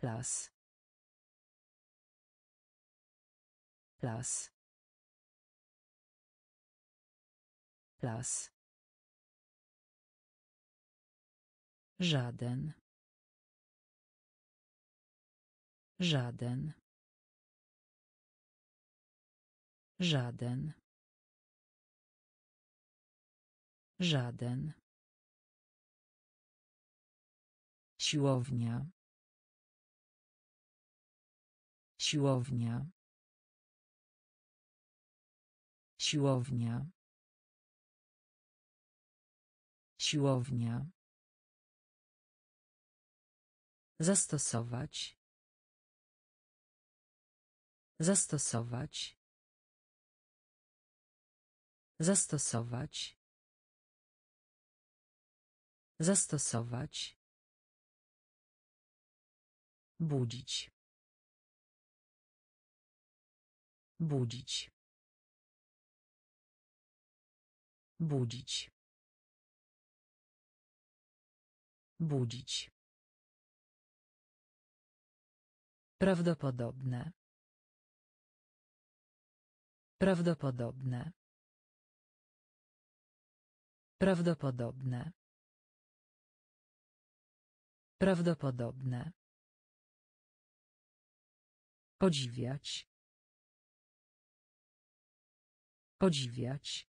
Las. Las. Las. Żaden. Żaden. Żaden. Żaden. Siłownia. Siłownia. Siłownia. Siłownia. Zastosować. Zastosować. Zastosować. Zastosować. Budzić. Budzić. Budzić. Budzić. Prawdopodobne. Prawdopodobne. Prawdopodobne. Prawdopodobne. Podziwiać. Podziwiać.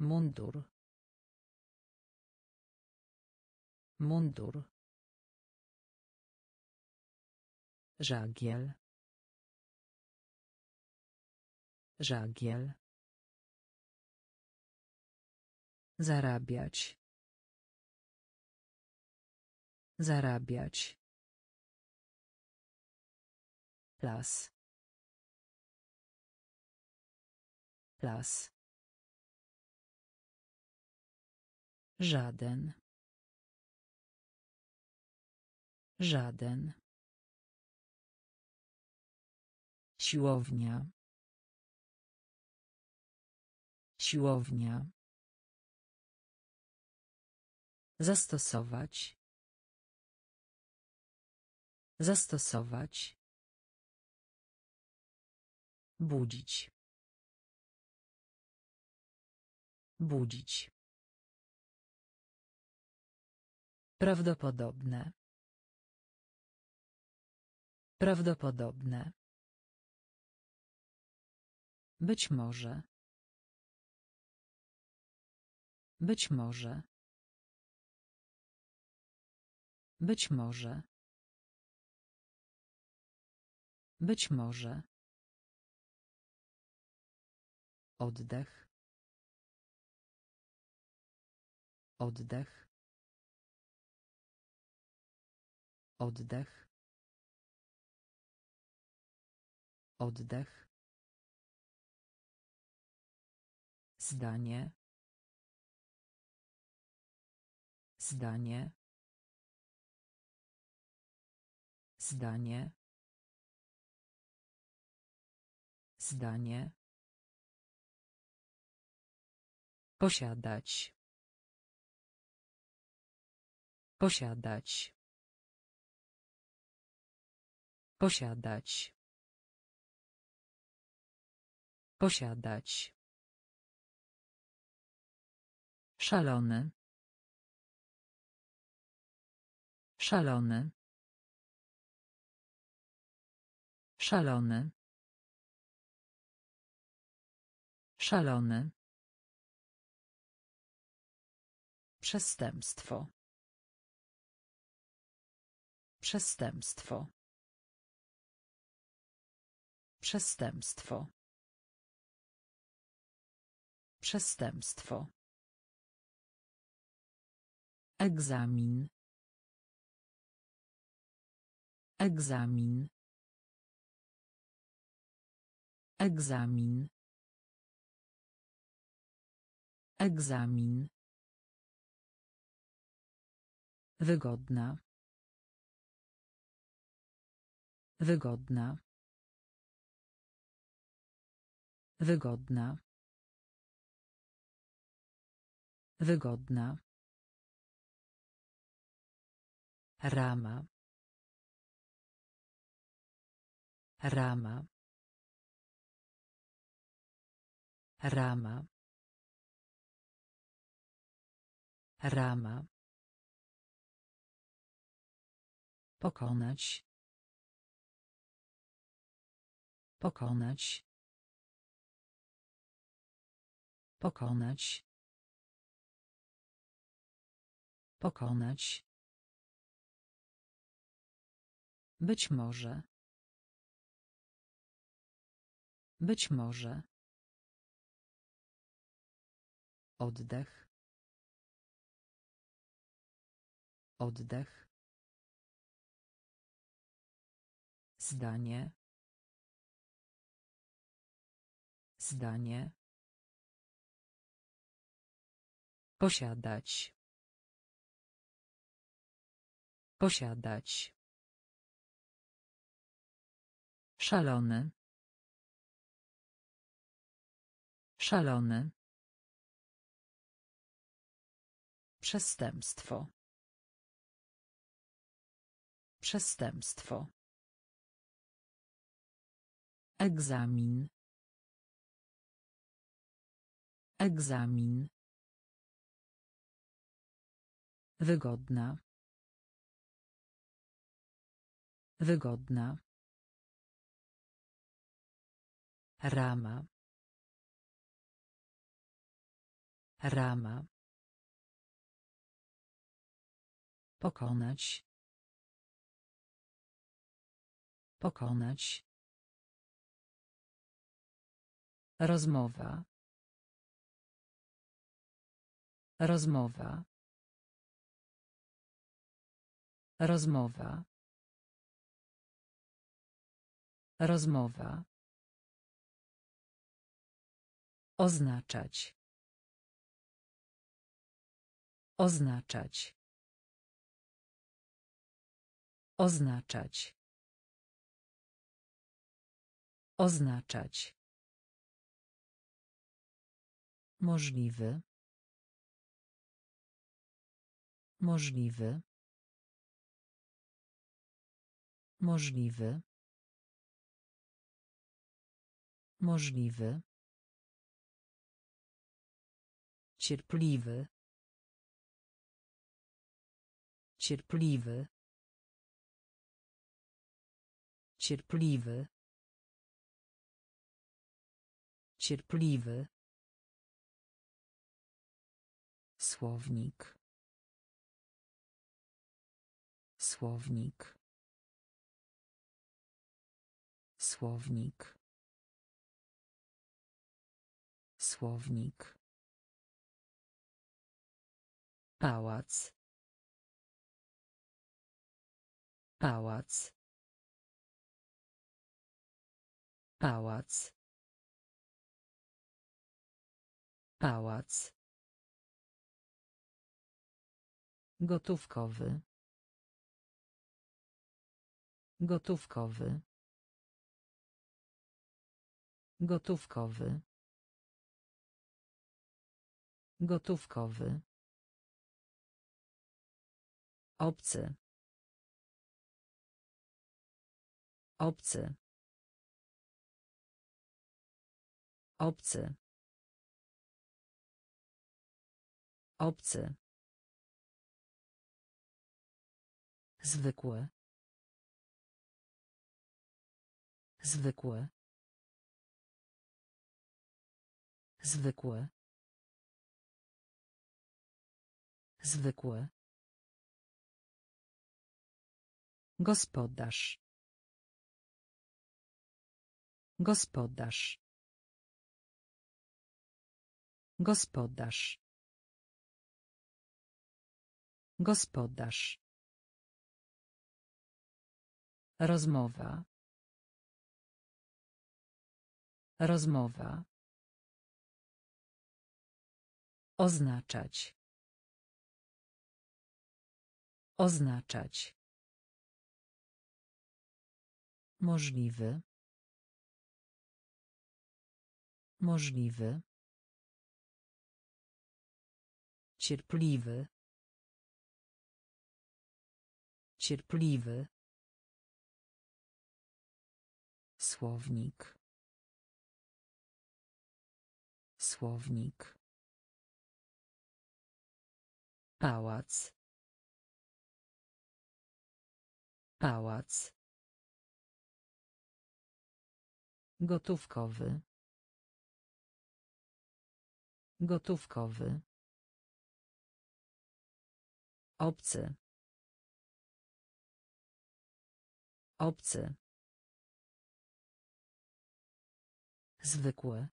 Mundur. Mundur. Żagiel. Żagiel. Zarabiać. Zarabiać. Żaden. Żaden. Siłownia. Siłownia. Zastosować. Zastosować. Budzić. Budzić. Prawdopodobne. Prawdopodobne. Być może. Być może. Być może. Być może. Oddech. Oddech. Oddech. Oddech. Zdanie. Zdanie. Zdanie. Zdanie. Posiadać. Posiadać. Posiadać. Posiadać. Szalony. Szalony. Szalony. Szalony. Przestępstwo. Przestępstwo. Przestępstwo. Przestępstwo. Egzamin. Egzamin. Egzamin. Egzamin. Wygodna. Wygodna. Wygodna. Wygodna. Rama. Rama. Rama. Rama. Pokonać. Pokonać. Pokonać. Pokonać. Być może. Być może. Oddech. Oddech. Zdanie. Zdanie. Posiadać. Posiadać. Szalony. Szalony. Przestępstwo. Przestępstwo. Egzamin. Egzamin. Wygodna. Wygodna. Rama. Rama. Pokonać. Pokonać. Rozmowa. Rozmowa. Rozmowa. Rozmowa. Oznaczać. Oznaczać. Oznaczać. Oznaczać. Możliwy. Możliwy. Możliwy. Możliwy. Cierpliwy. Cierpliwy. Cierpliwy. Cierpliwy. Słownik. Słownik. Słownik. Słownik. Pałac. Pałac. Pałac. Pałac. Gotówkowy. Gotówkowy. Gotówkowy. Gotówkowy. Obcy. Obcy. Obcy. Obcy. Zwykłe. Zwykłe. Zwykłe. Zwykłe. Gospodarz. Gospodarz. Gospodarz. Gospodarz. Rozmowa. Rozmowa. Oznaczać. Oznaczać. Możliwy. Możliwy. Cierpliwy. Cierpliwy. Słownik. Słownik. Pałac. Pałac. Gotówkowy. Gotówkowy. Obcy. Obcy. Zwykłe.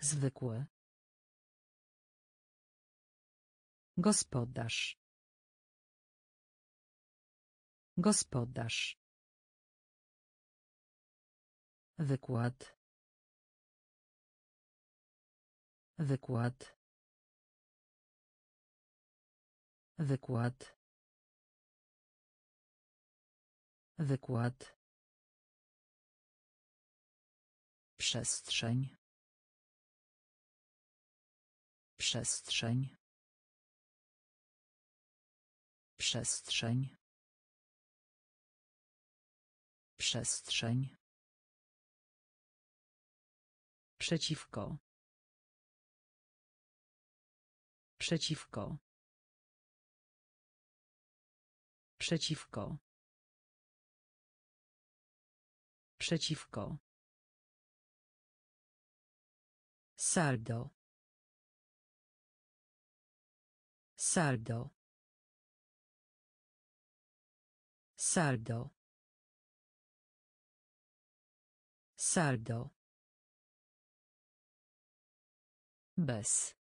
Zwykłe. Gospodarz. Gospodarz. Wykład. Wykład. Wykład. Wykład. Przestrzeń. Przestrzeń. Przestrzeń. Przestrzeń. Przeciwko. Przeciwko. Przeciwko. Przeciwko. Saldo. Saldo. Saldo. Saldo. Bez.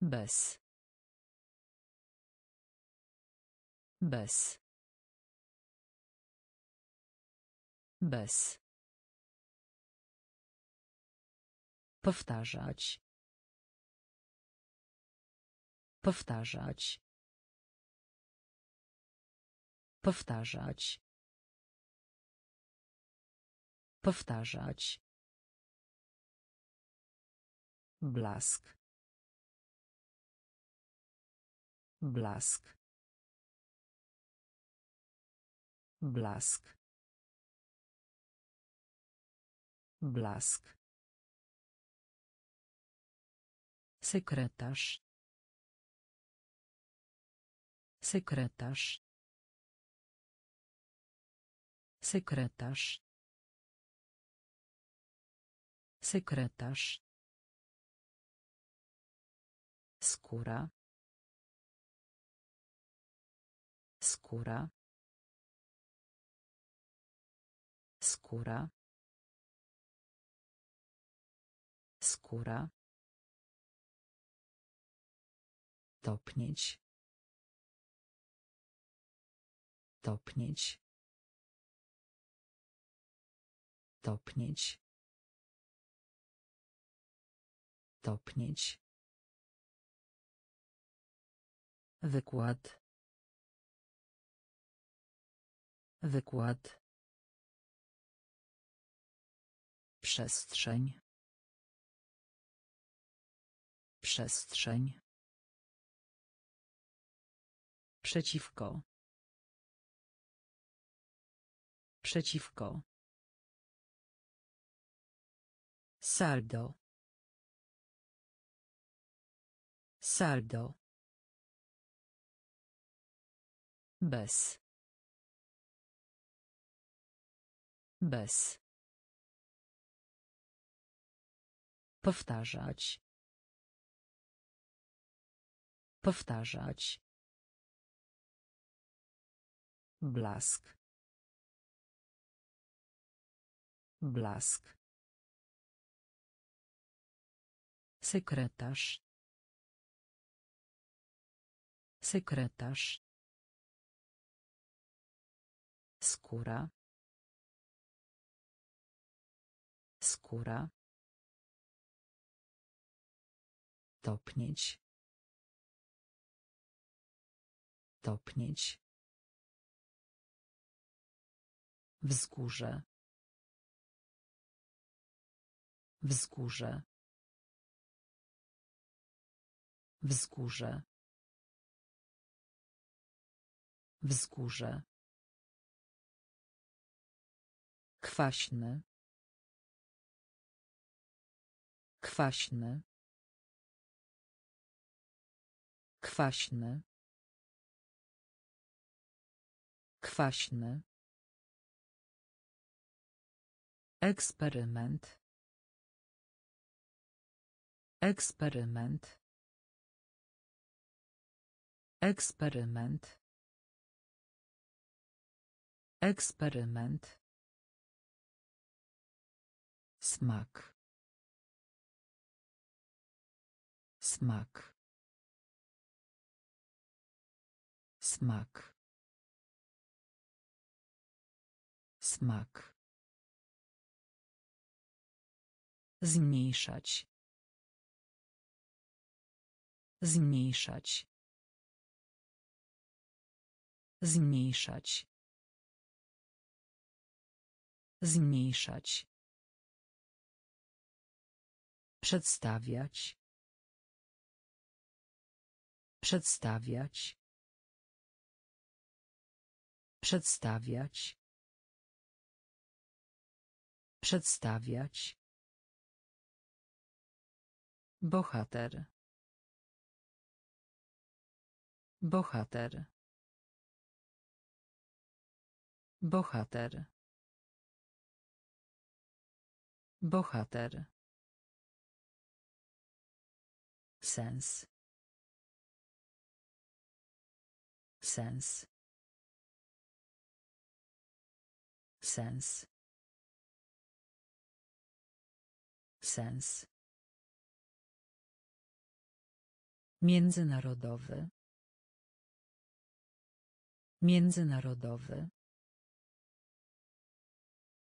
Bez. Bez. Bez. Powtarzać. Powtarzać. Powtarzać. Powtarzać. Blask. Blask. Blask. Blask. Sekretarz. Sekretarz. Sekretarz. Sekretarz. Skóra. Skóra. Skóra. Skóra. Topnieć. Topnieć. Topnieć. Topnieć. Wykład. Wykład. Przestrzeń. Przestrzeń. Przeciwko. Przeciwko. Saldo. Saldo. Bez. Bez. Powtarzać. Powtarzać. Blask. Blask. Sekretarz. Sekretarz. Skóra. Skóra. Topnieć. Topnieć. Wzgórze. Wzgórze. Wzgórze. Wzgórze. Kwaśny. Kwaśny. Kwaśny. Kwaśny. Eksperyment. Eksperyment. Eksperyment. Eksperyment. Smak. Smak. Smak. Smak. Zmniejszać. Zmniejszać. Zmniejszać. Zmniejszać. Przedstawiać. Przedstawiać. Przedstawiać. Przedstawiać. Bohater. Bohater. Bohater. Bohater. Sens. Sens. Sens. Sens. Międzynarodowy. Międzynarodowy.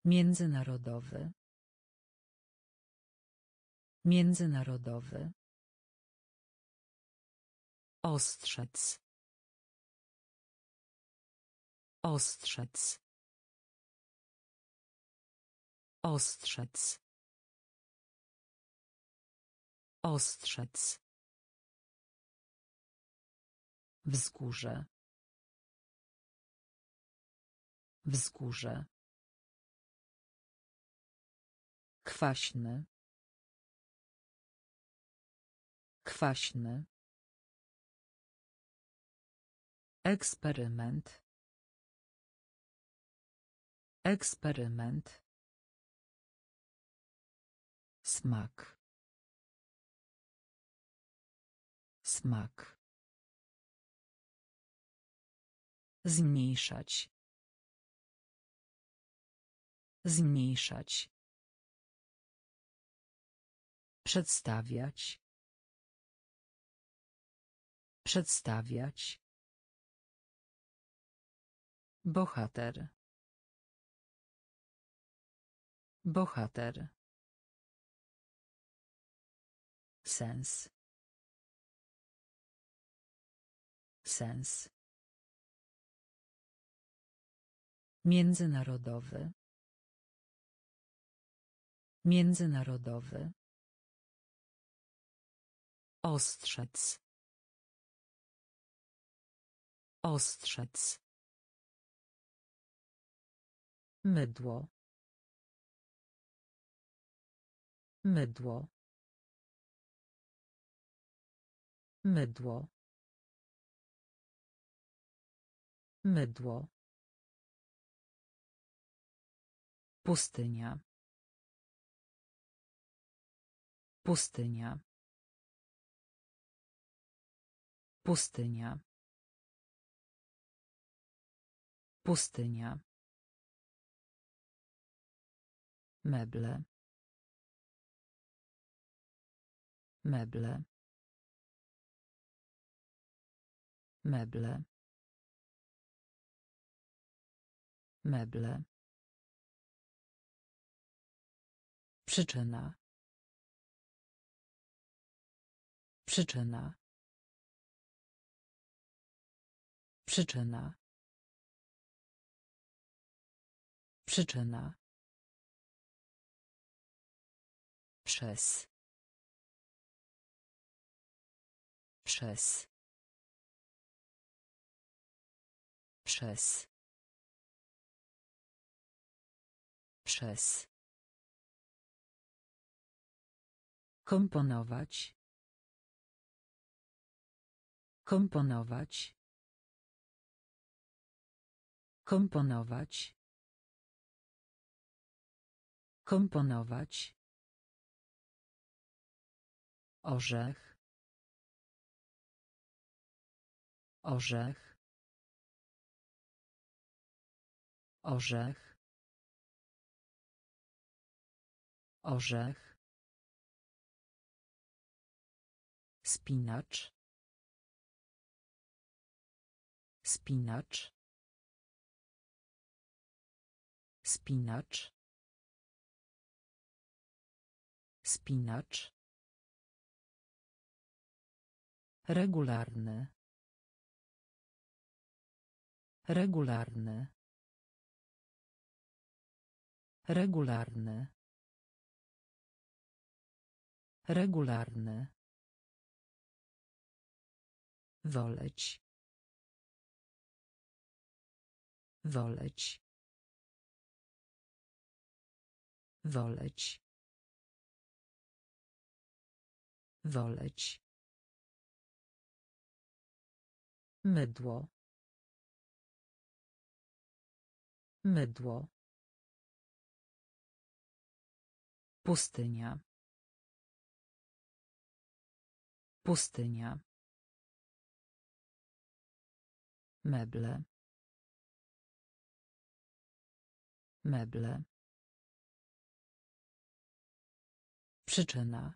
Międzynarodowy. Międzynarodowy. Ostrzec. Ostrzec. Ostrzec. Ostrzec. Wzgórze. Wzgórze. Kwaśny. Kwaśny. Eksperyment. Eksperyment. Smak. Smak. Zmniejszać. Zmniejszać. Przedstawiać. Przedstawiać. Bohater. Bohater. Sens. Sens. Międzynarodowy. Międzynarodowy. Ostrzec. Ostrzec. Mydło. Mydło. Mydło. Mydło. Pustynia. Pustynia. Pustynia. Pustynia. Meble. Meble. Meble. Meble. Przyczyna. Przyczyna. Przyczyna. Przyczyna. Przez. Przez. Przez. Przez. Komponować. Komponować. Komponować. Komponować. Orzech. Orzech. Orzech. Orzech. Spinacz. Spinacz. Spinacz. Spinacz. Regularny. Regularny. Regularny. Regularny. Woleć. Woleć. Woleć. Woleć. Mydło. Mydło. Pustynia. Pustynia. Meble. Meble. Przyczyna.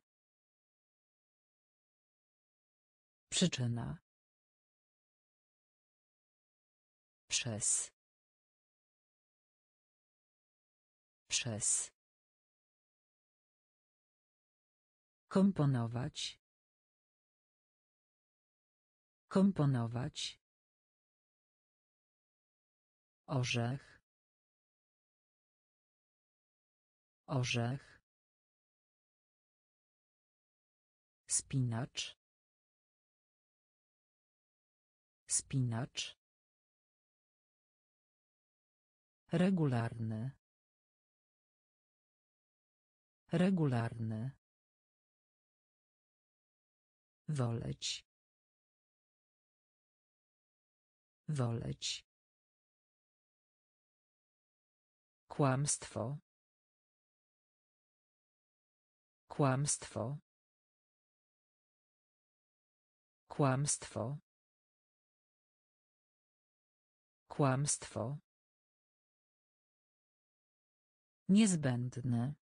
Przyczyna. Przez. Przez. Komponować. Komponować. Orzech. Orzech. Spinacz. Spinacz. Regularny. Regularny. Woleć. Woleć. Kłamstwo. Kłamstwo. Kłamstwo. Kłamstwo. Niezbędne.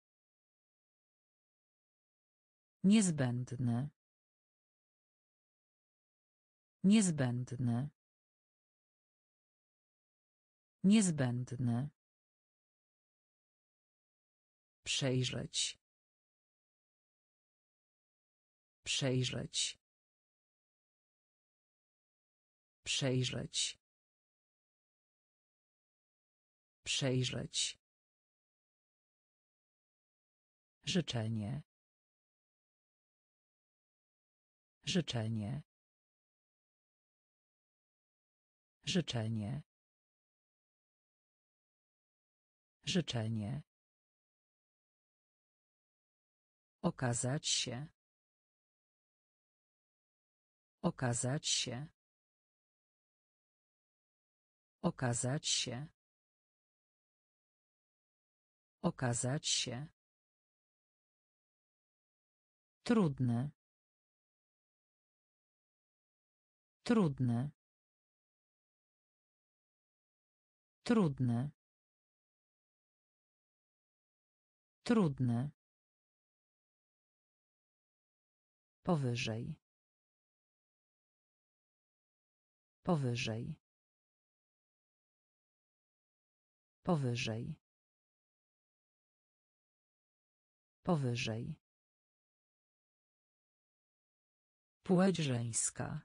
Niezbędne. Niezbędne. Niezbędne. Przejrzeć. Przejrzeć. Przejrzeć. Przejrzeć. Życzenie. Życzenie. Życzenie. Życzenie. Okazać się. Okazać się. Okazać się. Okazać się. Trudne. Trudne. Trudne. Trudne. Powyżej. Powyżej. Powyżej. Powyżej. Płeć żeńska.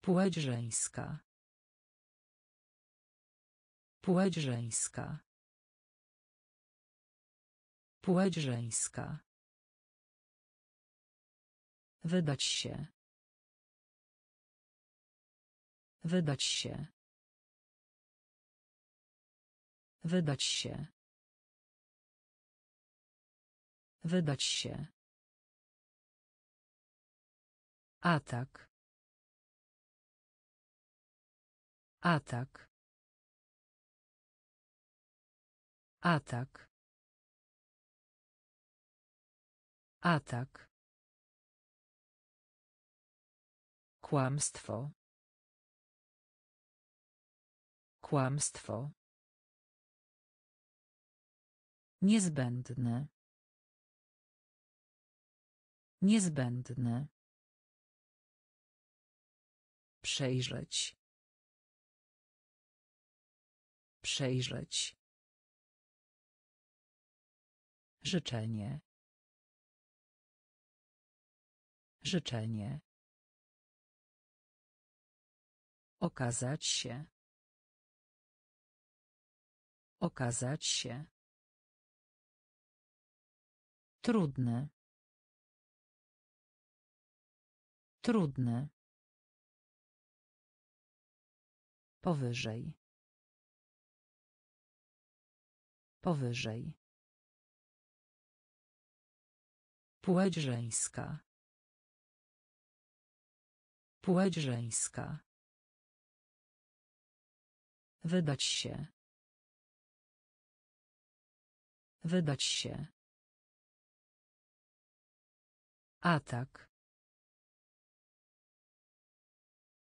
Płeć żeńska. Płeć żeńska. Płeć żeńska. Wydać się. Wydać się. Wydać się. Wydać się. Atak. Atak. Atak. Atak. Kłamstwo. Kłamstwo. Niezbędne. Niezbędne. Przejrzeć. Przejrzeć. Życzenie. Życzenie. Okazać się. Okazać się. Trudne. Trudne. Powyżej. Powyżej. Płeć żeńska. Płeć żeńska. Wydać się. Wydać się. Atak.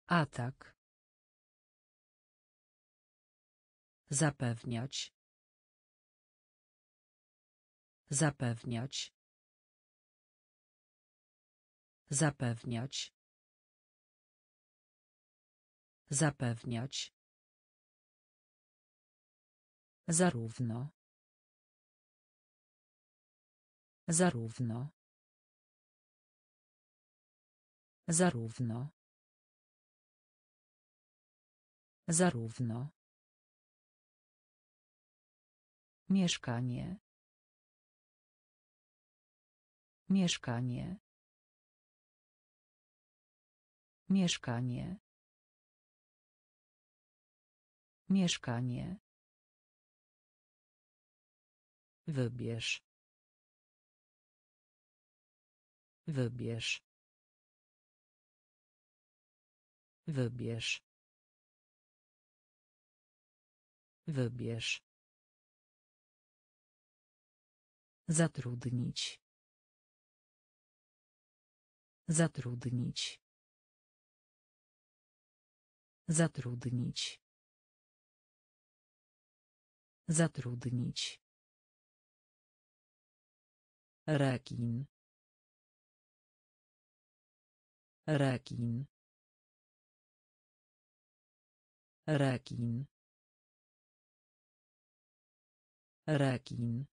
Atak. Zapewniać. Zapewniać. Zapewniać. Zapewniać. Zarówno. Zarówno. Zarówno. Zarówno. Mieszkanie. Mieszkanie. Mieszkanie. Mieszkanie. Wybierz. Wybierz. Wybierz. Wybierz. Zatrudnić. Zatrudnić. Zatrudnić. Zatrudnić. Rekin. Rekin. Rekin. Rekin.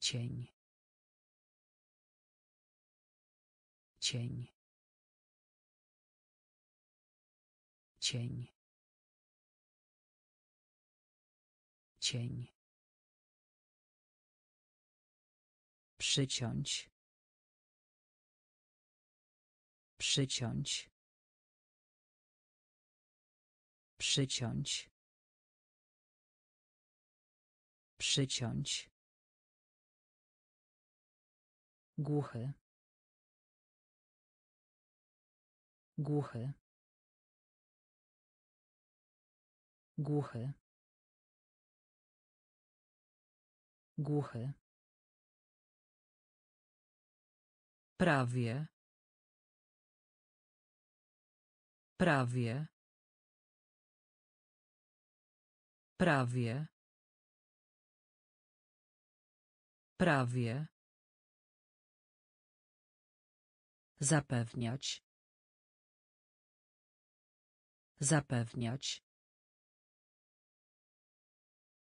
Cień. Cień. Cień. Cień. Przyciąć. Przyciąć. Przyciąć. Przyciąć. Głuchy. Głuchy. Głuchy. Głuchy. Prawie. Prawie. Prawie. Prawie. Zapewniać. Zapewniać.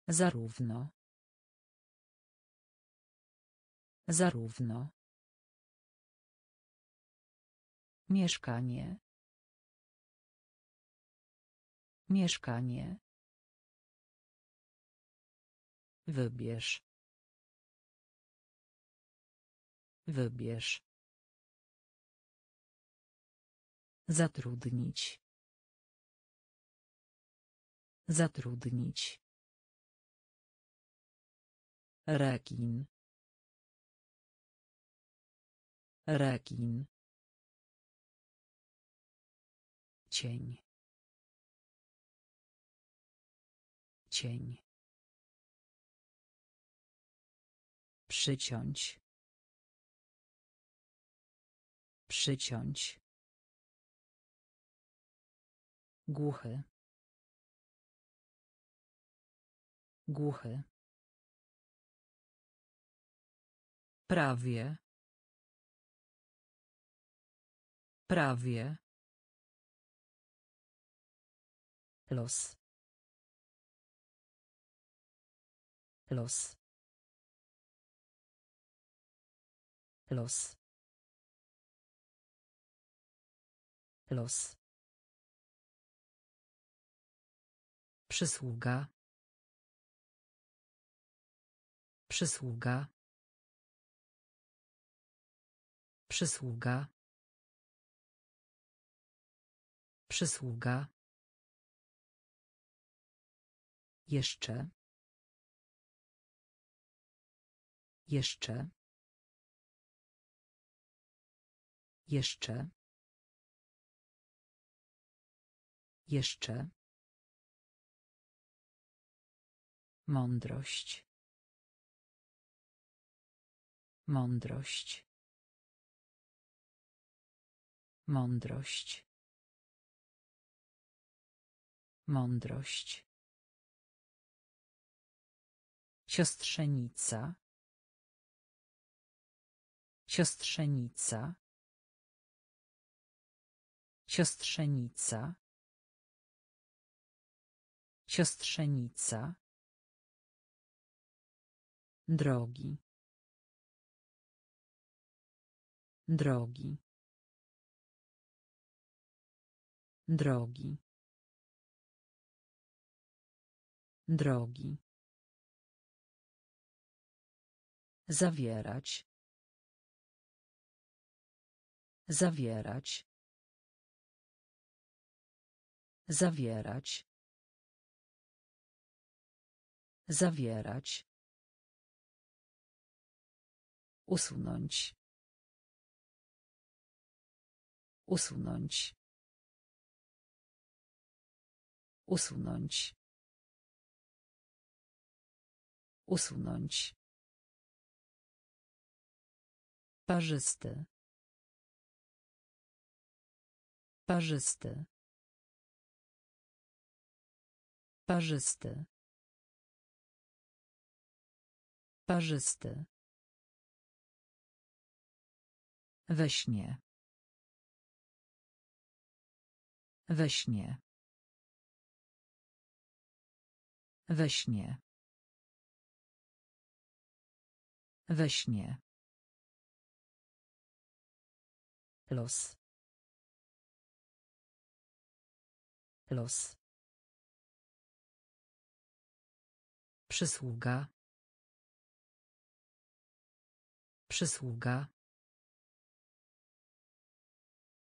Zarówno. Zarówno. Mieszkanie. Mieszkanie. Wybierz. Wybierz. Zatrudnić. Zatrudnić. Rekin. Rekin. Cień. Cień. Przyciąć. Przyciąć. Głuchy. Głuchy. Prawie. Prawie. Los. Los. Los. Los. Przysługa. Przysługa. Przysługa. Przysługa. Jeszcze. Jeszcze. Jeszcze. Jeszcze. Mądrość. Mądrość. Mądrość. Mądrość. Siostrzenica. Siostrzenica. Siostrzenica. Siostrzenica. Drogi. Drogi. Drogi. Drogi. Zawierać. Zawierać. Zawierać. Zawierać. Usunąć. Usunąć. Usunąć. Usunąć. Parzysty. Parzysty. Parzysty. Parzysty. We śnie. We śnie. We śnie. We śnie. Los. Los. Przysługa. Przysługa.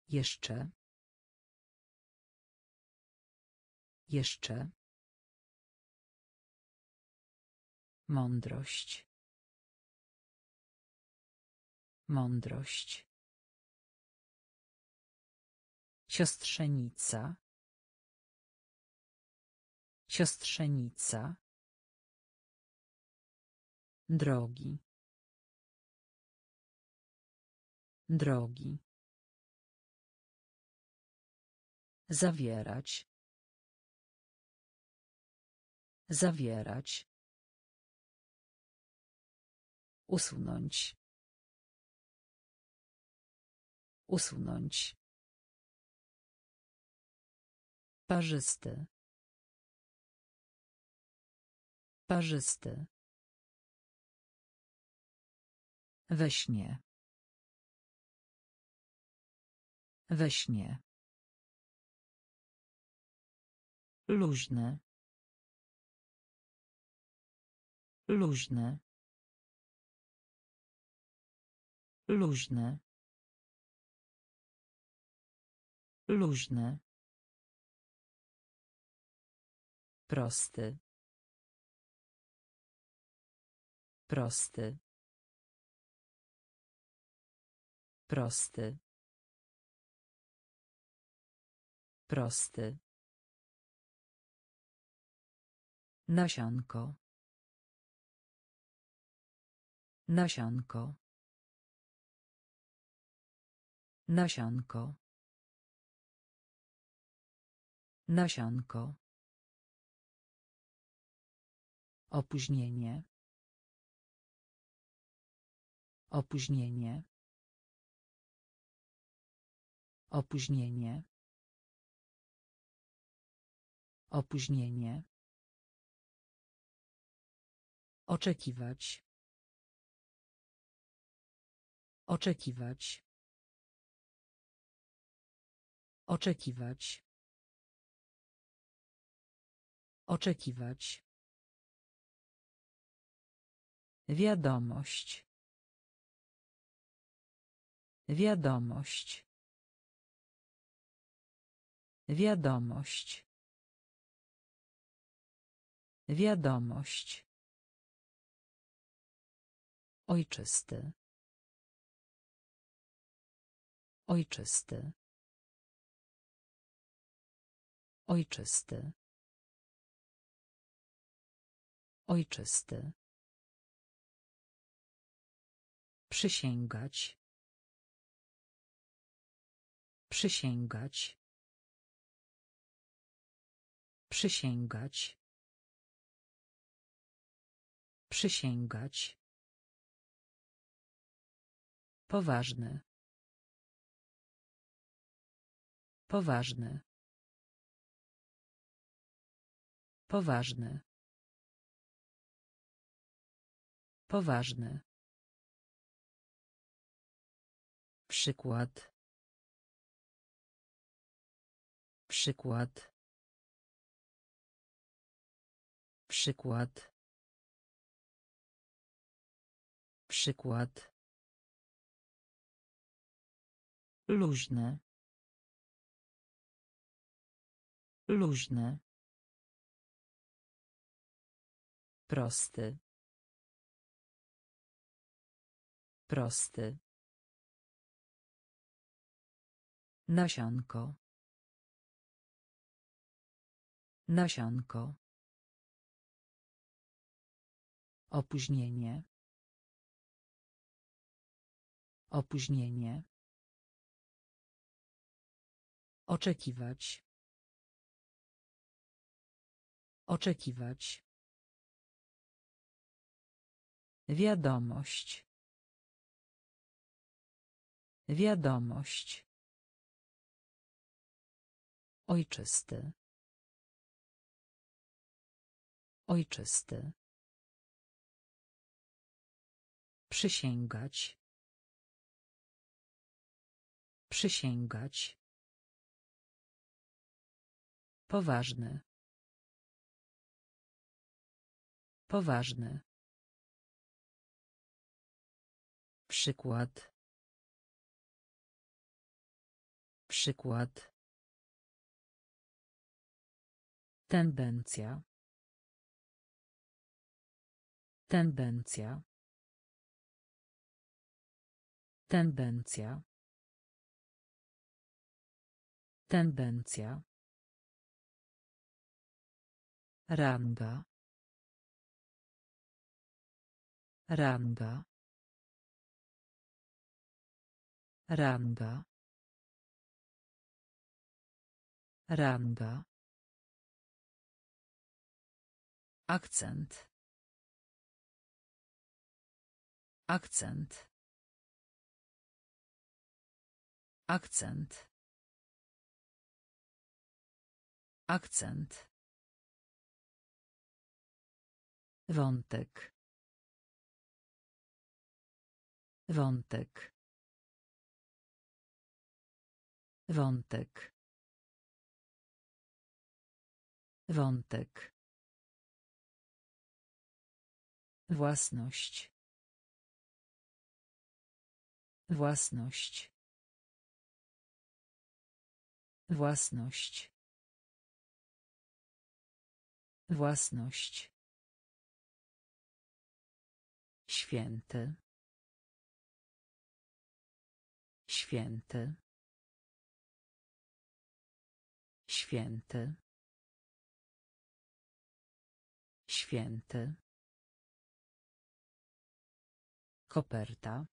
Jeszcze. Jeszcze. Mądrość. Mądrość. Siostrzenica. Siostrzenica. Drogi. Drogi. Zawierać. Zawierać. Usunąć. Usunąć. Parzysty. Parzysty. We śnie. We śnie. Luźny. Luźny. Prosty. Prosty. Prosty. Prosty. Nasionko. Nasionko. Nasionko. Nasionko. Opóźnienie. Opóźnienie. Opóźnienie. Opóźnienie. Oczekiwać. Oczekiwać. Oczekiwać. Oczekiwać. Wiadomość. Wiadomość. Wiadomość. Wiadomość. Ojczysty. Ojczysty. Ojczysty. Ojczysty. Przysięgać. Przysięgać. Przysięgać. Przysięgać. Poważny. Poważny. Poważny. Poważny. Przykład. Przykład. Przykład. Przykład. Luźne. Luźne. Prosty. Prosty. Nasionko. Nasionko. Opóźnienie. Opóźnienie. Oczekiwać. Oczekiwać. Wiadomość. Wiadomość. Ojczysty. Ojczysty. Przysięgać. Przysięgać. Poważny. Poważny. Przykład. Przykład. Tendencja. Tendencja. Tendencja. Tendencja. Ranga. Ranga. Ranga. Ranga. Akcent. Akcent. Akcent. Akcent. Wątek. Wątek. Wątek. Wątek. Własność. Własność. Własność. Własność. Święty. Święty. Święty. Święty. Koperta.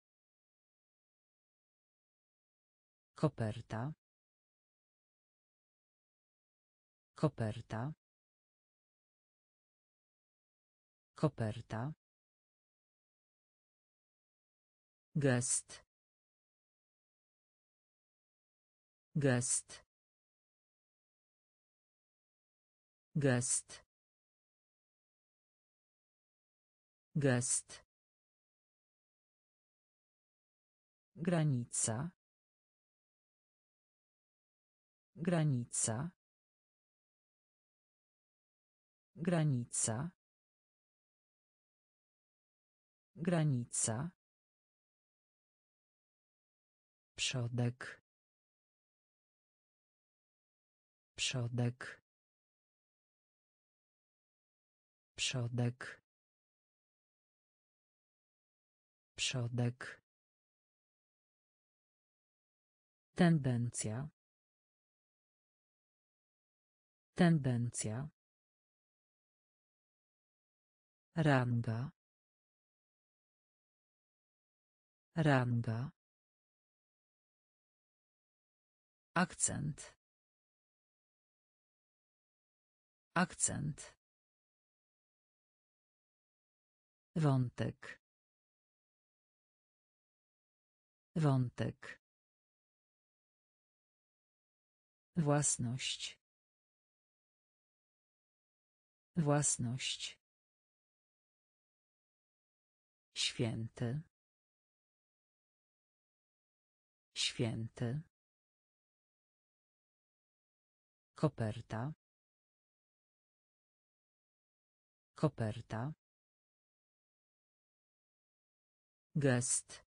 Koperta. Koperta. Koperta. Gest. Gest. Gest. Gest. Granica. Granica. Granica. Granica. Przodek. Przodek. Przodek. Przodek. Tendencja. Tendencja. Ranga. Ranga. Akcent. Akcent. Wątek. Wątek. Własność. Własność. Święty. Święty. Koperta. Koperta. Gest.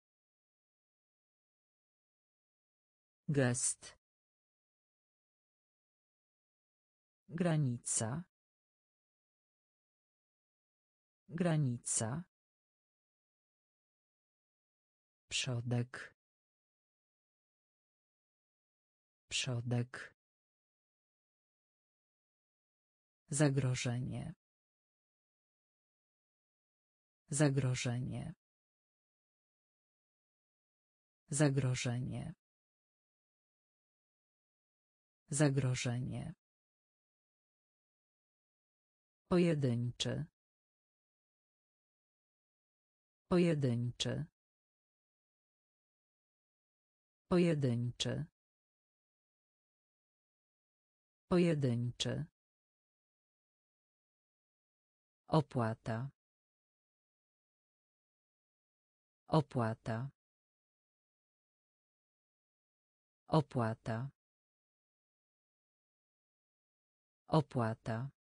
Gest. Granica. Granica. Przodek. Przodek. Zagrożenie. Zagrożenie. Zagrożenie. Zagrożenie. Pojedynczy. Pojedynczy. Pojedynczy. Pojedynczy. Opłata. Opłata. Opłata. Opłata.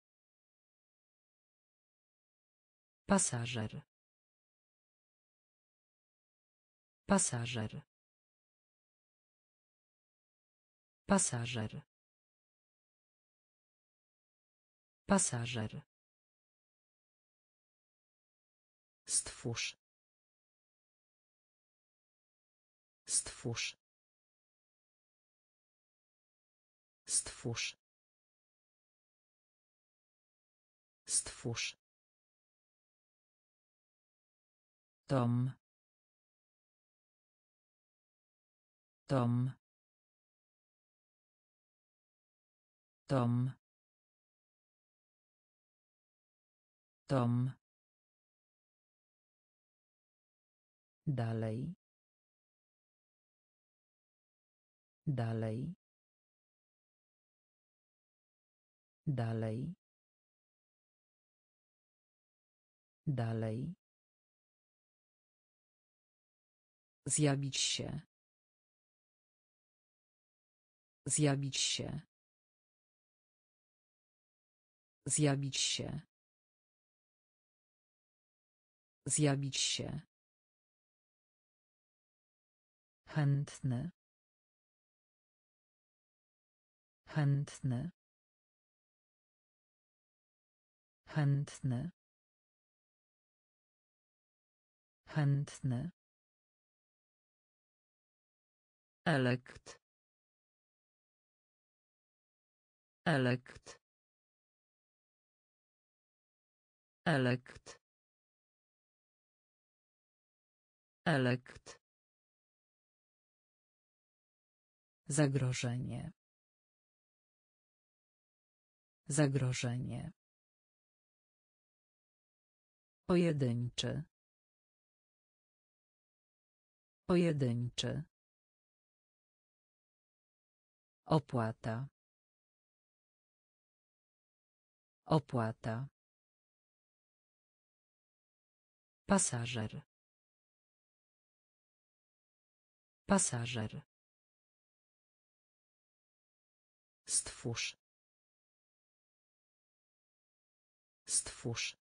Pasażer. Pasażer. Pasażer. Pasażer. Stwórz. Stwórz. Stwórz. Stwórz. Dom. Dom. Dom. Dom. Dalej. Dalej. Dalej. Dalej. Zjawić się. Zjawić się. Zjawić się. Zjawić się. Chętny. Chętny. Chętny. Chętny. Elekt. Elekt. Elekt. Elekt. Zagrożenie. Zagrożenie. Pojedynczy. Pojedynczy. Opłata. Opłata. Pasażer. Pasażer. Stwórz. Stwórz.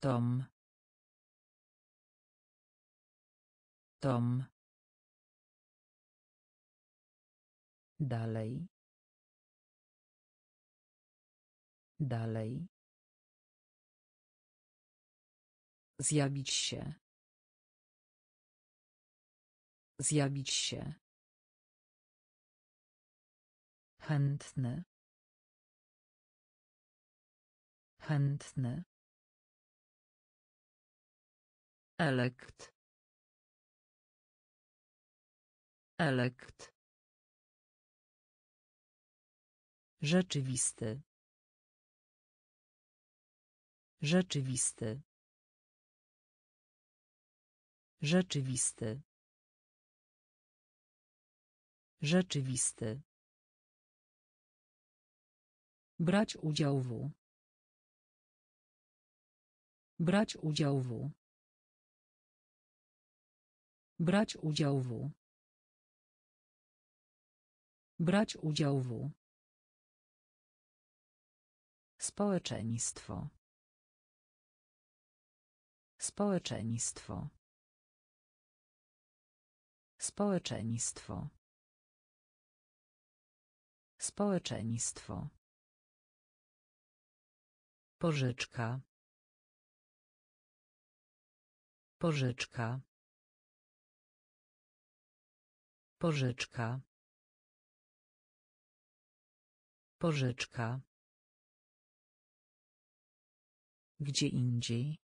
Dom. Dom. Dalej. Dalej. Zjawić się. Zjawić się. Chętny. Chętny. Elekt. Elekt. Rzeczywisty. Rzeczywisty. Rzeczywisty. Rzeczywisty. Brać udział w. Brać udział w. Brać udział w. Brać udział w. Społeczeństwo. Społeczeństwo. Społeczeństwo. Społeczeństwo. Pożyczka. Pożyczka. Pożyczka. Pożyczka. Gdzie indziej.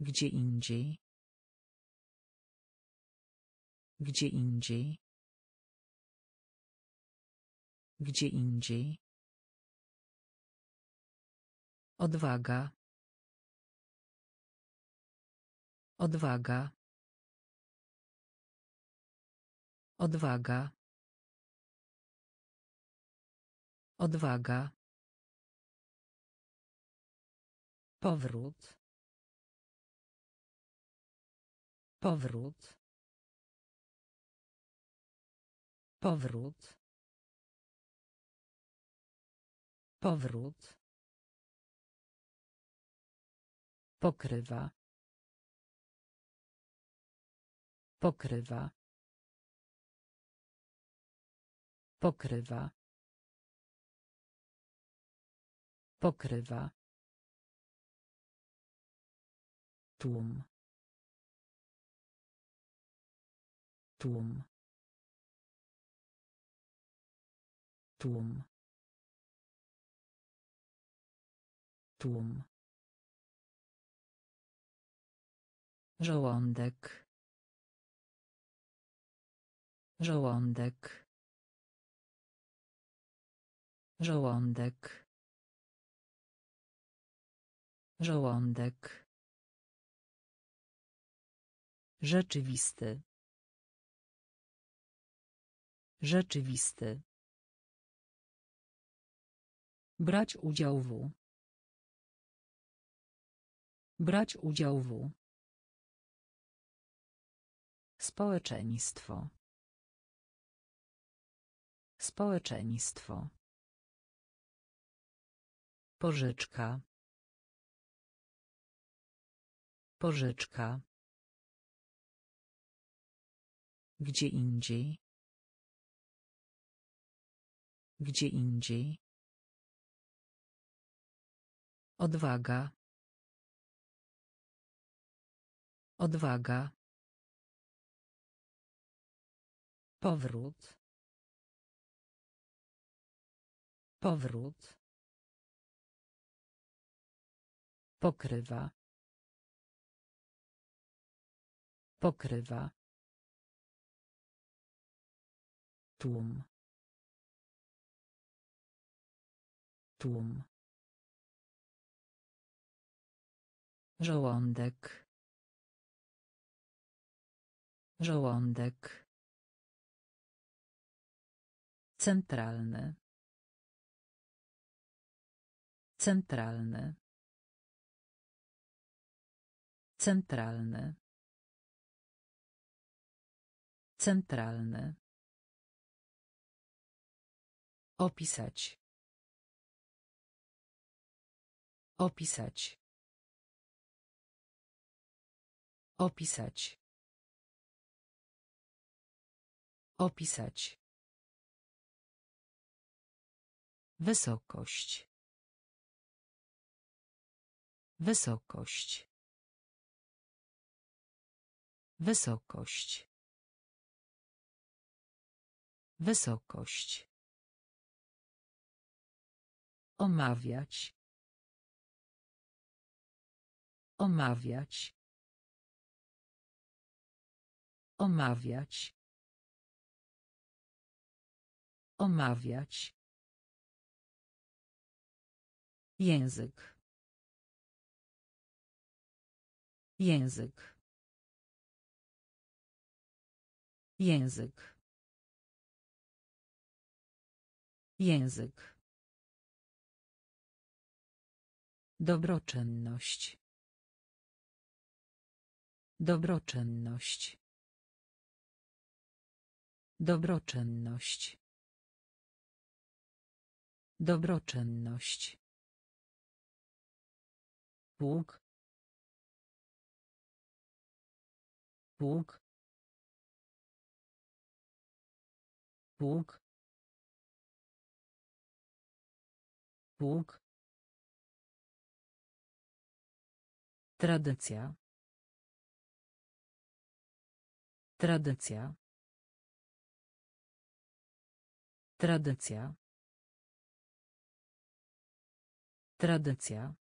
Gdzie indziej. Gdzie indziej. Gdzie indziej. Odwaga. Odwaga. Odwaga. Odwaga. Powrót. Powrót. Powrót. Powrót. Pokrywa. Pokrywa. Pokrywa. Pokrywa. Tłum. Tłum. Tłum. Tłum. Żołądek. Żołądek. Żołądek. Żołądek. Rzeczywisty. Rzeczywisty. Brać udział w. Brać udział w. Społeczeństwo. Społeczeństwo. Pożyczka. Pożyczka. Gdzie indziej. Gdzie indziej. Odwaga. Odwaga. Powrót. Powrót. Pokrywa. Pokrywa. Tłum. Tłum. Żołądek. Żołądek. Centralny. Centralny. Centralny. Centralny. Opisać. Opisać. Opisać. Opisać. Wysokość. Wysokość. Wysokość. Wysokość. Omawiać. Omawiać. Omawiać. Omawiać. Język. Język. Język. Język. Dobroczynność. Dobroczynność. Dobroczynność. Dobroczynność. Pług. Pług. Pług. Pług. Tradycja. Tradycja. Tradycja. Tradycja.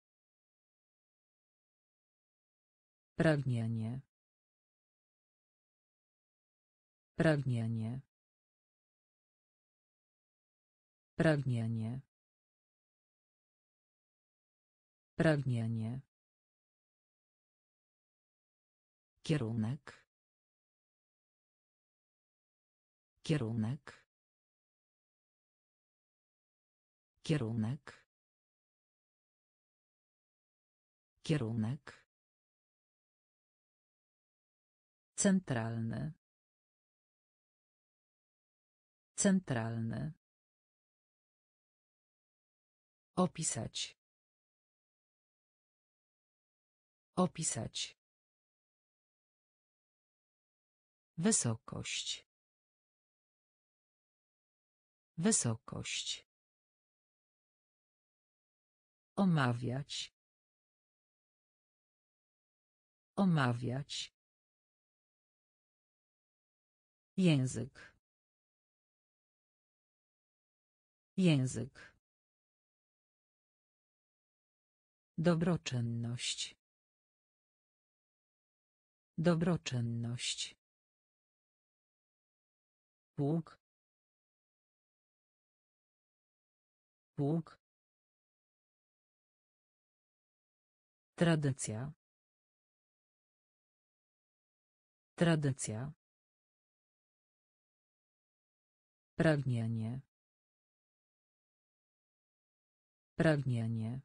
Pragnienie. Pragnienie. Pragnienie. Pragnienie. Kierunek. Kierunek. Kierunek. Kierunek. Centralny. Centralny. Opisać. Opisać. Wysokość. Wysokość. Omawiać. Omawiać. Język. Język. Dobroczynność. Dobroczynność. Pług. Pług. Tradycja. Tradycja. Pragnienie. Pragnienie.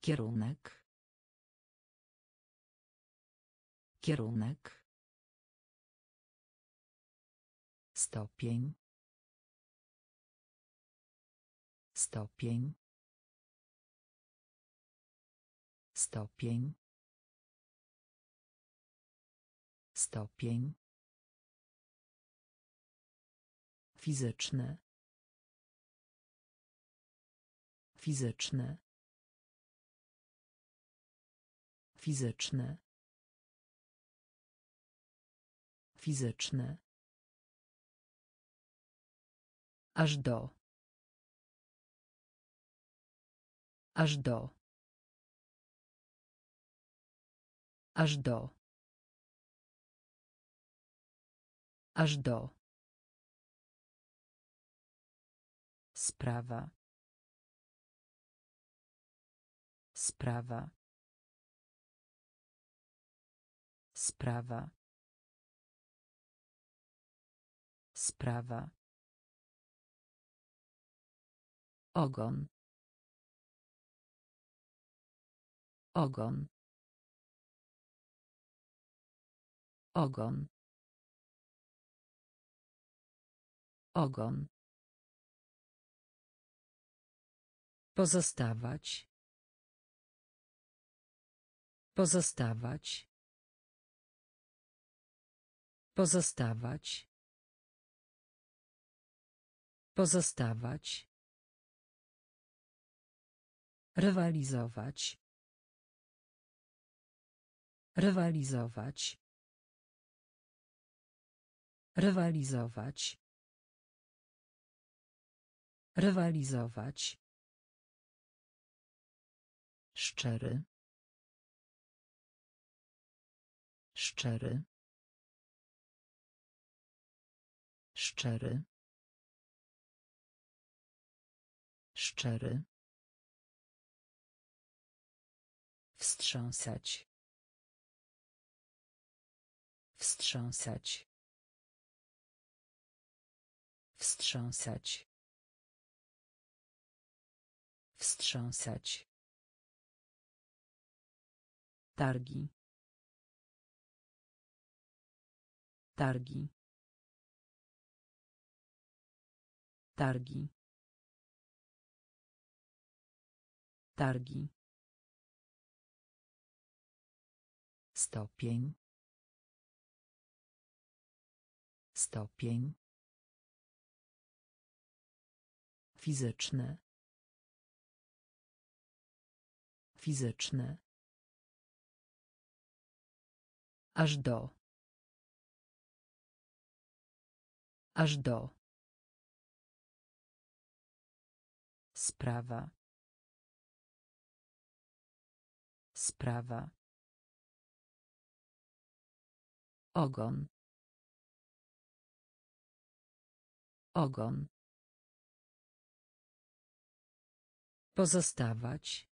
Kierunek. Kierunek. Stopień. Stopień. Stopień. Stopień. Fizyczny. Fizyczny. Fizyczny. Fizyczny. Aż do. Aż do. Aż do. Aż do. Sprawa. Sprawa. Sprawa. Sprawa. Ogon. Ogon. Ogon. Ogon. Pozostawać. Pozostawać. Pozostawać. Pozostawać. Rywalizować. Rywalizować. Rywalizować. Rywalizować. Szczery. Szczery. Szczery. Szczery. Wstrząsać. Wstrząsać. Wstrząsać. Wstrząsać. Targi. Targi. Targi. Targi. Stopień. Stopień. Fizyczny. Fizyczny. Aż do. Aż do. Sprawa. Sprawa. Ogon. Ogon. Pozostawać.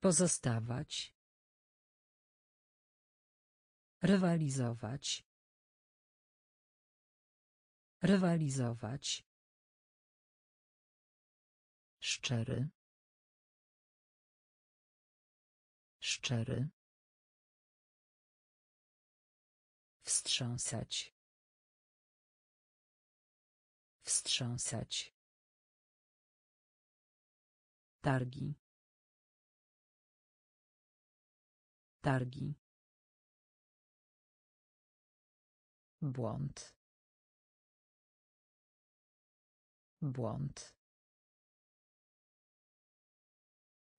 Pozostawać. Rywalizować. Rywalizować. Szczery. Szczery. Wstrząsać. Wstrząsać. Targi. Targi. Błąd. Błąd.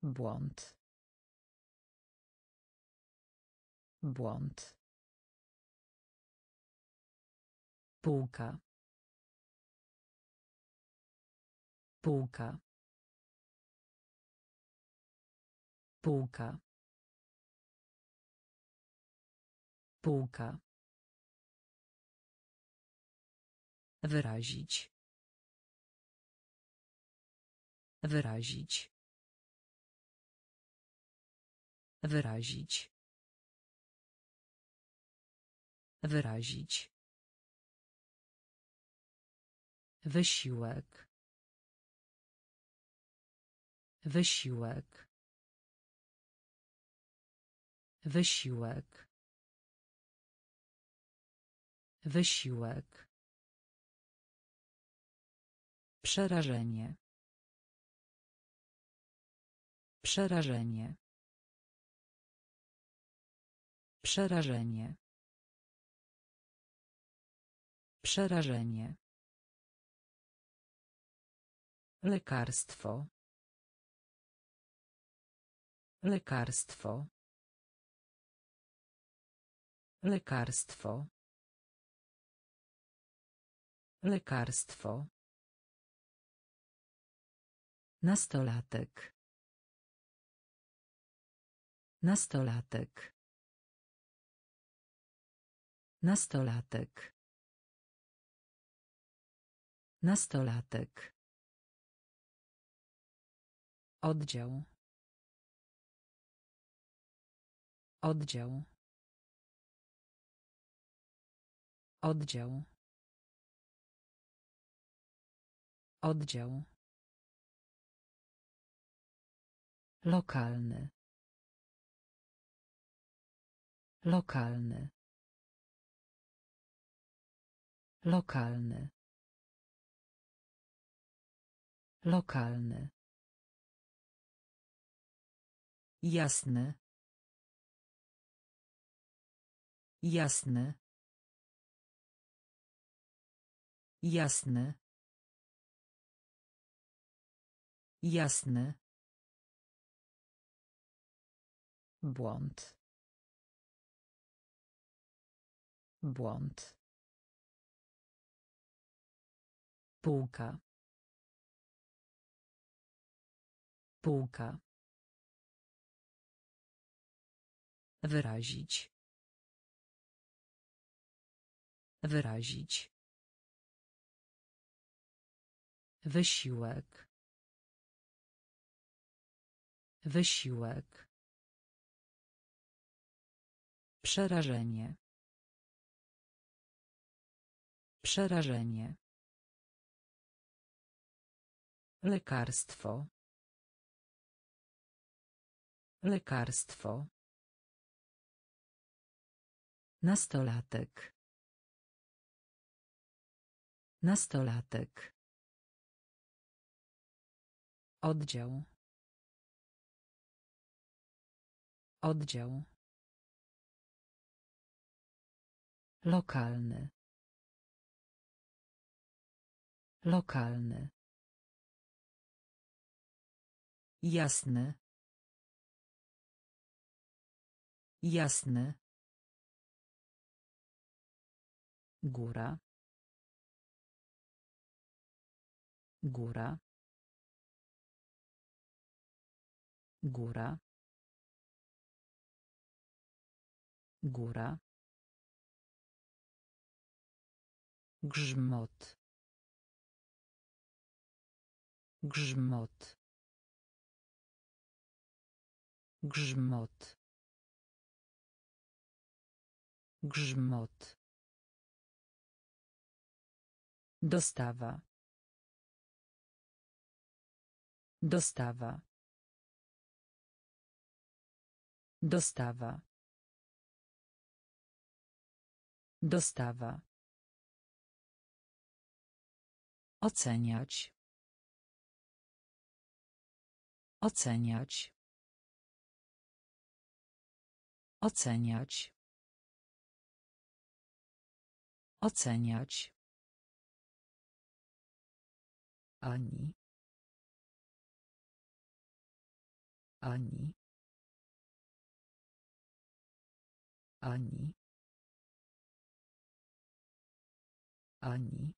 Błąd. Błąd. Półka. Półka. Półka. Półka. Wyrazić. Wyrazić. Wyrazić. Wyrazić. Wysiłek. Wysiłek. Wysiłek. Wysiłek. Przerażenie. Przerażenie. Przerażenie. Przerażenie. Lekarstwo. Lekarstwo. Lekarstwo. Lekarstwo. Nastolatek. Nastolatek. Nastolatek. Nastolatek. Oddział. Oddział. Oddział. Oddział. Lokalny. Lokalny. Lokalny. Lokalny. Jasny. Jasny. Jasny. Jasny. Błąd. Błąd. Półka. Półka. Wyrazić. Wyrazić. Wysiłek. Wysiłek. Przerażenie. Przerażenie. Lekarstwo. Lekarstwo. Nastolatek. Nastolatek. Oddział. Oddział. Lokalny. Lokalny. Jasny. Jasny. Góra. Góra. Góra. Góra. Grzmot. Grzmot. Grzmot. Grzmot. Dostawa. Dostawa. Dostawa. Dostawa. Oceniać. Oceniać. Oceniać. Oceniać. Ani. Ani. Ani. Ani.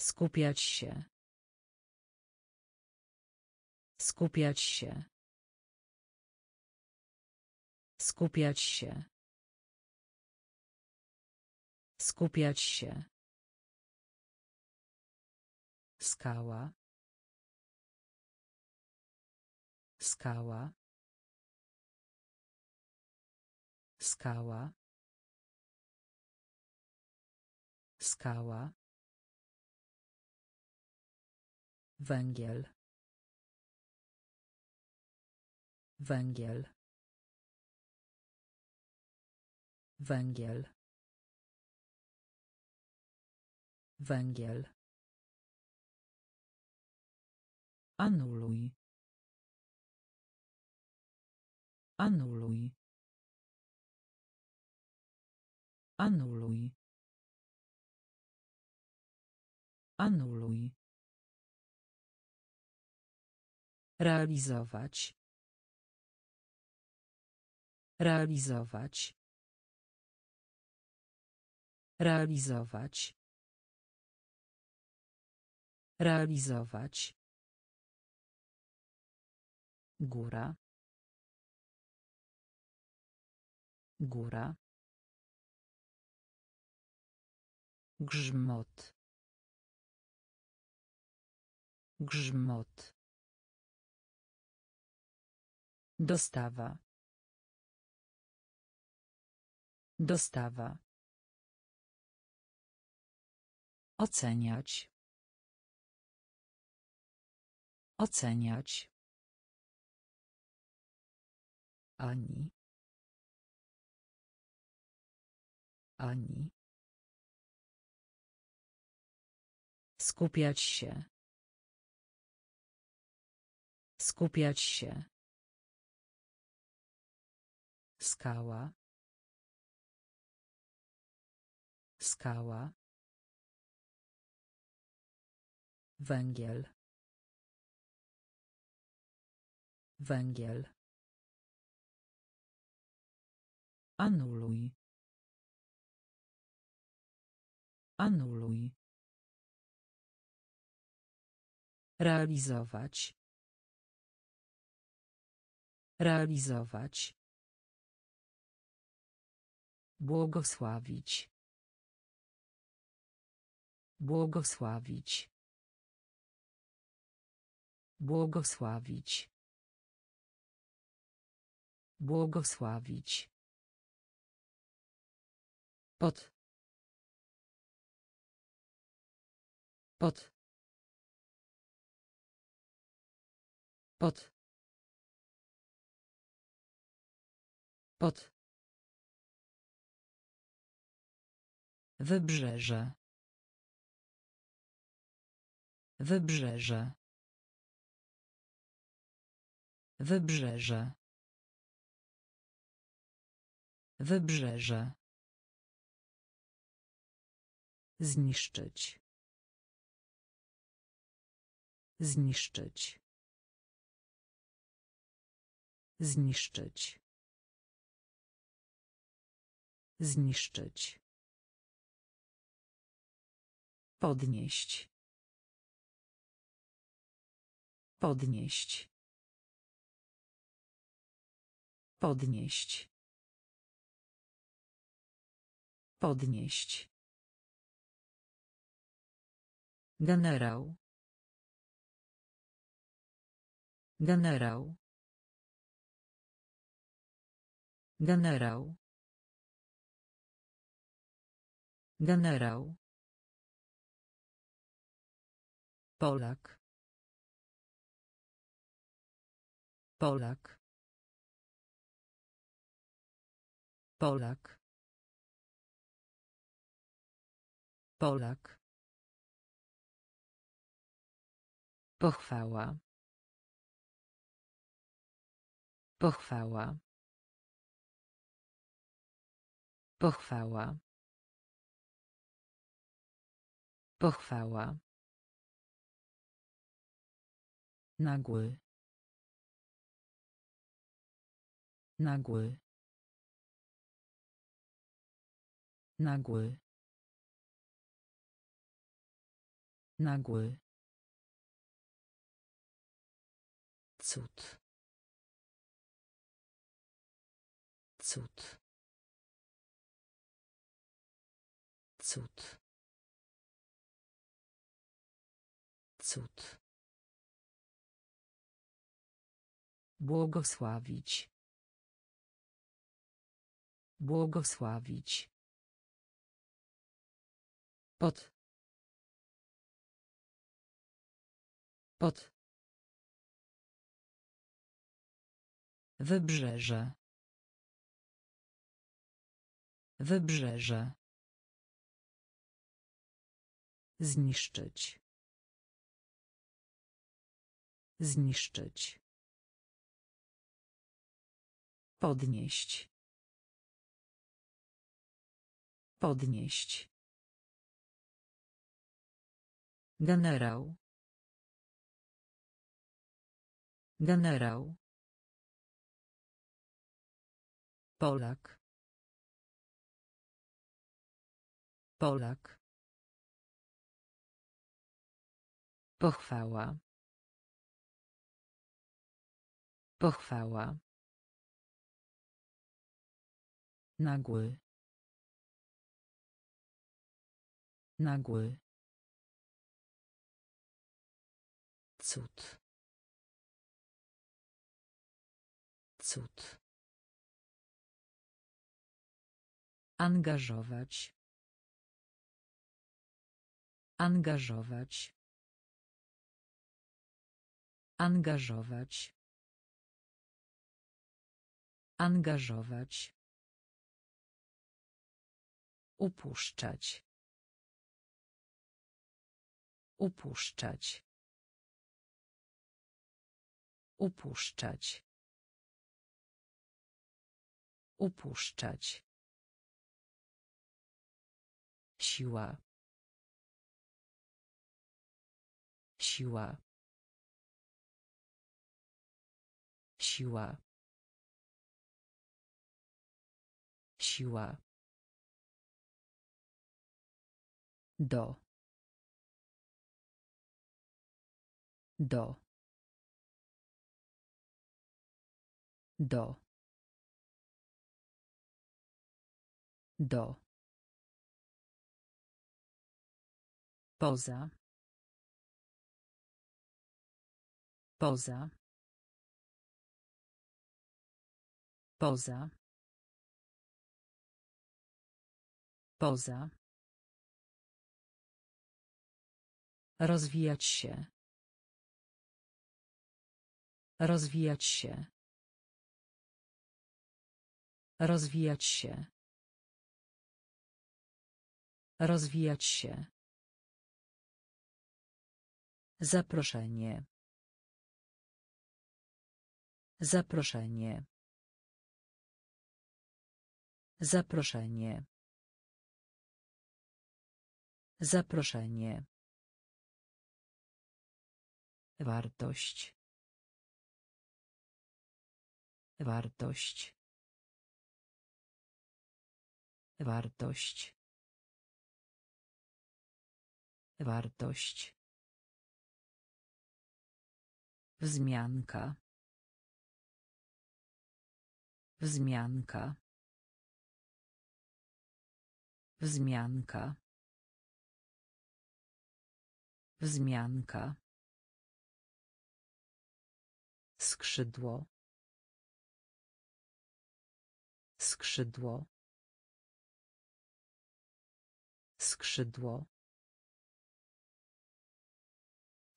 Skupiać się. Skupiać się. Skupiać się. Skupiać się. Skała. Skała. Skała. Skała. Węgiel. Węgiel. Węgiel. Węgiel. Anuluj. Anuluj. Anuluj. Anuluj. Realizować. Realizować. Realizować. Realizować. Góra. Góra. Grzmot. Grzmot. Dostawa. Dostawa. Oceniać. Oceniać. Ani. Ani. Skupiać się. Skupiać się. Skała. Skała. Węgiel. Węgiel. Anuluj. Anuluj. Realizować. Realizować. Błogosławić. Błogosławić. Błogosławić. Błogosławić. Pod. Pod. Pod. Pod. Wybrzeże. Wybrzeże. Wybrzeże. Wybrzeże. Zniszczyć. Zniszczyć. Zniszczyć. Zniszczyć. Podnieść. Podnieść. Podnieść. Podnieść. Generał. Generał. Generał. Generał. Polak. Polak. Polak. Polak. Pochwała. Pochwała. Pochwała. Pochwała. Nagły. Nagły. Nagły. Nagły. Cud. Cud. Cud. Cud. Błogosławić. Błogosławić. Pod. Pod. Wybrzeże. Wybrzeże. Zniszczyć. Zniszczyć. Podnieść. Podnieść. Generał. Generał. Polak. Polak. Pochwała. Pochwała. Nagły. Nagły. Cud. Cud. Angażować. Angażować. Angażować. Angażować. Upuszczać. Upuszczać. Upuszczać. Upuszczać. Siła. Siła. Siła. Siła. Do. Do. Do. Do. Poza. Poza. Poza. Poza. Rozwijać się. Rozwijać się. Rozwijać się. Rozwijać się. Zaproszenie. Zaproszenie. Zaproszenie. Zaproszenie. Wartość. Wartość. Wartość. Wartość. Wzmianka. Wzmianka. Wzmianka. Wzmianka. Skrzydło. Skrzydło. Skrzydło.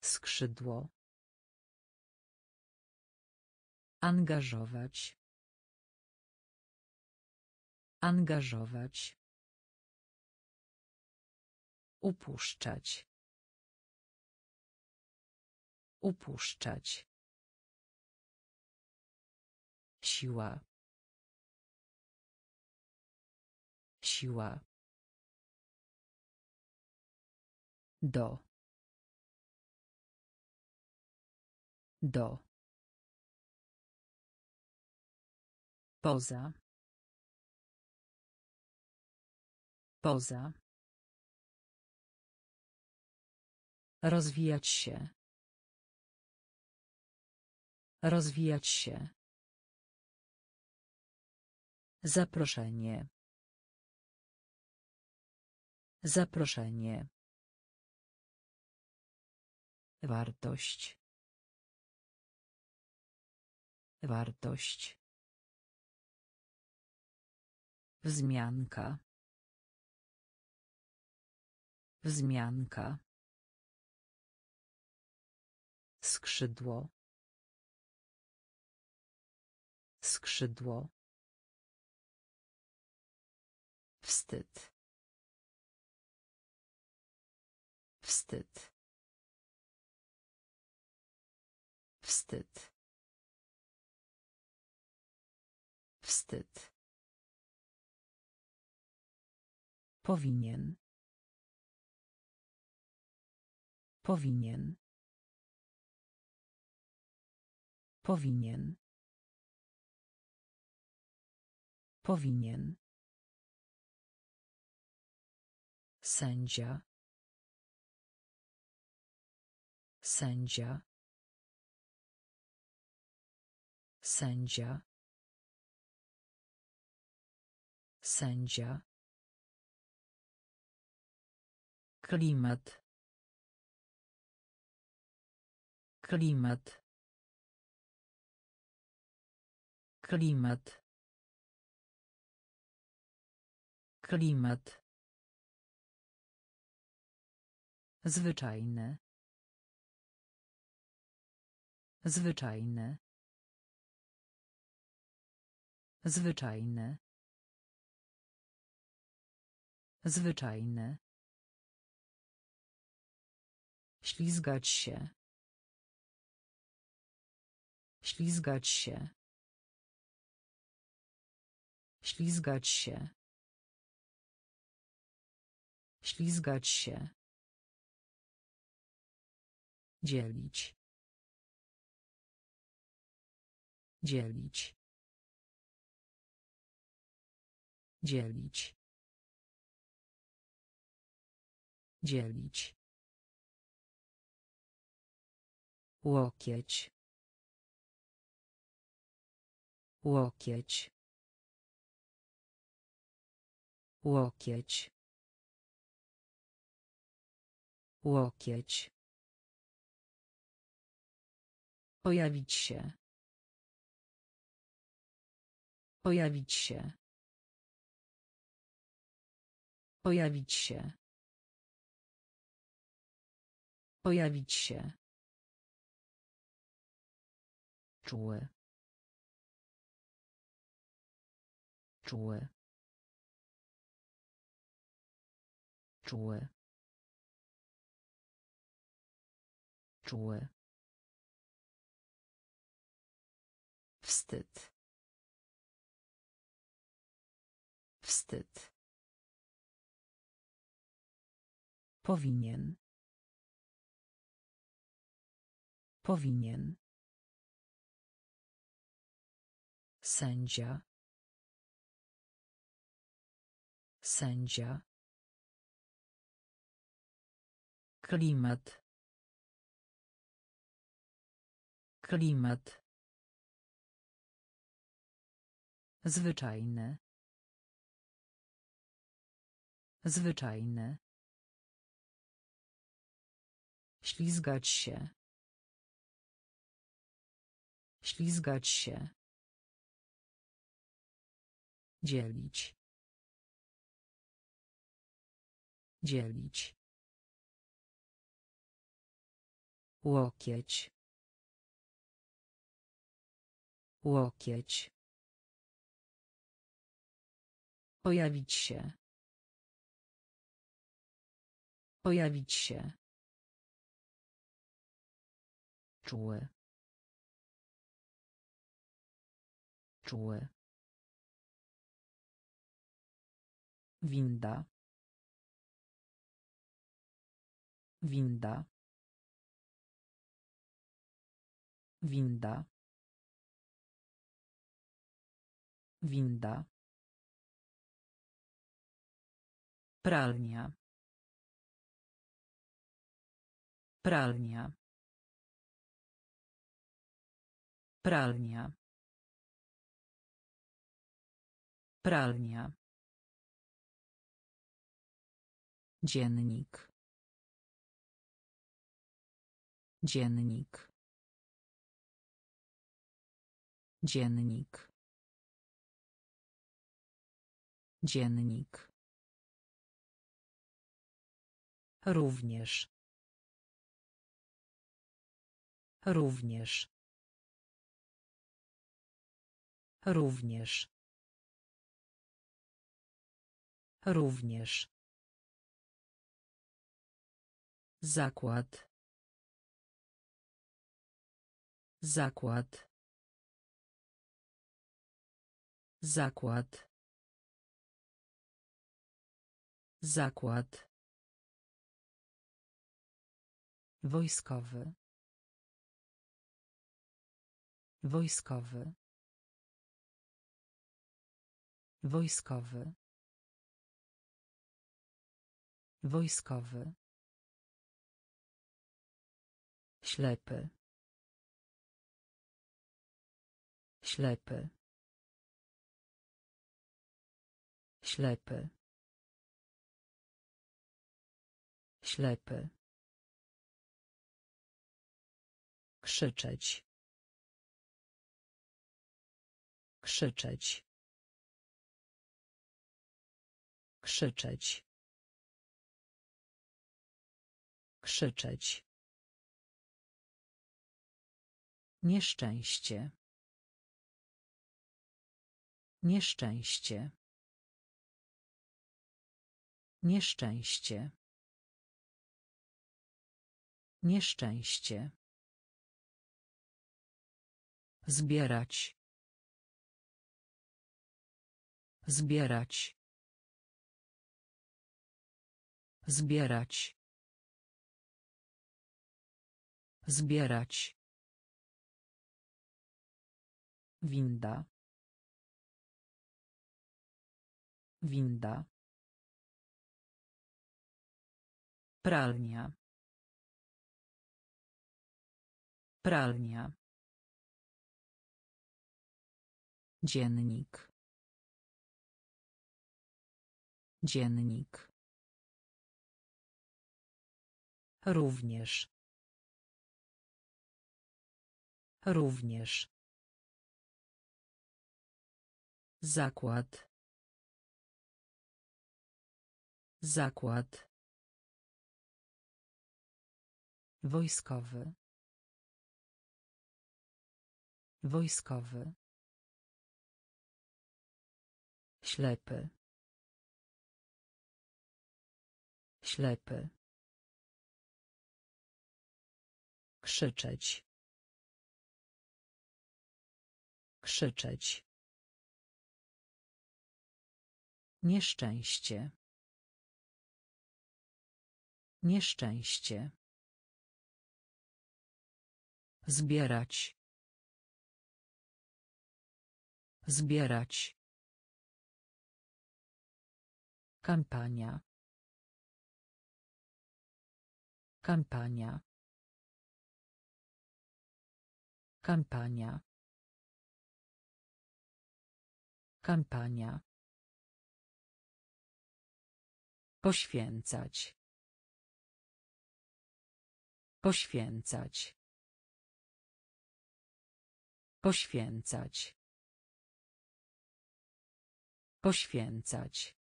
Skrzydło. Angażować. Angażować. Upuszczać. Upuszczać. Siła. Siła. Do. Do. Poza. Poza. Rozwijać się. Rozwijać się. Zaproszenie. Zaproszenie. Wartość. Wartość. Wzmianka. Wzmianka. Skrzydło. Skrzydło. Wstyd. Wstyd. Wstyd. Wstyd. Powinien. Powinien. Powinien. Powinien. Sędzia. Sędzia. Sędzia. Sędzia. Klimat. Klimat. Klimat. Klimat. Zwyczajne. Zwyczajne. Zwyczajne. Zwyczajne. Ślizgać się. Ślizgać się. Ślizgać się. Ślizgać się. Dzielić. Dzielić. Dzielić. Dzielić. Łokieć. Łokieć. Łokieć. Łokieć. Pojawić się. Pojawić się. Pojawić się. Pojawić się. Czuły. Czuły. Czuły. Czuły. Wstyd. Wstyd. Powinien. Powinien. Sędzia. Sędzia. Klimat. Klimat. Zwyczajne. Zwyczajne. Ślizgać się. Ślizgać się. Dzielić. Dzielić. Łokieć. Łokieć. Pojawić się. Pojawić się. Czuły. Czuły. Winda. Winda. Winda. Winda. Pralnia. Pralnia. Pralnia. Pralnia. Dziennik. Dziennik. Dziennik. Dziennik. Również. Również. Również. Również. Zakład. Zakład. Zakład. Zakład. Wojskowy. Wojskowy. Wojskowy. Wojskowy. Ślepy. Ślepy. Ślepy. Ślepy. Krzyczeć. Krzyczeć. Krzyczeć. Krzyczeć. Nieszczęście. Nieszczęście. Nieszczęście. Nieszczęście. Zbierać. Zbierać. Zbierać. Zbierać. Winda. Winda. Pralnia. Pralnia. Dziennik. Dziennik. Również. Również. Zakład. Zakład. Wojskowy. Wojskowy. Ślepy. Ślepy. Krzyczeć. Krzyczeć. Nieszczęście. Nieszczęście. Zbierać. Zbierać. Kampania. Kampania. Kampania. Kampania. Poświęcać. Poświęcać. Poświęcać. Poświęcać.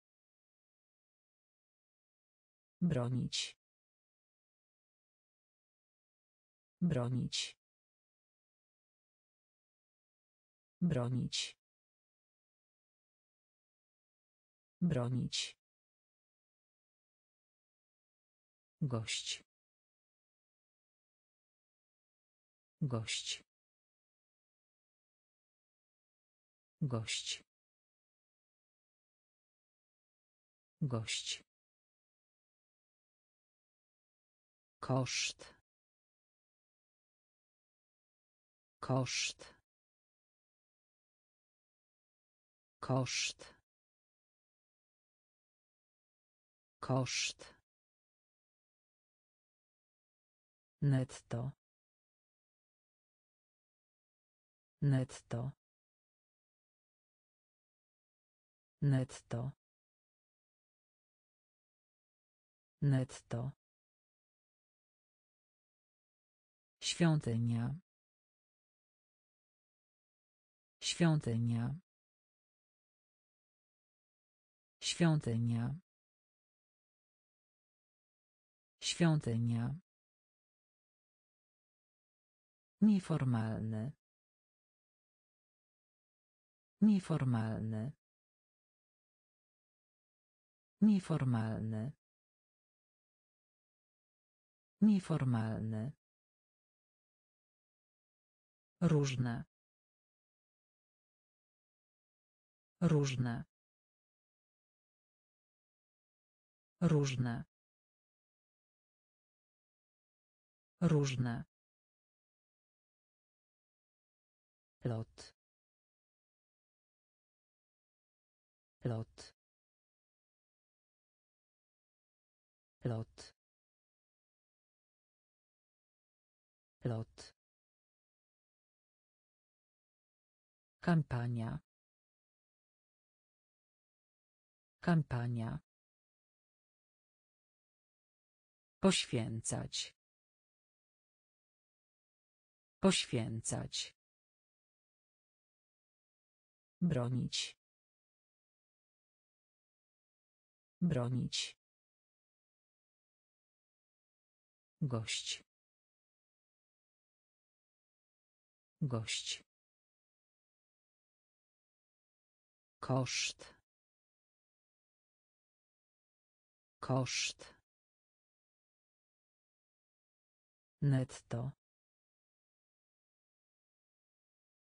Bronić. Bronić. Bronić. Bronić. Gość. Gość. Gość. Gość. Koszt. Koszt. Koszt. Koszt. Netto. Netto. Netto. Netto. Świątynia. Świątynia. Świątynia. Świątynia. Nieformalny. Nieformalny. Nieformalny. Nieformalny. Różne. Różne. Różne. Różne. Lot. Lot. Lot. Lot. Kampania. Kampania. Poświęcać. Poświęcać. Bronić. Bronić. Gość. Gość. Koszt. Koszt. Netto.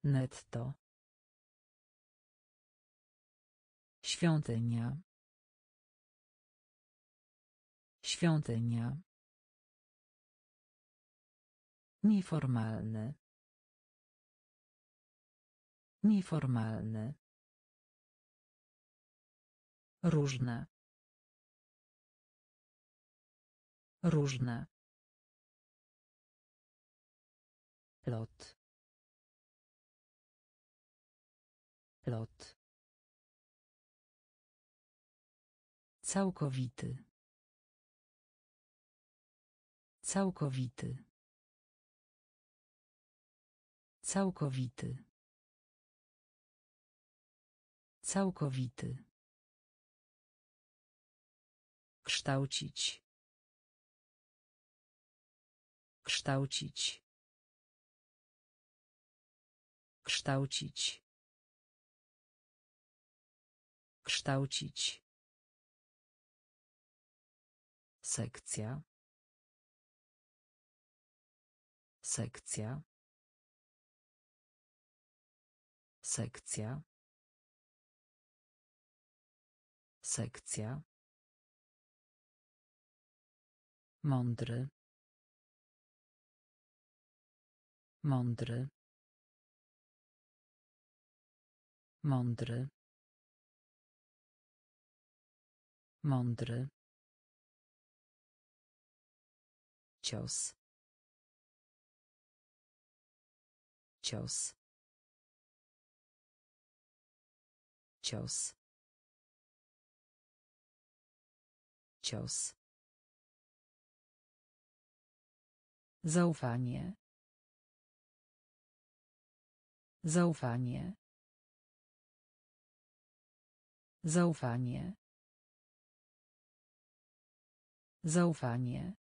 Netto. Świątynia. Świątynia. Nieformalny. Nieformalny. Różne. Różne. Lot. Lot. Całkowity. Całkowity. Całkowity. Całkowity. Kształcić. Kształcić. Kształcić. Kształcić. Sekcja. Sekcja. Sekcja. Sekcja. Mądry. Mądry. Mądry. Mądry. Cios. Cios. Cios. Cios. Zaufanie. Zaufanie. Zaufanie. Zaufanie.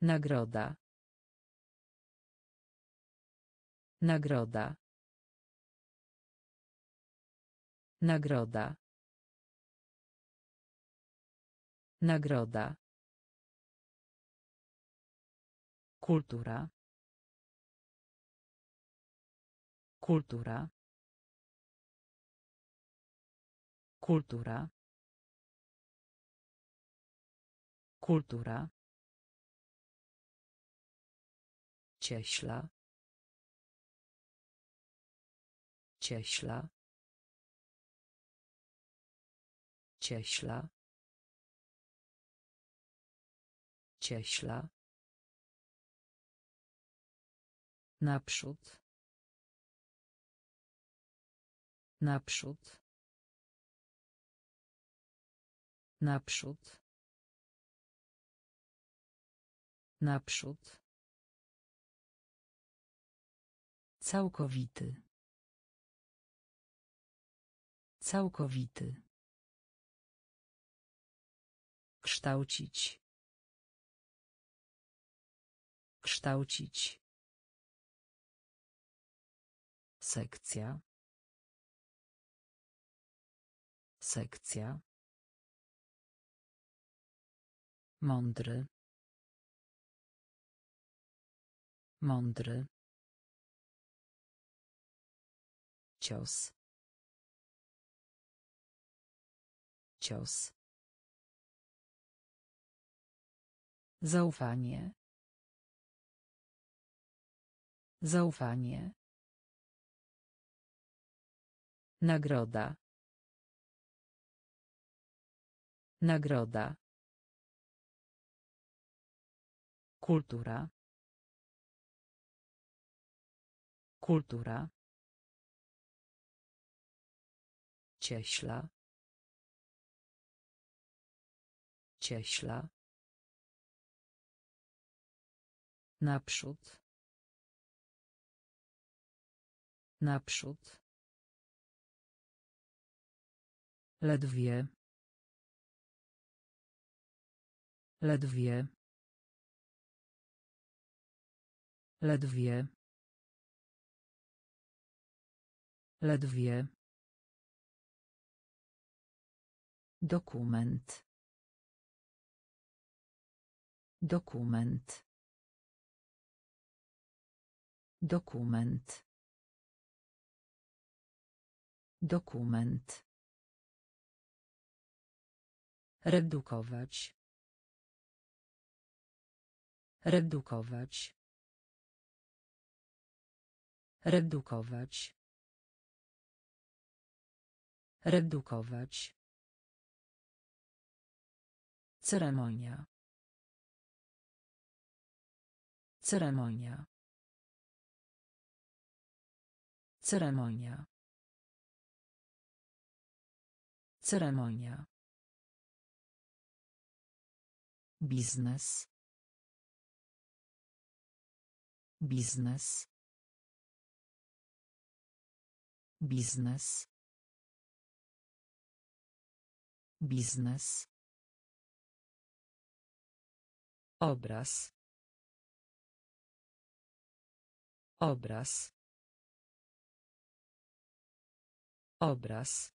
Nagroda. Nagroda. Nagroda. Nagroda. Kultura. Kultura. Kultura. Kultura. Cieśla. Cieśla. Cieśla. Cieśla. Naprzód. Naprzód. Naprzód. Naprzód. Całkowity. Całkowity. Kształcić. Kształcić. Sekcja. Sekcja. Mądry. Mądry. Cios. Cios. Zaufanie. Zaufanie. Nagroda. Nagroda. Kultura. Kultura. Cieśla. Cieśla. Naprzód. Naprzód. Ledwie. Ledwie. Ledwie. Ledwie. Dokument. Dokument. Dokument. Dokument. Redukować. Redukować. Redukować. Redukować. Ceremonia. Ceremonia. Ceremonia. Ceremonia. Biznes. Biznes. Biznes. Biznes. Obraz. Obraz. Obraz.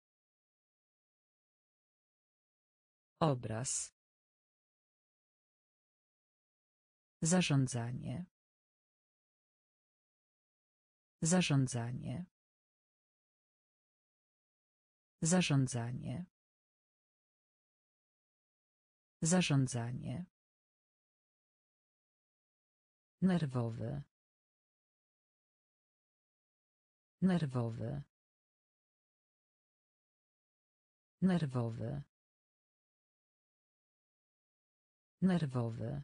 Obraz. Zarządzanie. Zarządzanie. Zarządzanie. Zarządzanie. Nerwowy. Nerwowy. Nerwowy. Nerwowy.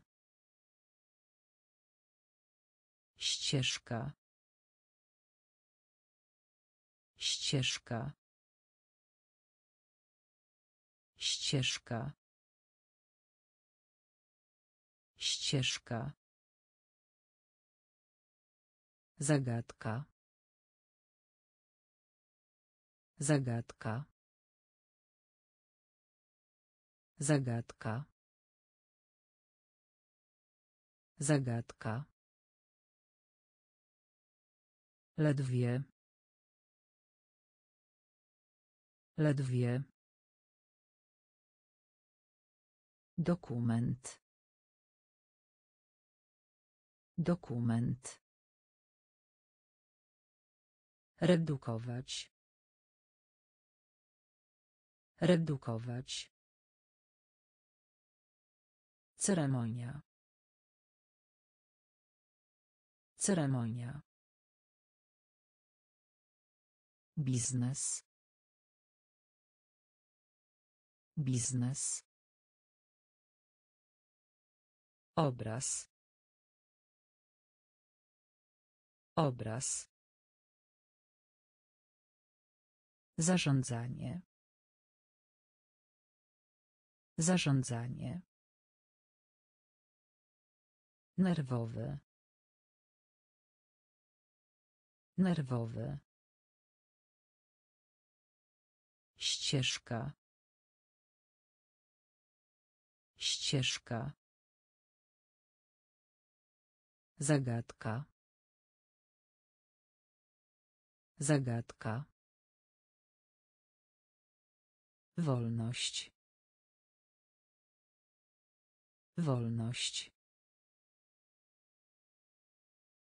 Ścieżka. Ścieżka. Ścieżka. Ścieżka. Zagadka. Zagadka. Zagadka. Zagadka. Ledwie. Ledwie. Dokument. Dokument. Redukować. Redukować. Ceremonia. Ceremonia. Biznes. Biznes. Obraz. Obraz. Zarządzanie. Zarządzanie. Nerwowy. Nerwowy. Ścieżka. Ścieżka. Zagadka. Zagadka. Wolność. Wolność.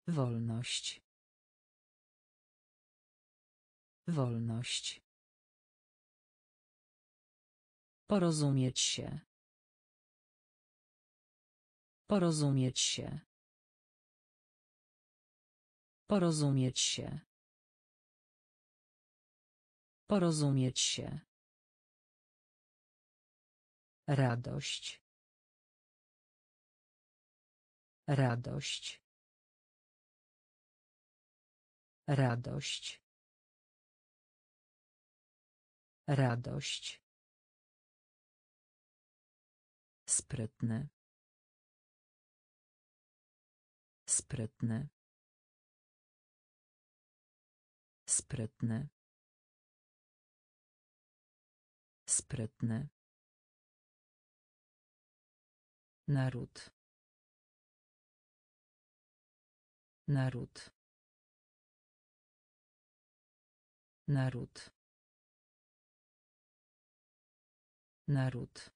Wolność. Wolność. Porozumieć się. Porozumieć się. Porozumieć się. Porozumieć się. Radość. Radość. Radość. Radość. Sprytny. Sprytny. Sprytny. Sprytny. Naród. Naród. Naród. Naród.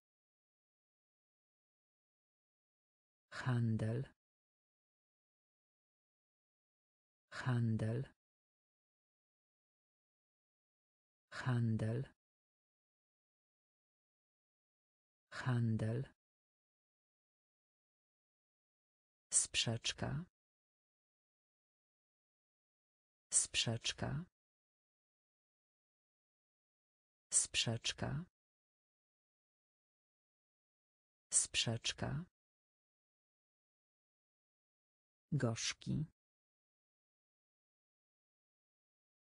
Handel. Handel. Handel. Handel. Sprzeczka. Sprzeczka. Sprzeczka. Sprzeczka. Gorzki.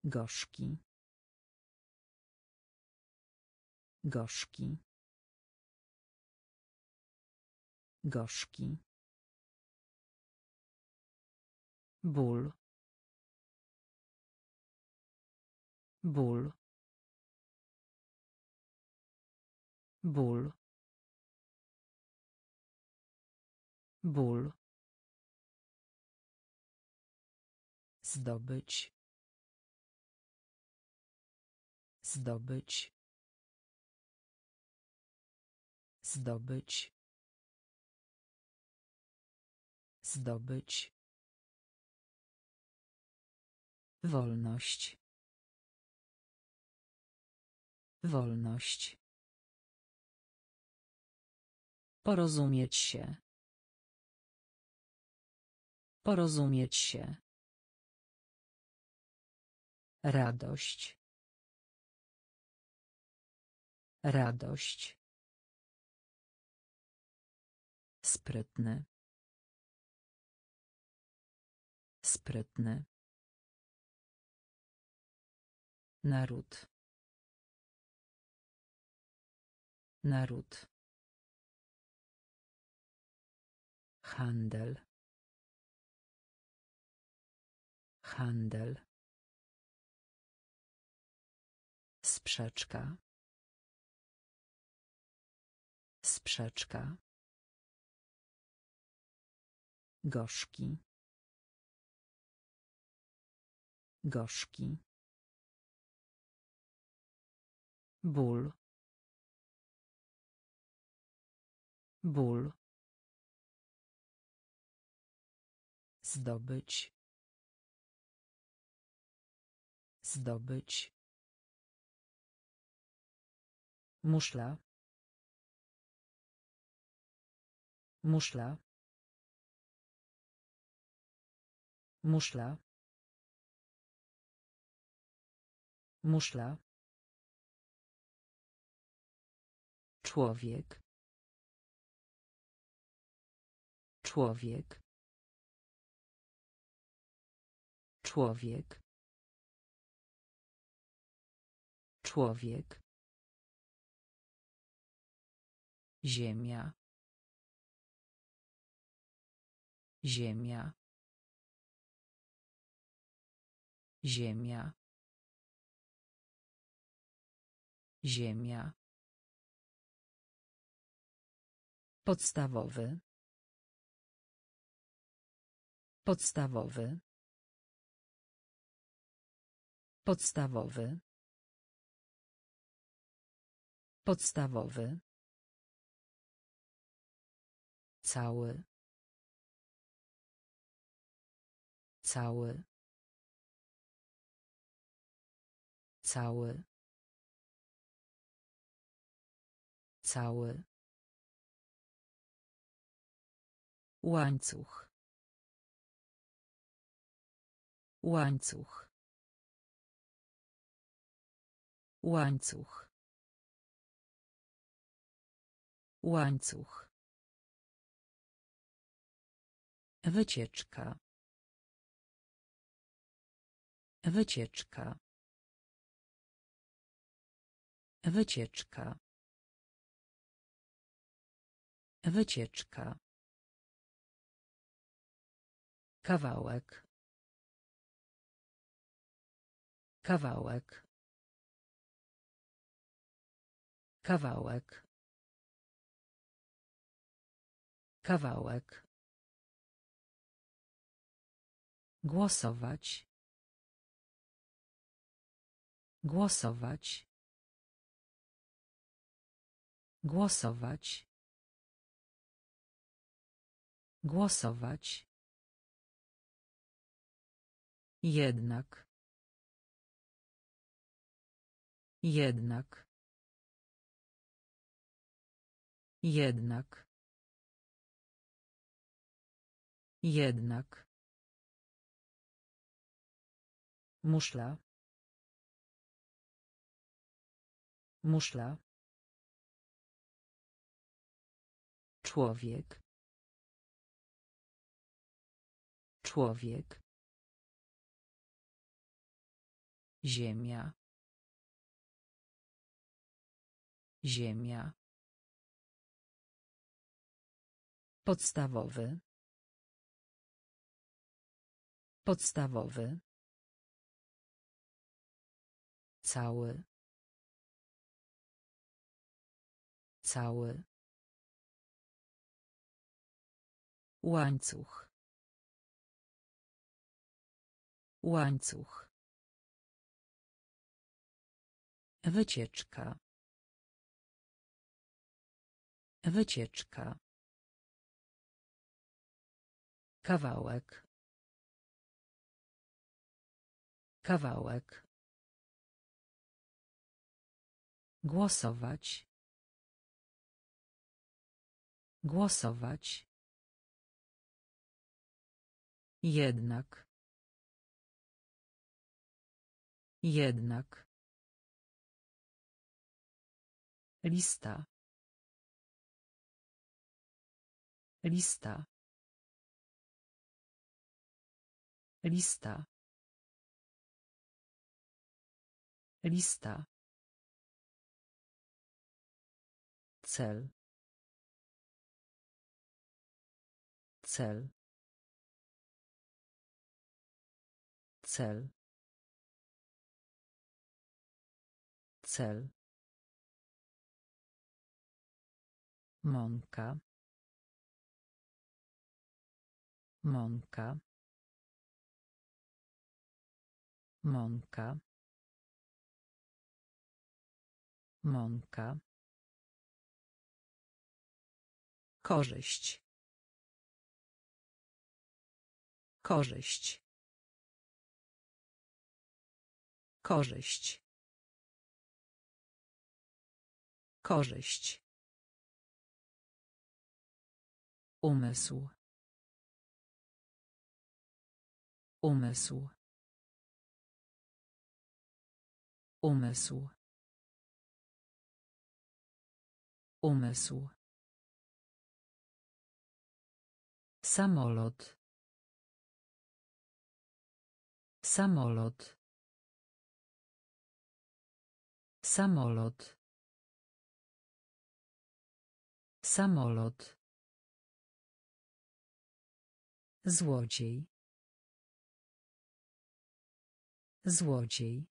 Gorzki. Gorzki. Gorzki. Ból. Ból. Ból. Ból. Zdobyć. Zdobyć. Zdobyć. Zdobyć. Wolność. Wolność. Porozumieć się. Porozumieć się. Radość. Radość. Sprytny. Sprytny. Naród. Naród. Handel. Handel. Sprzeczka. Sprzeczka. Gorzki. Gorzki. Ból. Ból. Zdobyć. Zdobyć. Muszla. Muszla. Muszla. Muszla. Człowiek. Człowiek. Człowiek. Człowiek. Ziemia. Ziemia. Ziemia. Ziemia. Podstawowy. Podstawowy. Podstawowy. Podstawowy. Cały. Cały. Cały. Cały. Łańcuch. Łańcuch. Łańcuch. Łańcuch. Wycieczka. Wycieczka. Wycieczka. Wycieczka. Kawałek. Kawałek. Kawałek. Kawałek. Głosować. Głosować. Głosować. Głosować. Jednak. Jednak. Jednak. Jednak. Muszla. Muszla. Człowiek. Człowiek. Ziemia. Ziemia. Podstawowy. Podstawowy. Cały. Cały. Łańcuch. Łańcuch. Wycieczka. Wycieczka. Kawałek. Kawałek. Głosować. Głosować. Jednak. Jednak. Lista. Lista. Lista. Lista. Cel. Cel. Cel. Cel. Mąka. Mąka. Mąka. Mąka. Korzyść. Korzyść. Korzyść. Korzyść. Umysł. Umysł. Umysł. Umysł. Samolot. Samolot. Samolot. Samolot. Złodziej. Złodziej.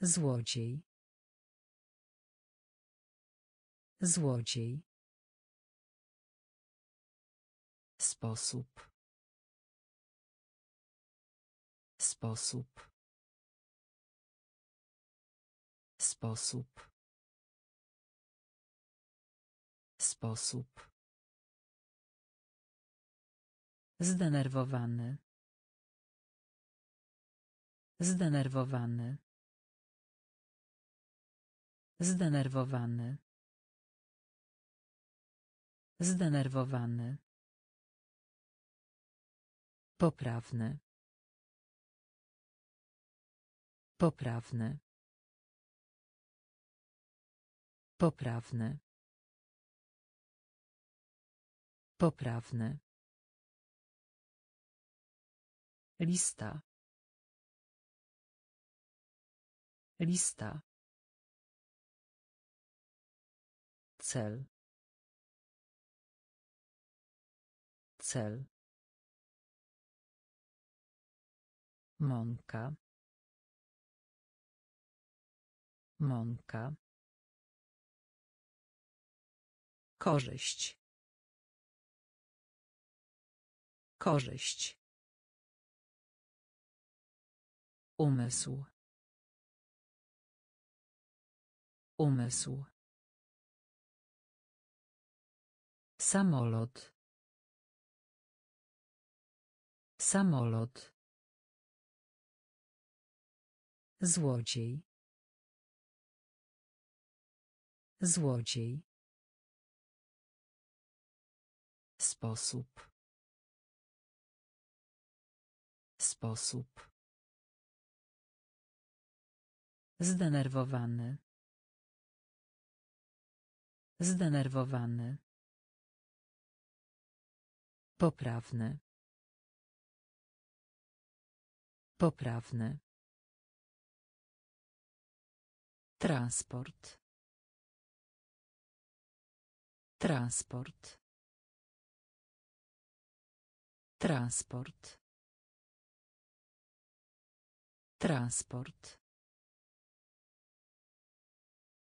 Złodziej. Złodziej. Sposób. Sposób. Sposób. Sposób. Zdenerwowany. Zdenerwowany. Zdenerwowany. Zdenerwowany. Poprawny. Poprawny. Poprawny. Poprawny. Lista. Lista. Cel. Cel. Mąka. Mąka. Korzyść. Korzyść. Umysł. Umysł. Samolot. Samolot. Złodziej. Złodziej. Sposób. Sposób. Zdenerwowany. Zdenerwowany. Poprawny. Poprawny. Transport. Transport. Transport. Transport.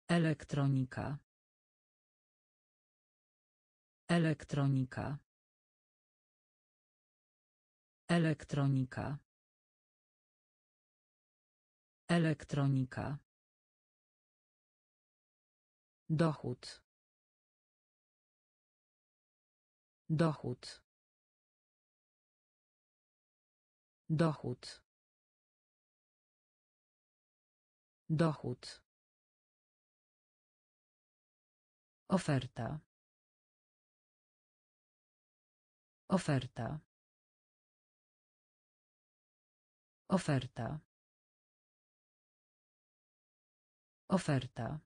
Elektronika. Elektronika. Elektronika. Elektronika. Dochód. Dochód. Dochód. Dochód. Oferta. Oferta. Oferta. Oferta.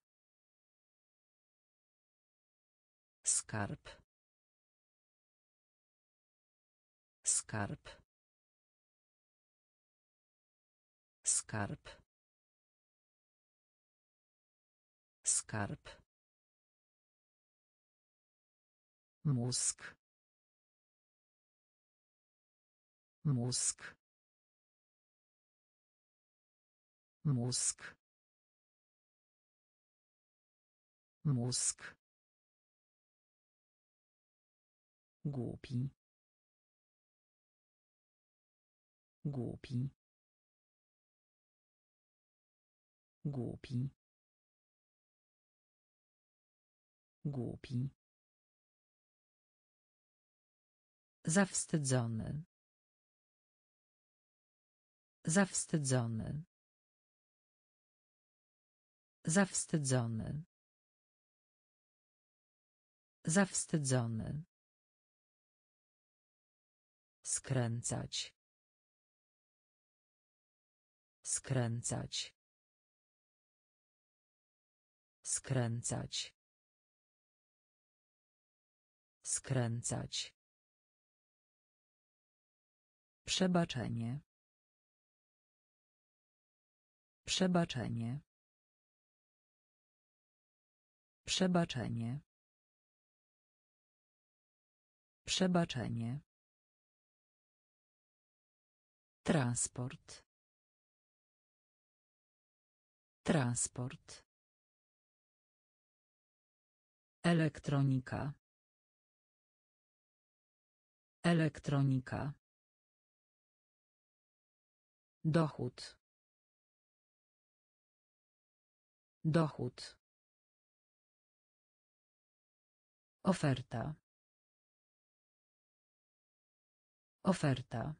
Skarb. Skarb. Skarb. Skarb. Mózg. Mózg. Mózg. Mózg. Głupi. Głupi. Głupi. Głupi. Zawstydzony. Zawstydzony. Zawstydzony. Zawstydzony. Skręcać. Skręcać. Skręcać. Skręcać. Przebaczenie. Przebaczenie. Przebaczenie. Przebaczenie. Transport. Transport. Elektronika. Elektronika. Dochód. Dochód. Oferta. Oferta.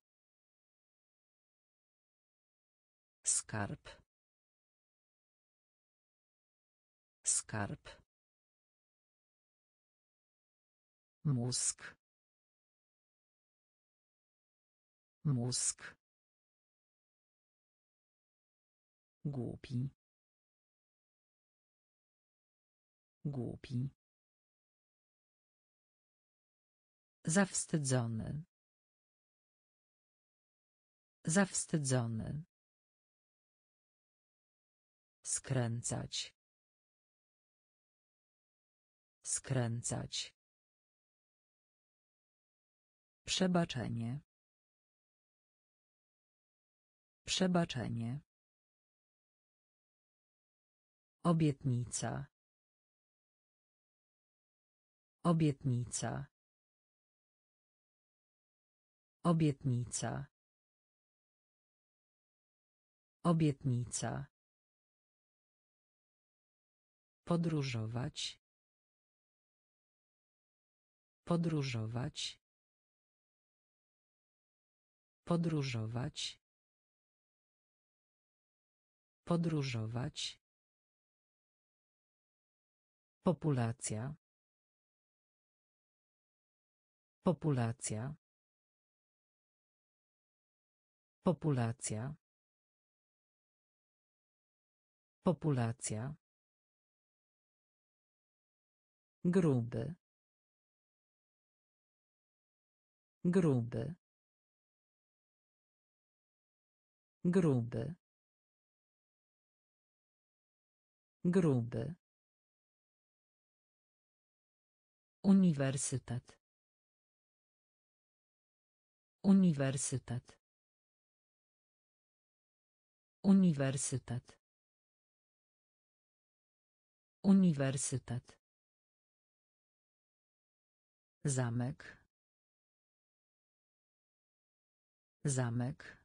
Skarb. Skarb. Mózg. Mózg. Głupi. Głupi. Zawstydzony. Zawstydzony. Skręcać. Skręcać. Przebaczenie. Przebaczenie. Obietnica. Obietnica. Obietnica. Obietnica. Podróżować. Podróżować. Podróżować. Podróżować. Populacja. Populacja. Populacja. Populacja. Gruby. Gruby. Gruby. Gruby. Uniwersytet. Uniwersytet. Uniwersytet. Uniwersytet. Zamek. Zamek.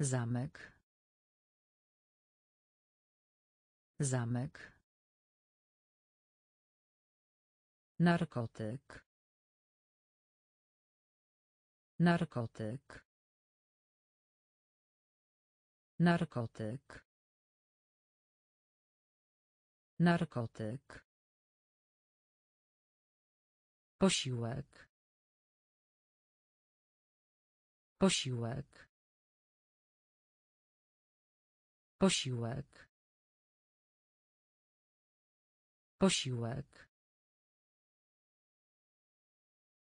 Zamek. Zamek. Narkotyk. Narkotyk. Narkotyk. Narkotyk. Posiłek. Posiłek. Posiłek. Posiłek.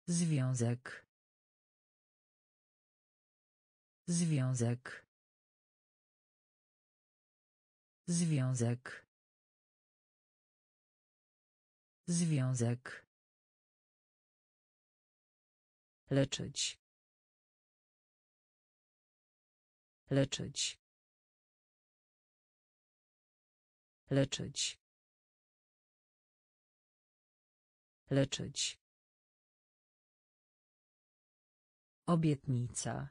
Związek. Związek. Związek. Związek. Leczyć. Leczyć. Leczyć. Leczyć. Obietnica.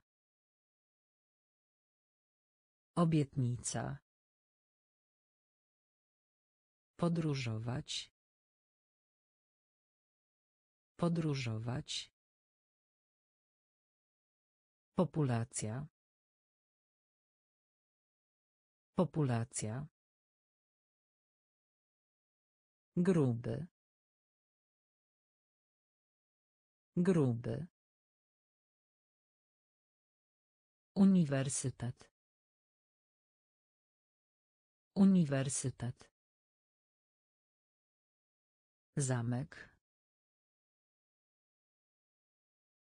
Obietnica. Podróżować. Podróżować. Populacja. Populacja. Gruby. Gruby. Uniwersytet. Uniwersytet. Zamek.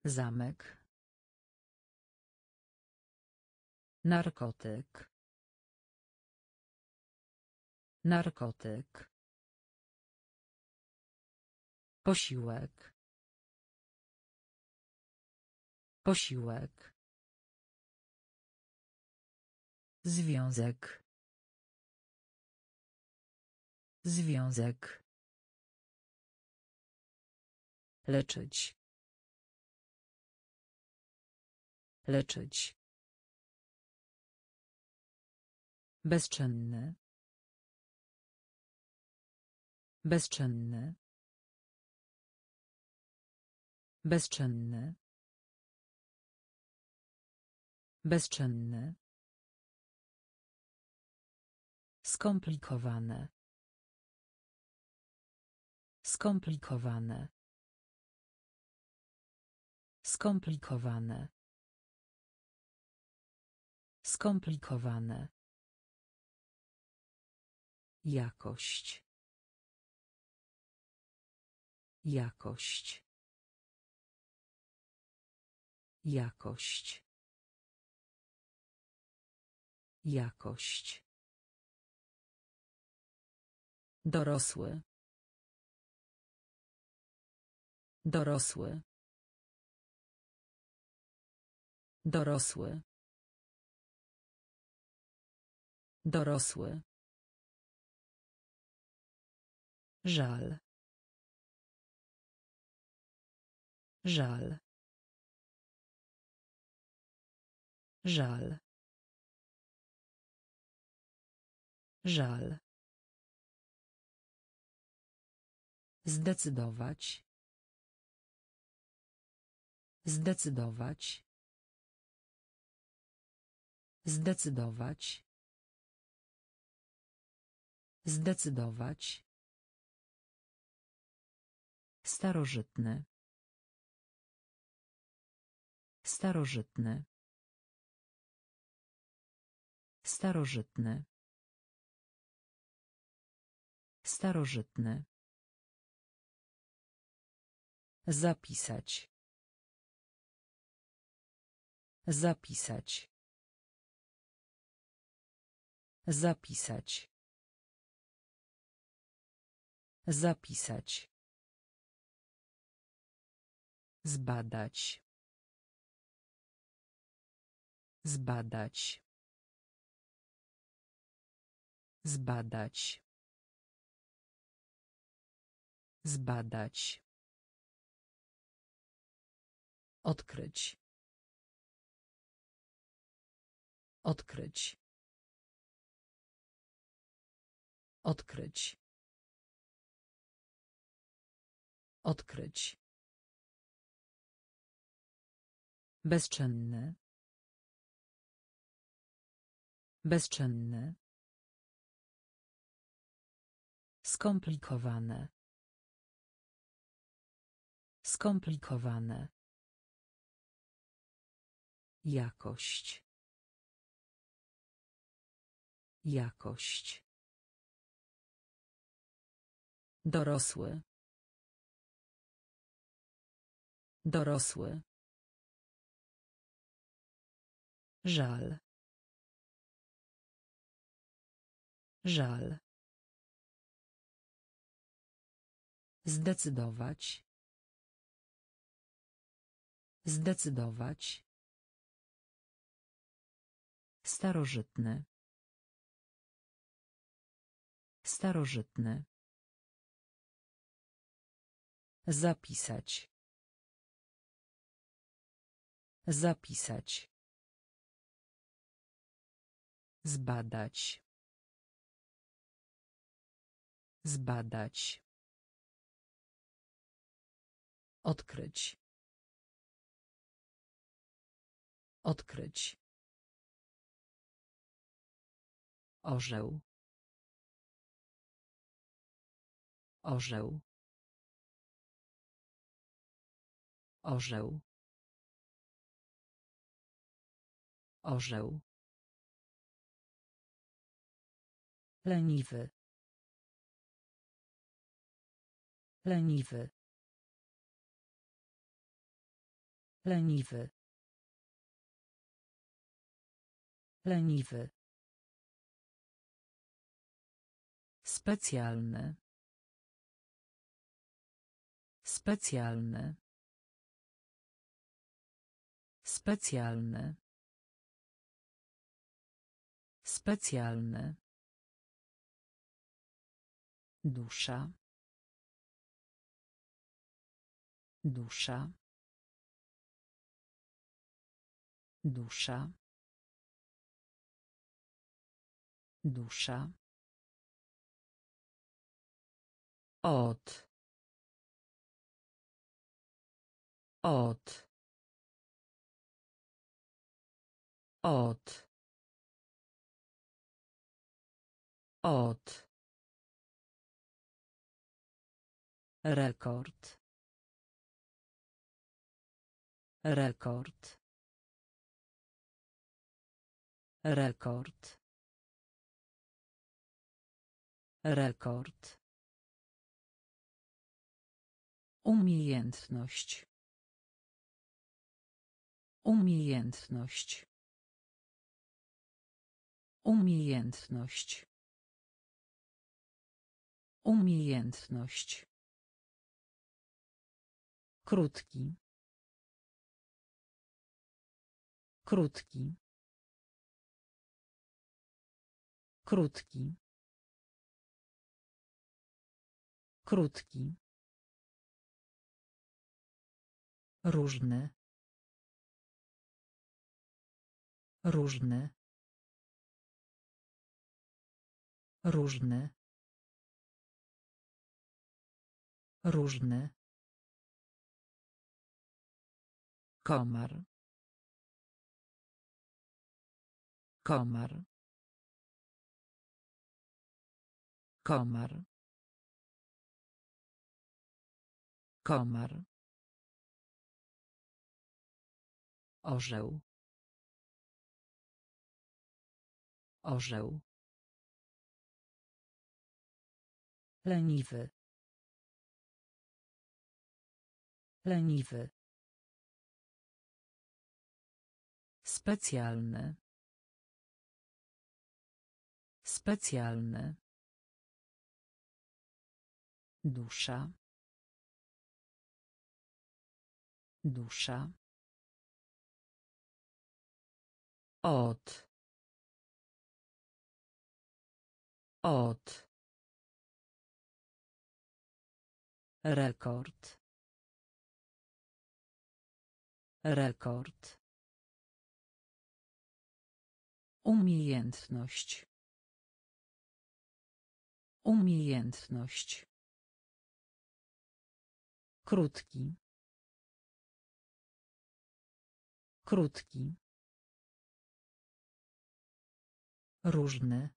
Zamek. Narkotyk. Narkotyk. Posiłek. Posiłek. Związek. Związek. Leczyć. Leczyć. Bezczynny. Bezczynny. Bezczynny. Bezczynny. Skomplikowane. Skomplikowane. Skomplikowane. Skomplikowane. Jakość. Jakość. Jakość. Jakość. Dorosły. Dorosły. Dorosły. Dorosły. Żal. Żal. Żal. Żal. Zdecydować. Zdecydować. Zdecydować. Zdecydować. Starożytny. Starożytny. Starożytny. Starożytny. Zapisać. Zapisać. Zapisać. Zapisać. Zbadać. Zbadać. Zbadać. Zbadać. Odkryć. Odkryć. Odkryć. Odkryć. Bezczynny. Bezczynny. Skomplikowane. Skomplikowane. Jakość. Jakość. Dorosły. Dorosły. Żal. Żal. Zdecydować. Zdecydować. Starożytny. Starożytny. Zapisać. Zapisać. Zbadać. Zbadać. Odkryć. Odkryć. Orzeł. Orzeł. Orzeł. Orzeł. Leniwy. Leniwy. Leniwy. Leniwy. Specjalny. Specjalny. Specjalny. Specjalny. Dusza. Dusza. Dusza. Dusza. Od. Od. Od. Od. Rekord. Rekord. Rekord. Rekord. Umiejętność. Umiejętność. Umiejętność. Umiejętność. Krótki. Krótki. Krótki. Krótki. Różny. Różny. Różny. Różny. Komar. Komar. Komar. Komar. Orzeł. Orzeł. Leniwy. Leniwy. Specjalny. Specjalny. Dusza. Dusza. Od. Od. Rekord. Rekord. Umiejętność. Umiejętność. Krótki. Krótki. Różny.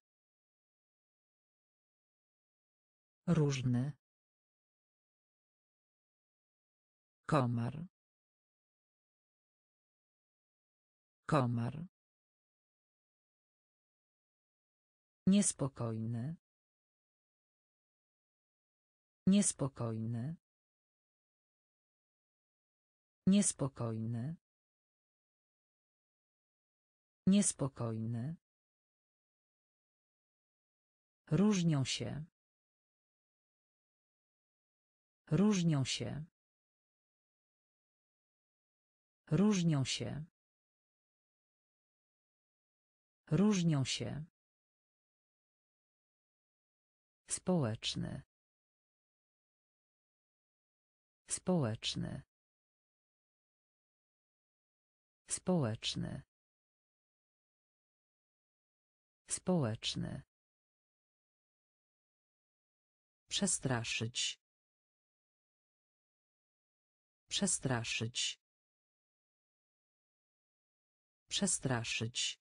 Różny. Komar. Komar. Niespokojny. Niespokojny. Niespokojny. Niespokojny. Różnią się. Różnią się. Różnią się. Różnią się. Społeczny. Społeczny. Społeczny. Społeczny. Przestraszyć. Przestraszyć. Przestraszyć.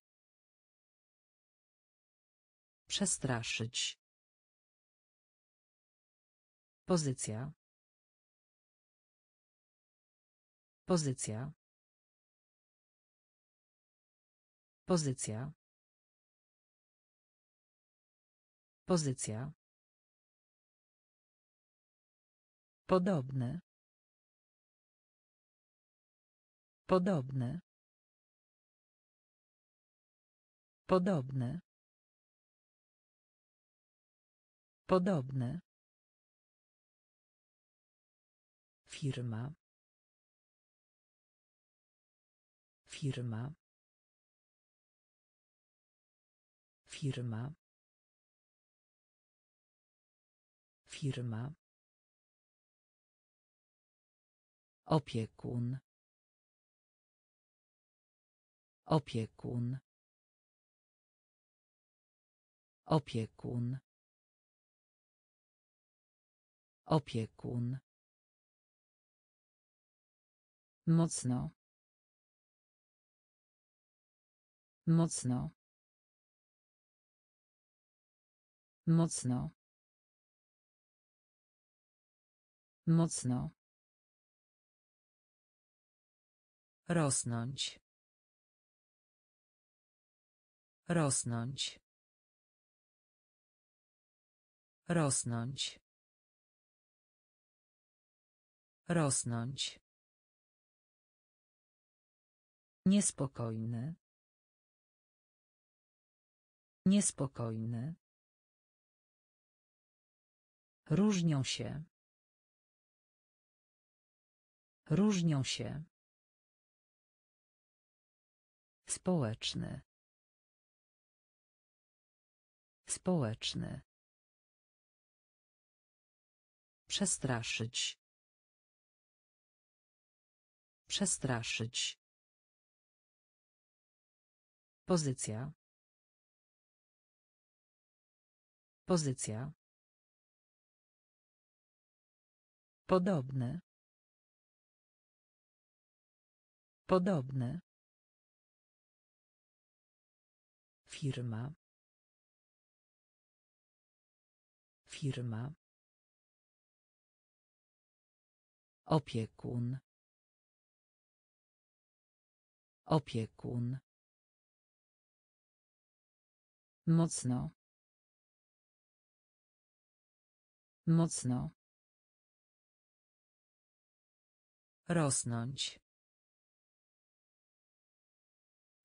Przestraszyć. Pozycja. Pozycja. Pozycja. Pozycja. Podobne. Podobne. Podobne. Podobne. Firma. Firma. Firma. Firma. Opiekun. Opiekun. Opiekun. Opiekun. Mocno. Mocno. Mocno. Mocno. Rosnąć. Rosnąć. Rosnąć. Rosnąć. Niespokojny. Niespokojny. Różnią się. Różnią się. Społeczny. Społeczny. Przestraszyć. Przestraszyć. Pozycja. Pozycja. Podobne. Podobne. Firma. Firma. Opiekun. Opiekun. Mocno. Mocno. Rosnąć.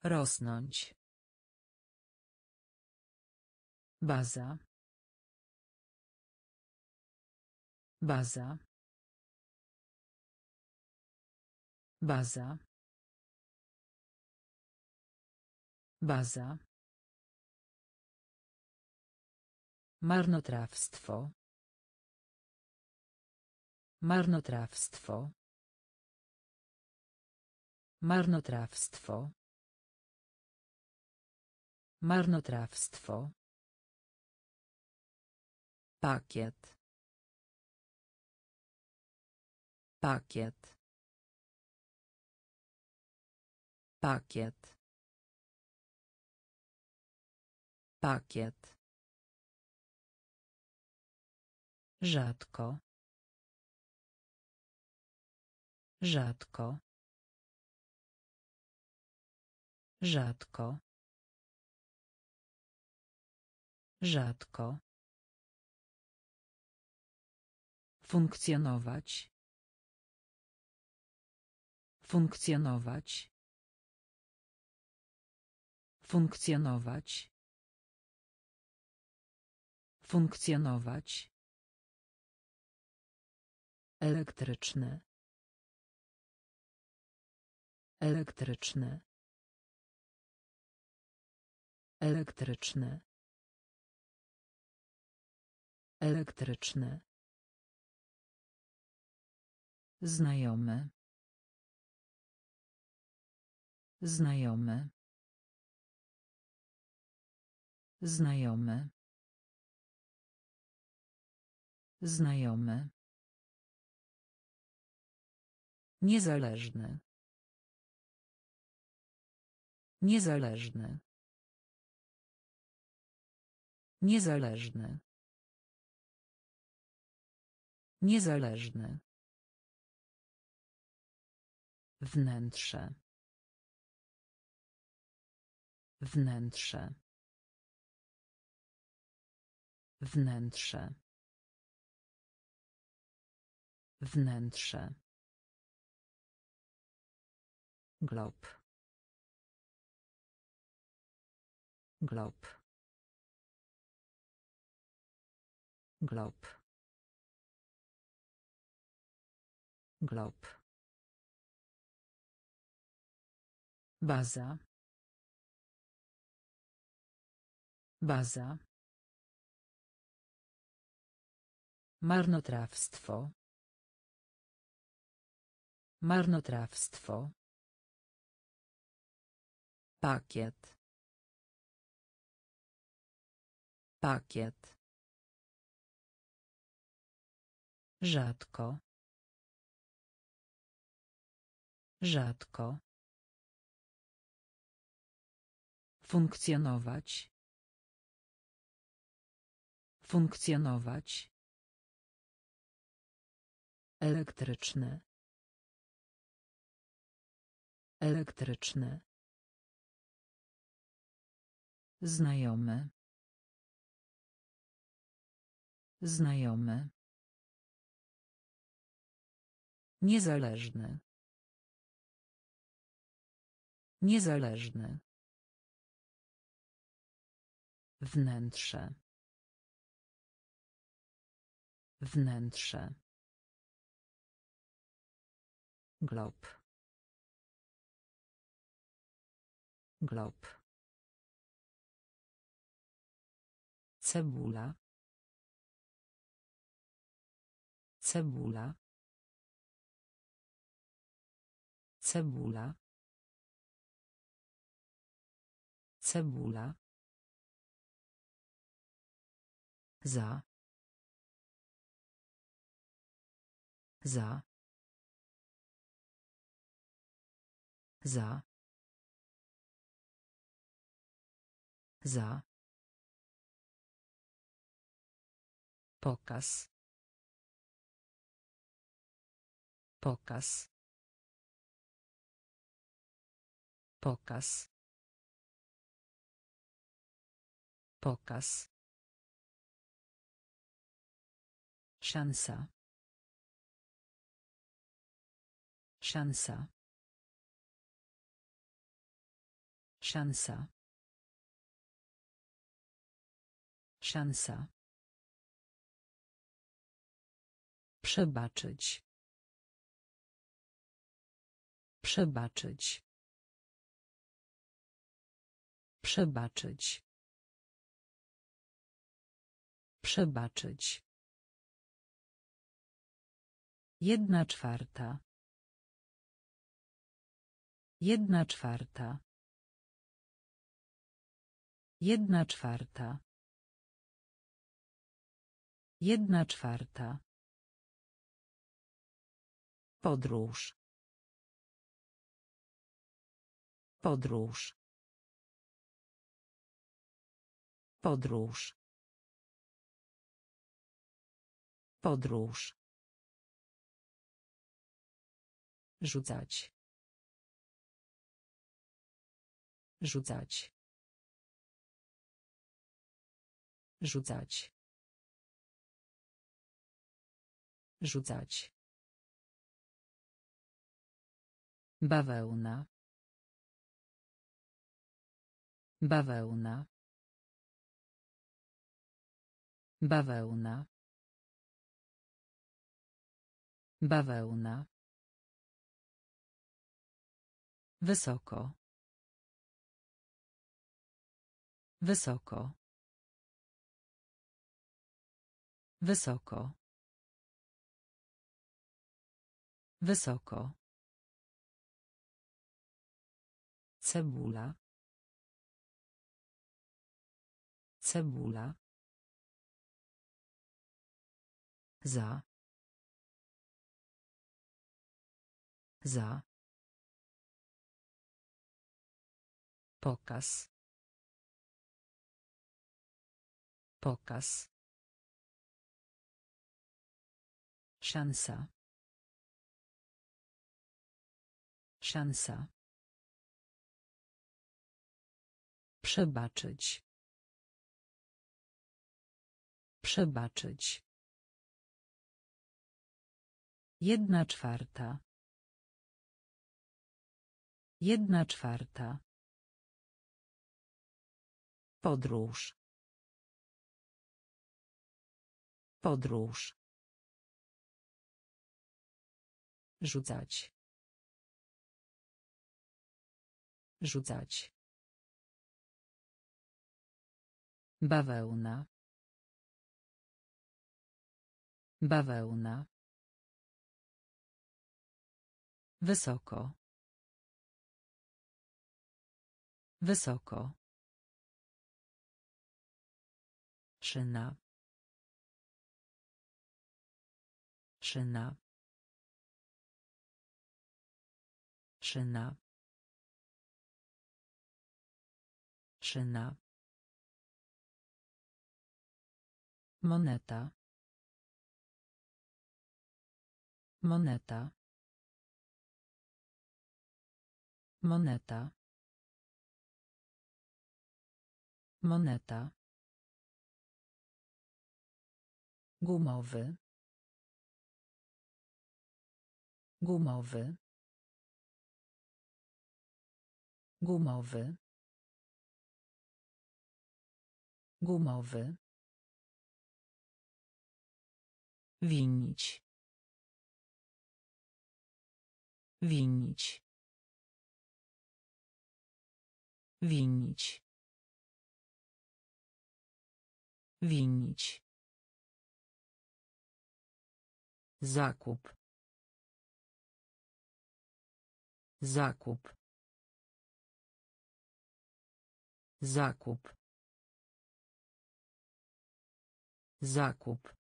Rosnąć. Baza. Baza. Baza. Baza. Marnotrawstwo. Marnotrawstwo. Marnotrawstwo. Marnotrawstwo. Pakiet. Pakiet. Pakiet. Pakiet. Rzadko. Rzadko. Rzadko. Rzadko. Funkcjonować. Funkcjonować. Funkcjonować. Funkcjonować. Elektryczny. Elektryczny. Elektryczny. Elektryczny. Znajomy. Znajomy. Znajomy. Znajomy. Niezależny. Niezależny. Niezależny. Niezależny. Wnętrze. Wnętrze. Wnętrze. Wnętrze. Glob. Glob. Glob. Glob. Baza. Baza. Marnotrawstwo. Marnotrawstwo. Pakiet. Pakiet. Rzadko. Rzadko. Funkcjonować. Funkcjonować. Elektryczny. Elektryczny. Znajomy. Znajomy. Niezależny. Niezależny. Wnętrze. Wnętrze. Glob. Glob. Cebula. Cebula. Cebula. Cebula. Za. Za. Za. Za. Pokaz. Pokaz. Pokaz. Pokaz. Szansa. Szansa. Szansa. Szansa. Przebaczyć. Przebaczyć. Przebaczyć. Przebaczyć. Jedna czwarta. Jedna czwarta. Jedna czwarta. Jedna czwarta. Podróż. Podróż. Podróż. Podróż. Rzucać. Rzucać. Rzucać. Rzucać. Bawełna. Bawełna. Bawełna. Bawełna. Wysoko. Wysoko. Wysoko. Wysoko. Cebula. Cebula. Za. Za. Pokaz. Pokaz. Szansa. Szansa. Przebaczyć. Przebaczyć. Jedna czwarta. Jedna czwarta. Podróż. Podróż. Rzucać. Rzucać. Bawełna. Bawełna. Wysoko. Wysoko. Szyna. Szyna. Szyna. Szyna. Moneta. Moneta. Moneta. Moneta. Gumowy. Gumowy. Gumowy. Gumowy. Winić. Winić. Winić. Winić. Zakup. Zakup. Zakup. Zakup.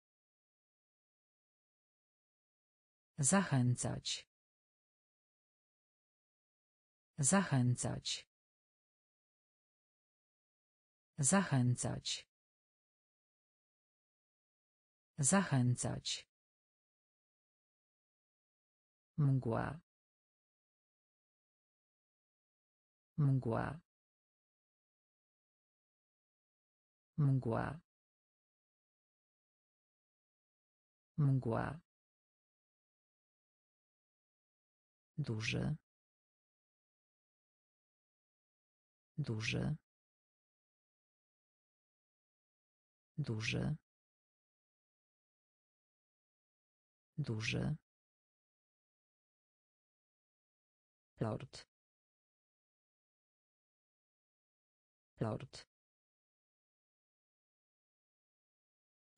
Zachęcać. Zachęcać. Zachęcać. Zachęcać. Mgła. Mgła. Mgła. Mgła. Duży. Duży. Duży. Duży. Lord. Lord.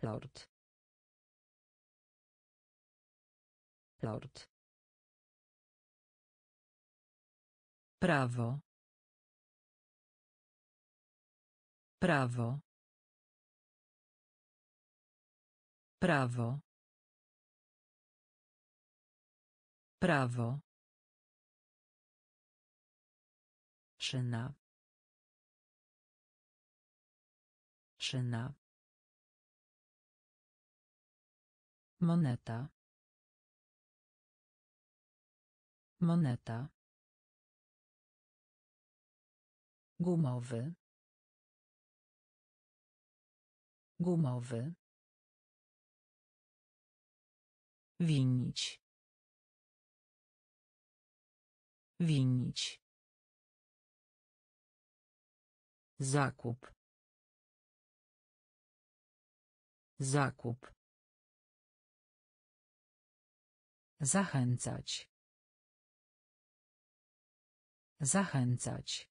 Lord. Lord. Prawo. Prawo. Prawo. Prawo. Szyna. Szyna. Moneta. Moneta. Gumowy. Gumowy. Winić. Winić. Zakup. Zakup. Zachęcać. Zachęcać.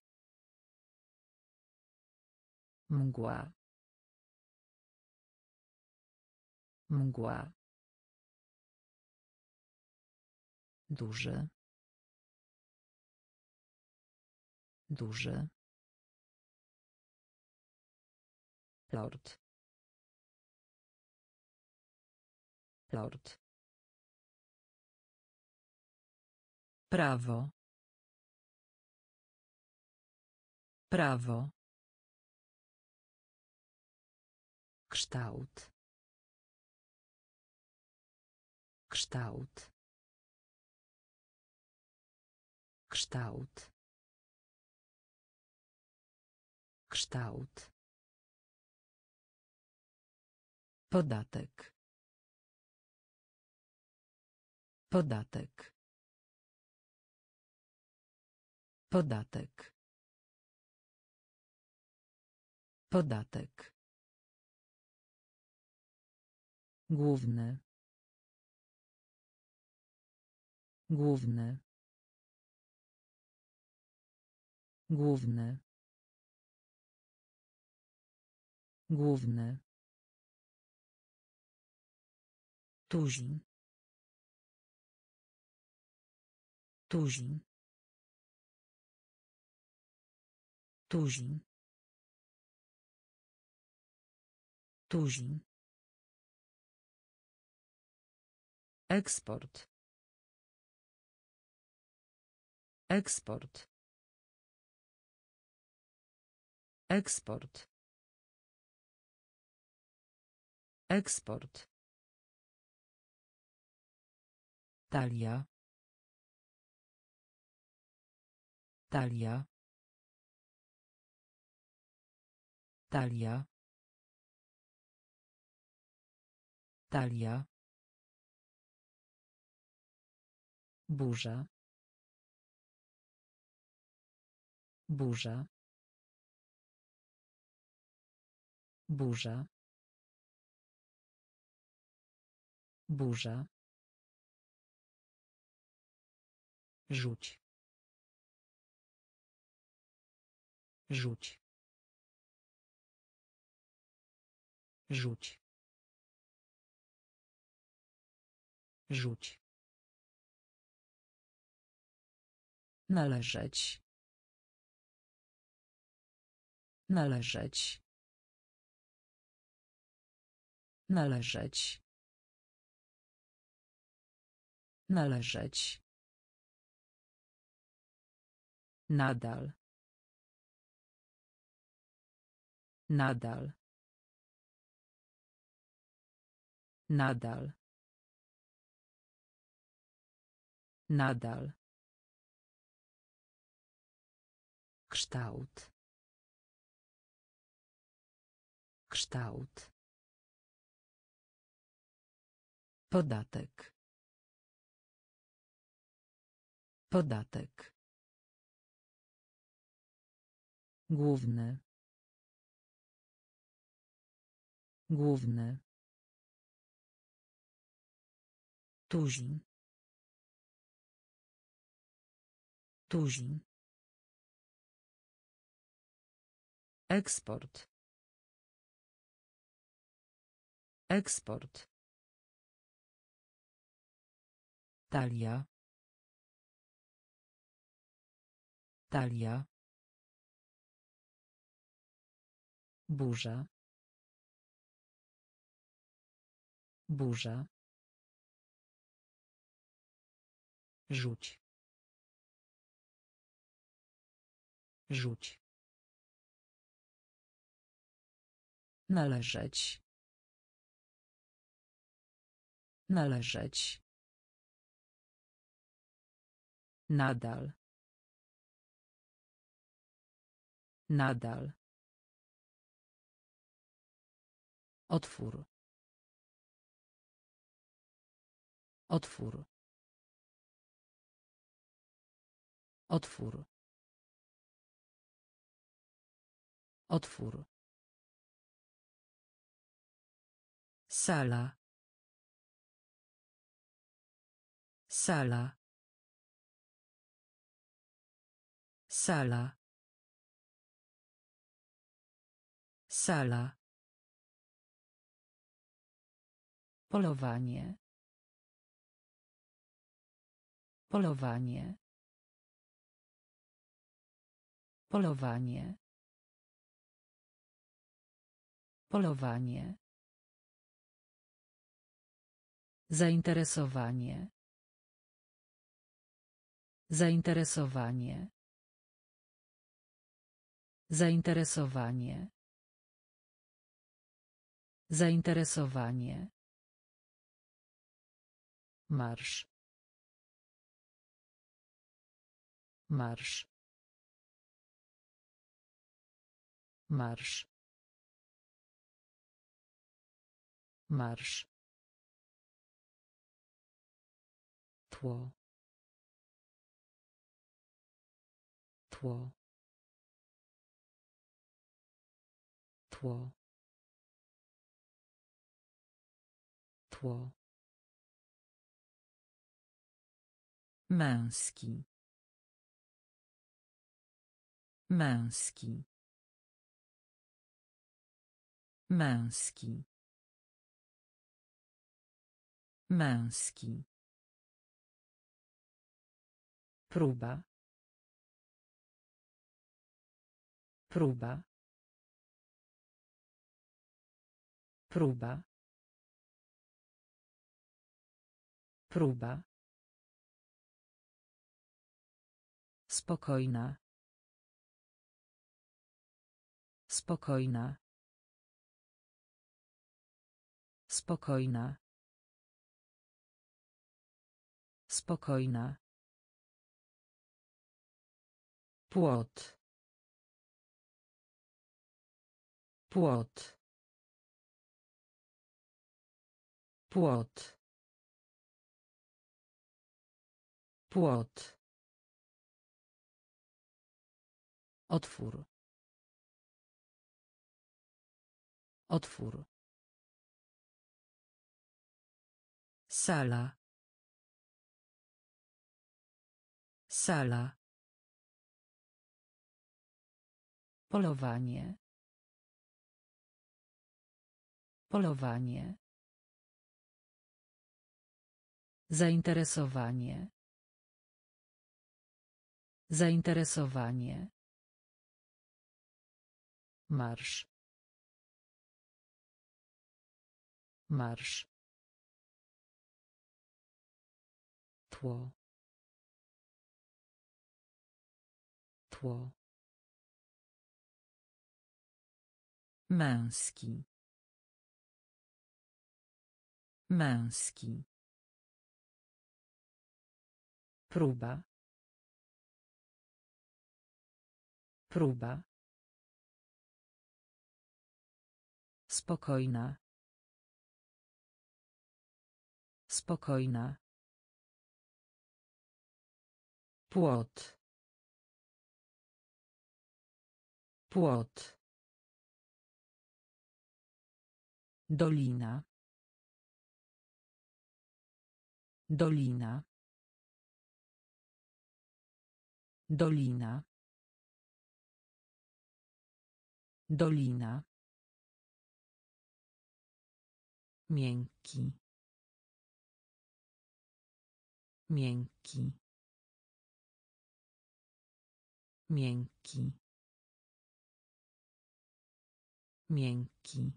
Mgła. Mgła. Duży. Duży. Lord. Lord. Prawo. Prawo. kształt kształt kształt kształt Podatek. Podatek. Podatek. Podatek. Główny. Główny. Główny. Główny. Tuzin. Tuzin. Tuzin. Tuzin. Eksport. Eksport. Eksport. Eksport. Talia. Talia. Talia. Talia. Burza. Burza. Burza. Burza. Rzuć. Rzuć. Rzuć. Rzuć. Należeć. Należeć. Należeć. Należeć. Nadal. Nadal. Nadal. Nadal. Kształt. Kształt. Podatek. Podatek. Główny. Główny. Tuzin. Tuzin. Eksport. Eksport. Talia. Talia. Burza. Burza. Rzuć. Rzuć. Należeć. Należeć. Nadal. Nadal. Otwór. Otwór. Otwór. Otwór. Sala. Sala. Sala. Sala. Polowanie. Polowanie. Polowanie. Polowanie. Zainteresowanie. Zainteresowanie. Zainteresowanie. Zainteresowanie. Marsz. Marsz. Marsz. Marsz. Tło. Tło. Tło. Tło. Męski. Męski. Męski. Męski. Próba. Próba. Próba. Próba. Spokojna. Spokojna. Spokojna. Spokojna. Płot. Płot. Płot. Płot. Otwór. Otwór. Sala. Sala. Polowanie. Polowanie. Zainteresowanie. Zainteresowanie. Marsz. Marsz. Tło. Tło. Męski. Męski. Próba. Próba. Spokojna. Spokojna. Płot. Płot. Dolina. Dolina. Dolina. Dolina. Miękki. Miękki. Miękki. Miękki.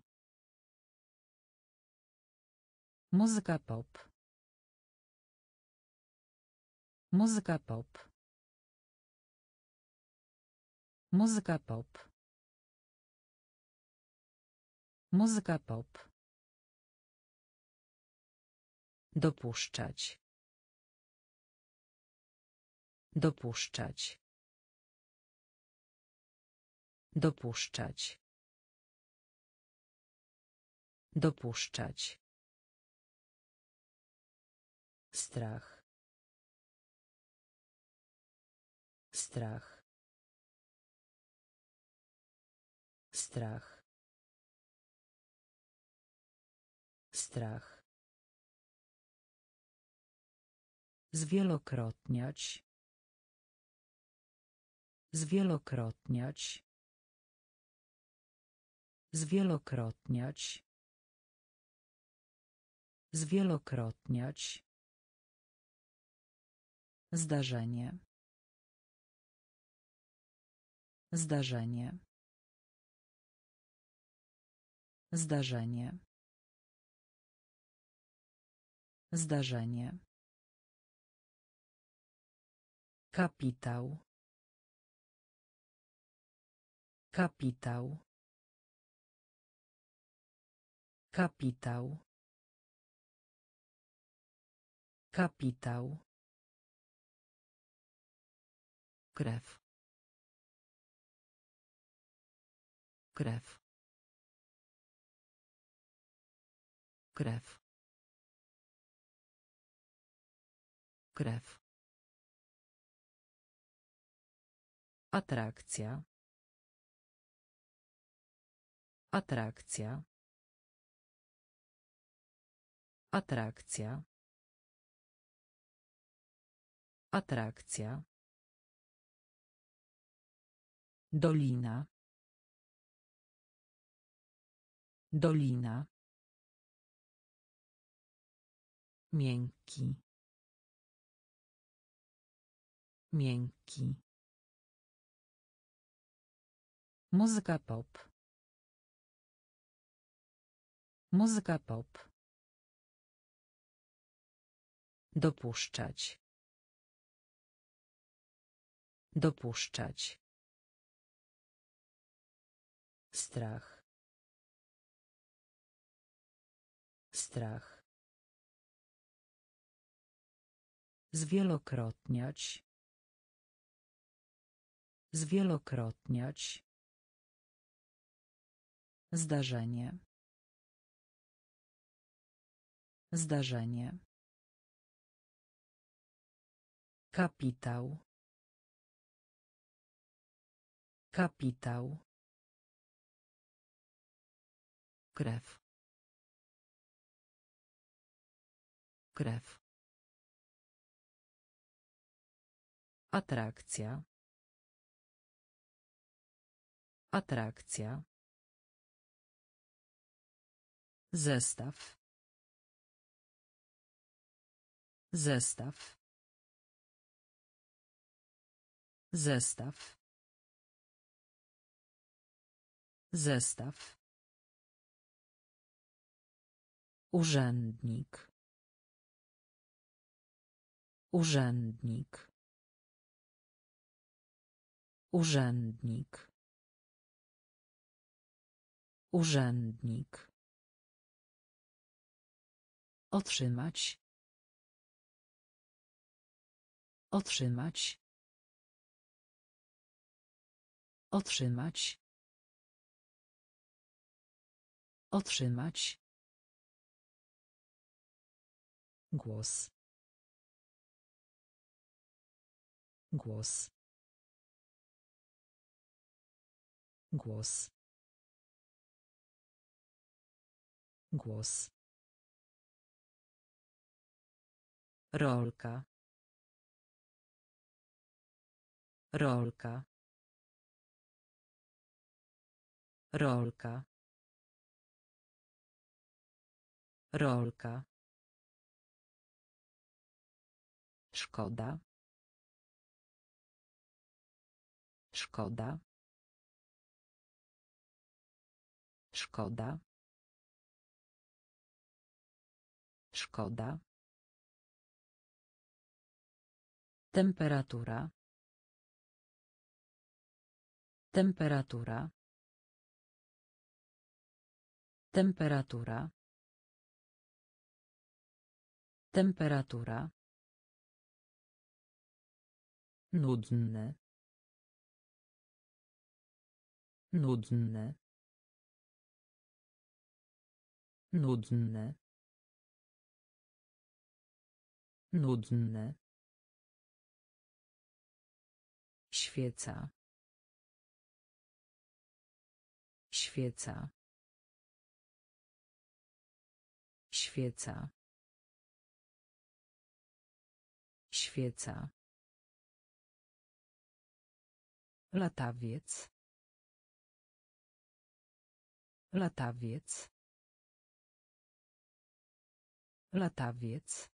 Muzyka pop. Muzyka pop. Muzyka pop. Muzyka pop. Dopuszczać. Dopuszczać. Dopuszczać. Dopuszczać. Strach. Strach. Strach. Strach. Zwielokrotniać. Zwielokrotniać. Zwielokrotniać. Zwielokrotniać. Zdarzenie. Zdarzenie. Zdarzenie. Zdarzenie. Kapitał. Kapitał. Kapitał. Kapitał. Krew. Krew. Krew. Krew. Atrakcja. Atrakcja. Atrakcja. Atrakcja. Dolina. Dolina. Miękki. Miękki. Muzyka pop. Muzyka pop. Dopuszczać. Dopuszczać. Strach. Strach. Zwielokrotniać. Zwielokrotniać. Zdarzenie. Zdarzenie. Kapitał. Kapitał. Krew. Krew. Atrakcja. Atrakcja. Zestaw. Zestaw. Zestaw. Zestaw. Urzędnik. Urzędnik. Urzędnik. Urzędnik. Otrzymać. Otrzymać. Otrzymać. Otrzymać. Głos. Głos. Głos. Głos. Rolka. Rolka. Rolka. Rolka. Szkoda. Szkoda. Szkoda. Szkoda. Temperatura. Temperatura. Temperatura. Temperatura. Nudny. Nudny. Nudny. Nudny. Świeca. Świeca. Świeca. Świeca. Latawiec. Latawiec. Latawiec.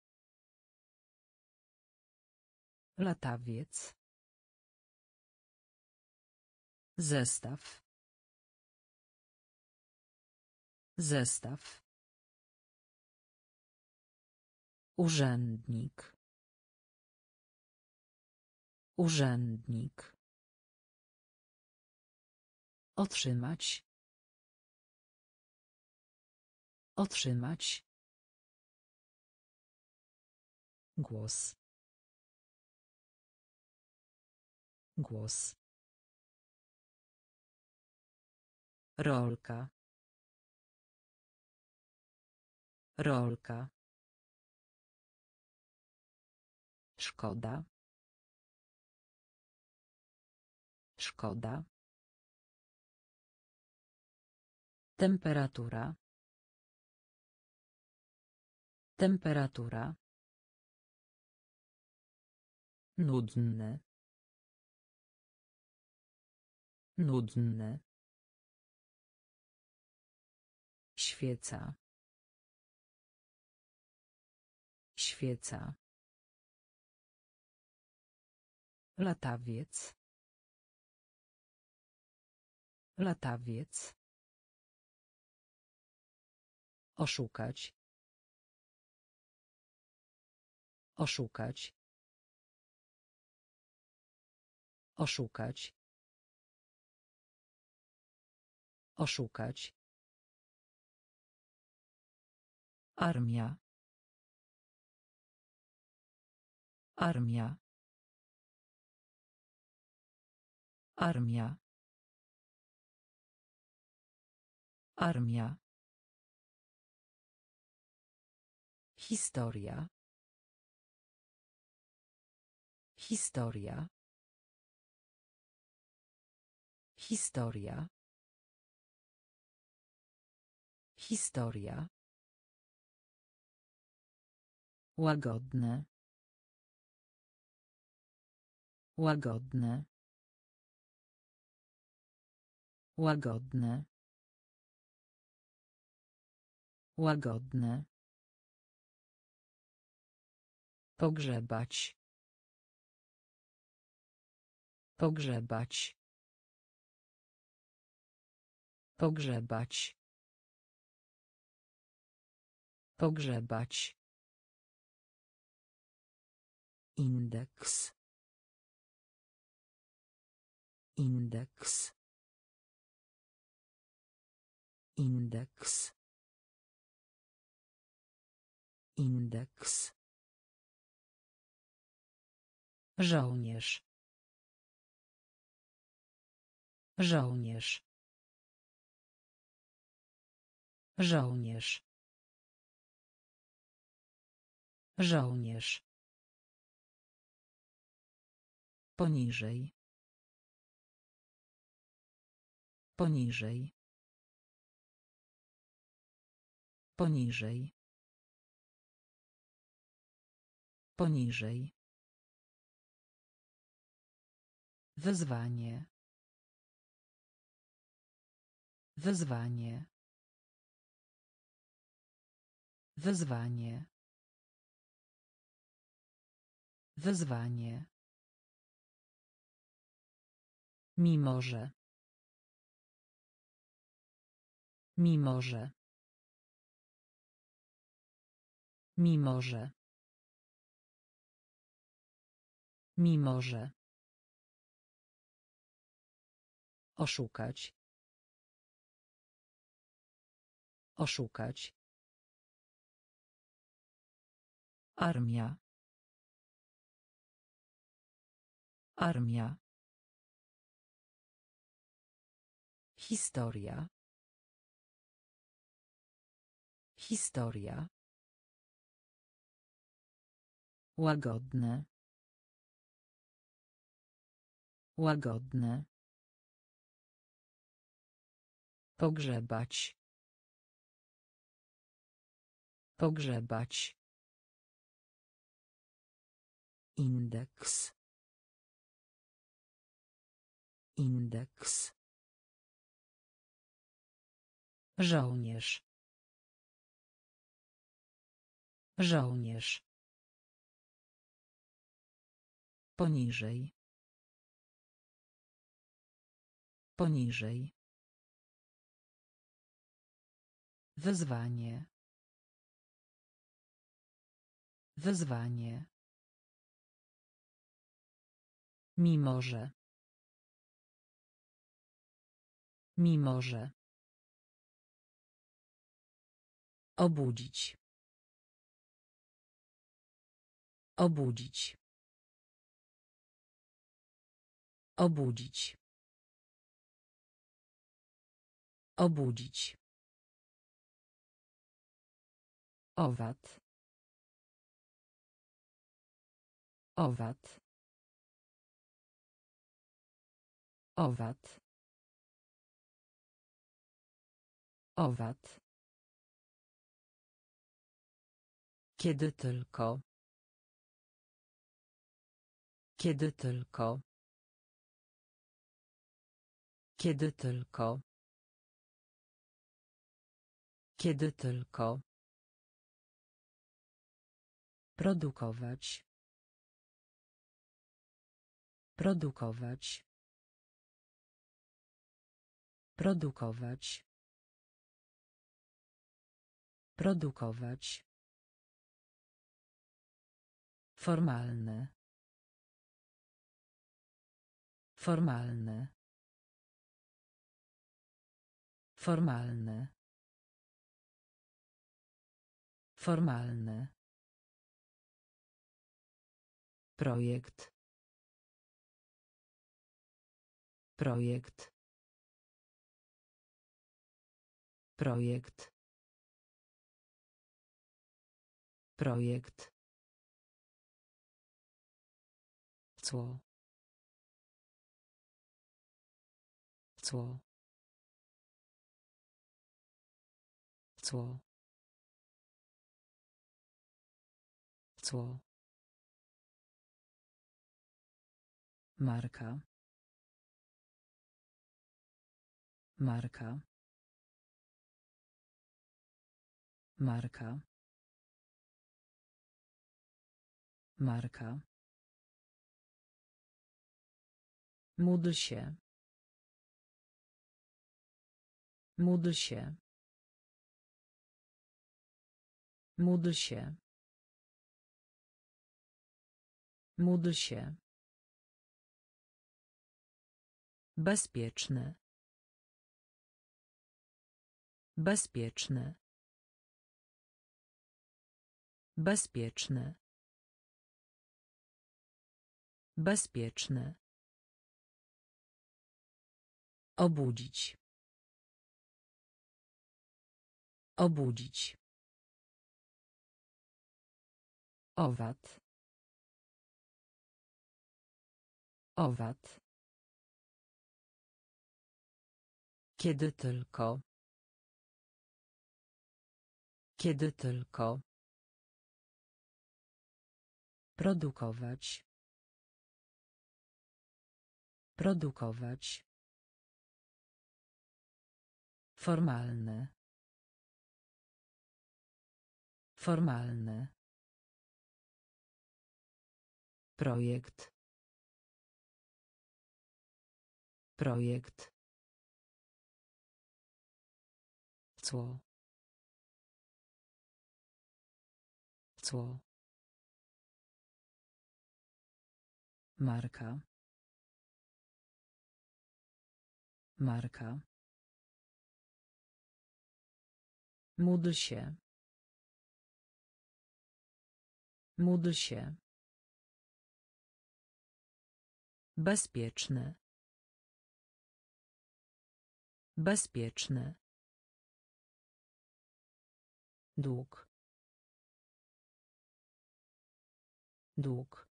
Latawiec. Zestaw. Zestaw. Urzędnik. Urzędnik. Otrzymać. Otrzymać. Głos. Głos. Rolka. Rolka. Szkoda. Szkoda. Temperatura. Temperatura. Nudny. Nudny. Świeca. Świeca. Latawiec. Latawiec. Oszukać. Oszukać. Oszukać. Oszukać. Armia. Armia. Armia. Armia. Historia. Historia. Historia. Historia. Łagodne. Łagodne. Łagodne. Łagodne. Pogrzebać. Pogrzebać. Pogrzebać. Pogrzebać. Indeks. Indeks. Indeks. Indeks. Żołnierz. Żołnierz. Żołnierz. Żołnierz. Poniżej. Poniżej. Poniżej. Poniżej. Wyzwanie. Wyzwanie. Wyzwanie. Wyzwanie. Mimo że. Mimo że. Mimo że. Mimo że. Oszukać. Oszukać. Armia. Armia. Historia. Historia. Łagodne. Łagodne. Pogrzebać. Pogrzebać. Indeks. Indeks. Żołnierz. Żołnierz. Poniżej. Poniżej. Wyzwanie. Wyzwanie. Mimo że. Mimo że. Obudzić. Obudzić. Obudzić. Obudzić. Owad. Owad. Owad. Owad. Kiedy tylko. Kiedy tylko. Kiedy tylko. Kiedy tylko. Produkować. Produkować. Produkować. Produkować. Formalne. Formalne. Formalne. Formalne. Projekt. Projekt. Projekt. Projekt. Cło. Cło. Cło. Cło. Marka. Marka. Marka. Marka. Módl się. Módl się. Módl się. Módl się. Bezpieczny. Bezpieczny. Bezpieczny. Bezpieczny. Obudzić. Obudzić. Owad. Owad. Kiedy tylko. Kiedy tylko. Produkować. Produkować. Formalne. Formalne. Projekt. Projekt. Cło. Cło. Marka. Marka. Módl się. Módl się. Bezpieczny. Bezpieczny. Dług. Dług.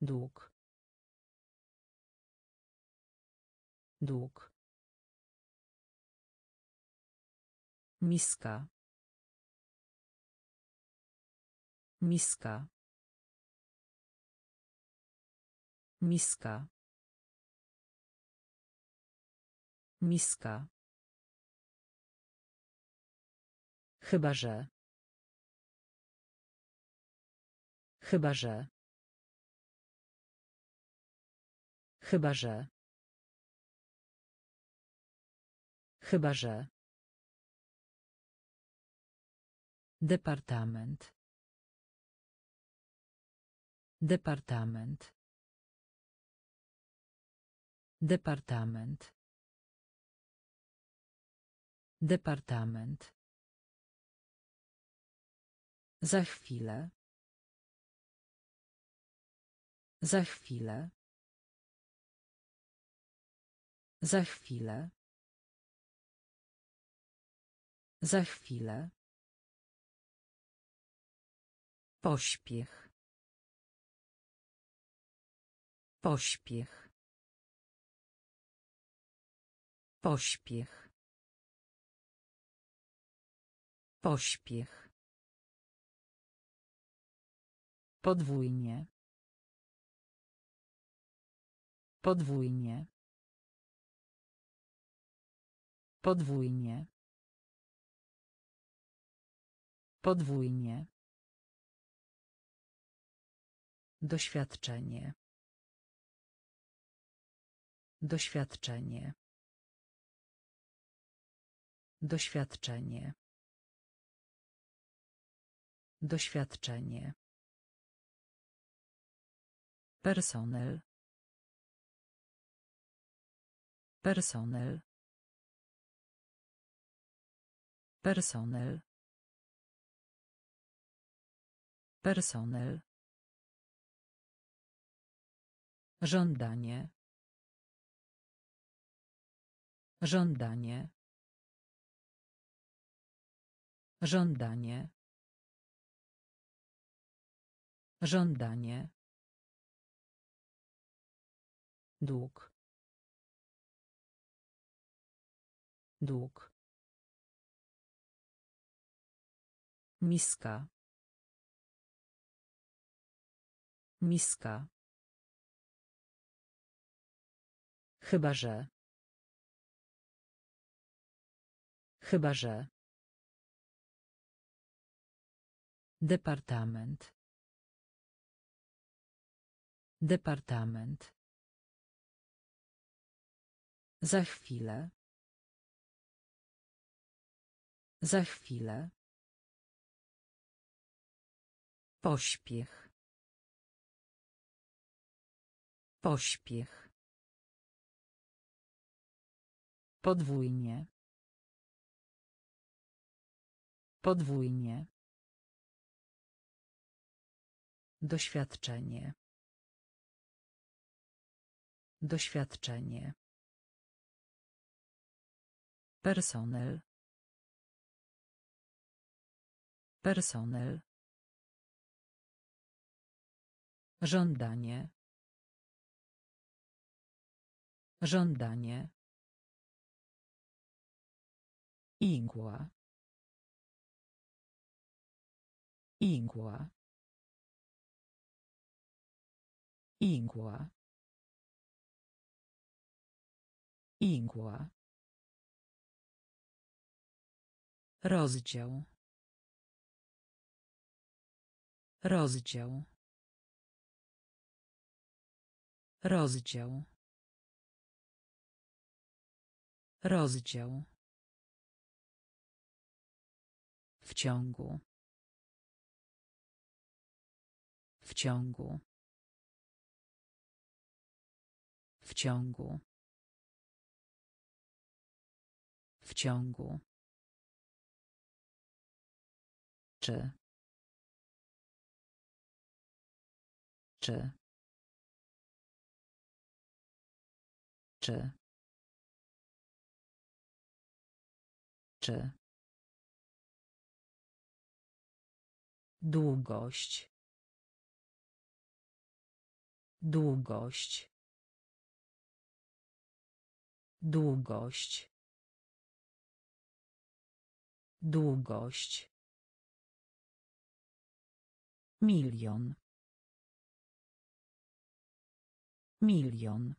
Dług. Dług. Miska. Miska. Miska. Miska. Chyba że. Chyba że. Chyba że. Chyba że. Departament. Departament. Departament. Departament. Za chwilę. Za chwilę. Za chwilę. Za chwilę. Pośpiech. Pośpiech. Pośpiech. Pośpiech. Podwójnie. Podwójnie. Podwójnie. Podwójnie. Doświadczenie. Doświadczenie. Doświadczenie. Doświadczenie. Personel. Personel. Personel. Personel. Żądanie. Żądanie. Żądanie. Żądanie. Dług. Dług. Miska. Miska. Chyba że. Chyba że. Departament. Departament. Za chwilę. Za chwilę. Pośpiech. Pośpiech. Podwójnie. Podwójnie. Doświadczenie. Doświadczenie. Personel. Personel. Żądanie. Żądanie. Igła. Igła. Igła. Igła. Rozdział. Rozdział. Rozdział. Rozdział. W ciągu. W ciągu. W ciągu. W ciągu. Czy. Czy. Czy. Czy. Długość. Długość. Długość. Długość. Milion. Milion.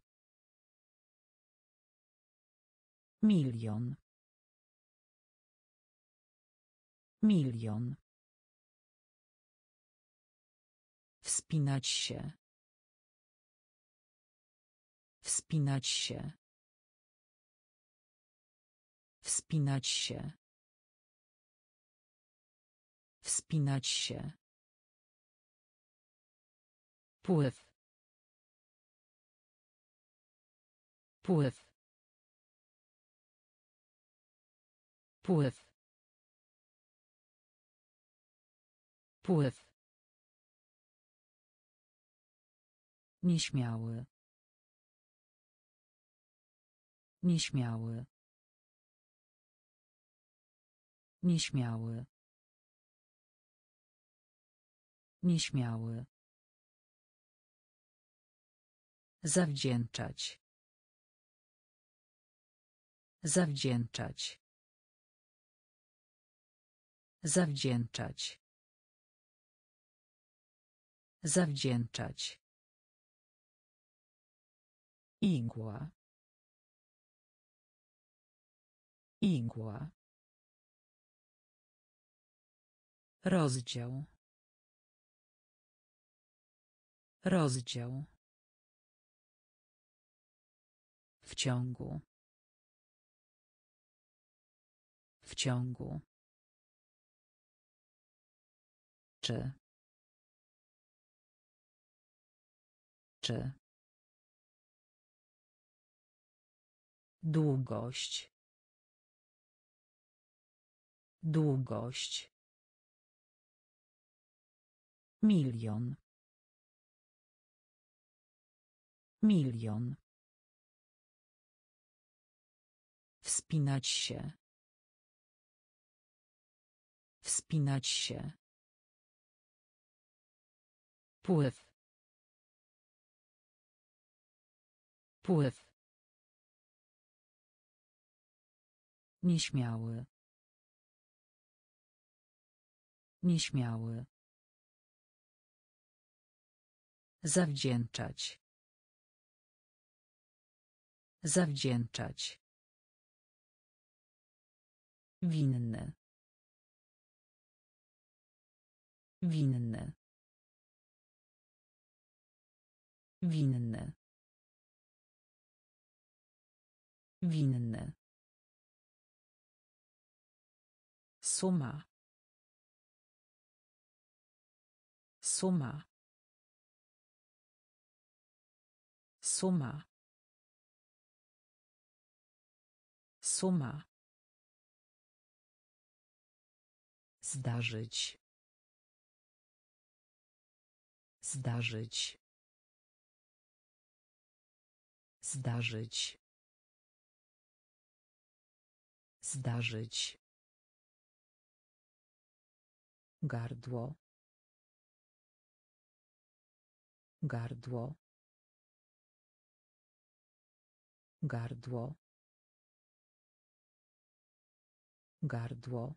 Milion. Milion. Wspinać się. Wspinać się. Wspinać się. Wspinać się. Pływ. Pływ. Pływ. Pływ. Nieśmiały. Nieśmiały. Nieśmiały. Nieśmiały. Zawdzięczać. Zawdzięczać. Zawdzięczać. Zawdzięczać. Igła. Igła. Rozdział. Rozdział. W ciągu. W ciągu. Czy. Czy. Długość. Długość. Milion. Milion. Wspinać się. Wspinać się. Pływ. Pływ. Nieśmiały. Nieśmiały. Zawdzięczać. Zawdzięczać. Winny. Winny. Winny. Winny. Suma. Suma. Suma. Suma. Zdarzyć. Zdarzyć. Zdarzyć. Zdarzyć. Gardło. Gardło. Gardło. Gardło.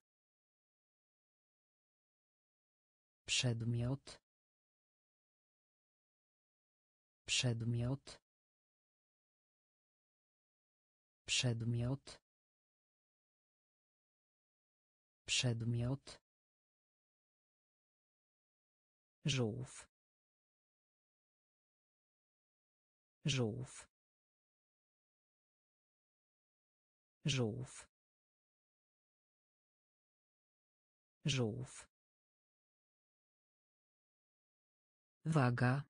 Przedmiot. Przedmiot. Przedmiot. Przedmiot. Żółw. Żółw. Żółw. Żółw. Waga.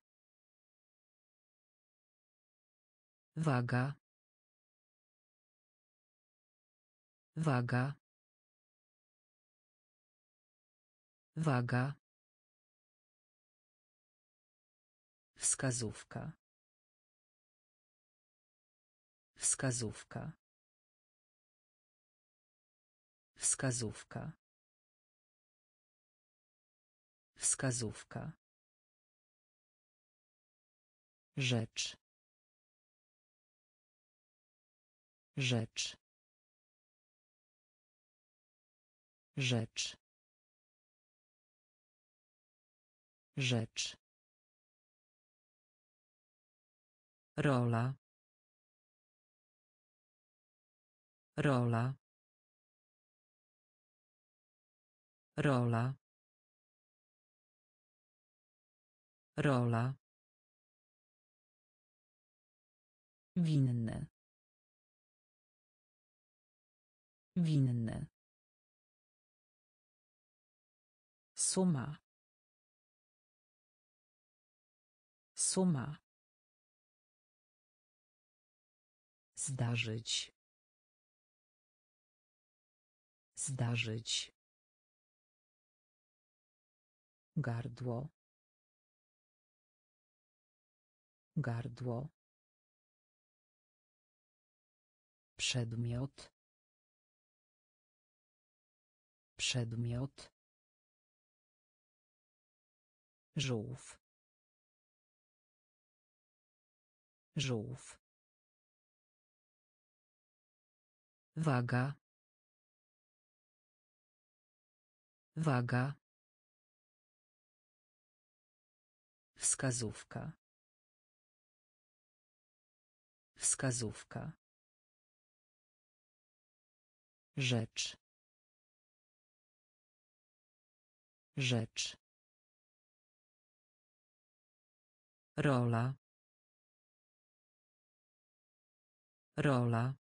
Waga. Waga. Waga. Wskazówka. Wskazówka. Wskazówka. Wskazówka. Rzecz. Rzecz. Rzecz. Rzecz. Rola. Rola. Rola. Rola. Winny. Winny. Suma. Suma. Zdarzyć. Zdarzyć. Gardło. Gardło. Przedmiot. Przedmiot. Żółw. Żółw. Waga. Waga. Wskazówka. Wskazówka. Rzecz. Rzecz. Rola. Rola.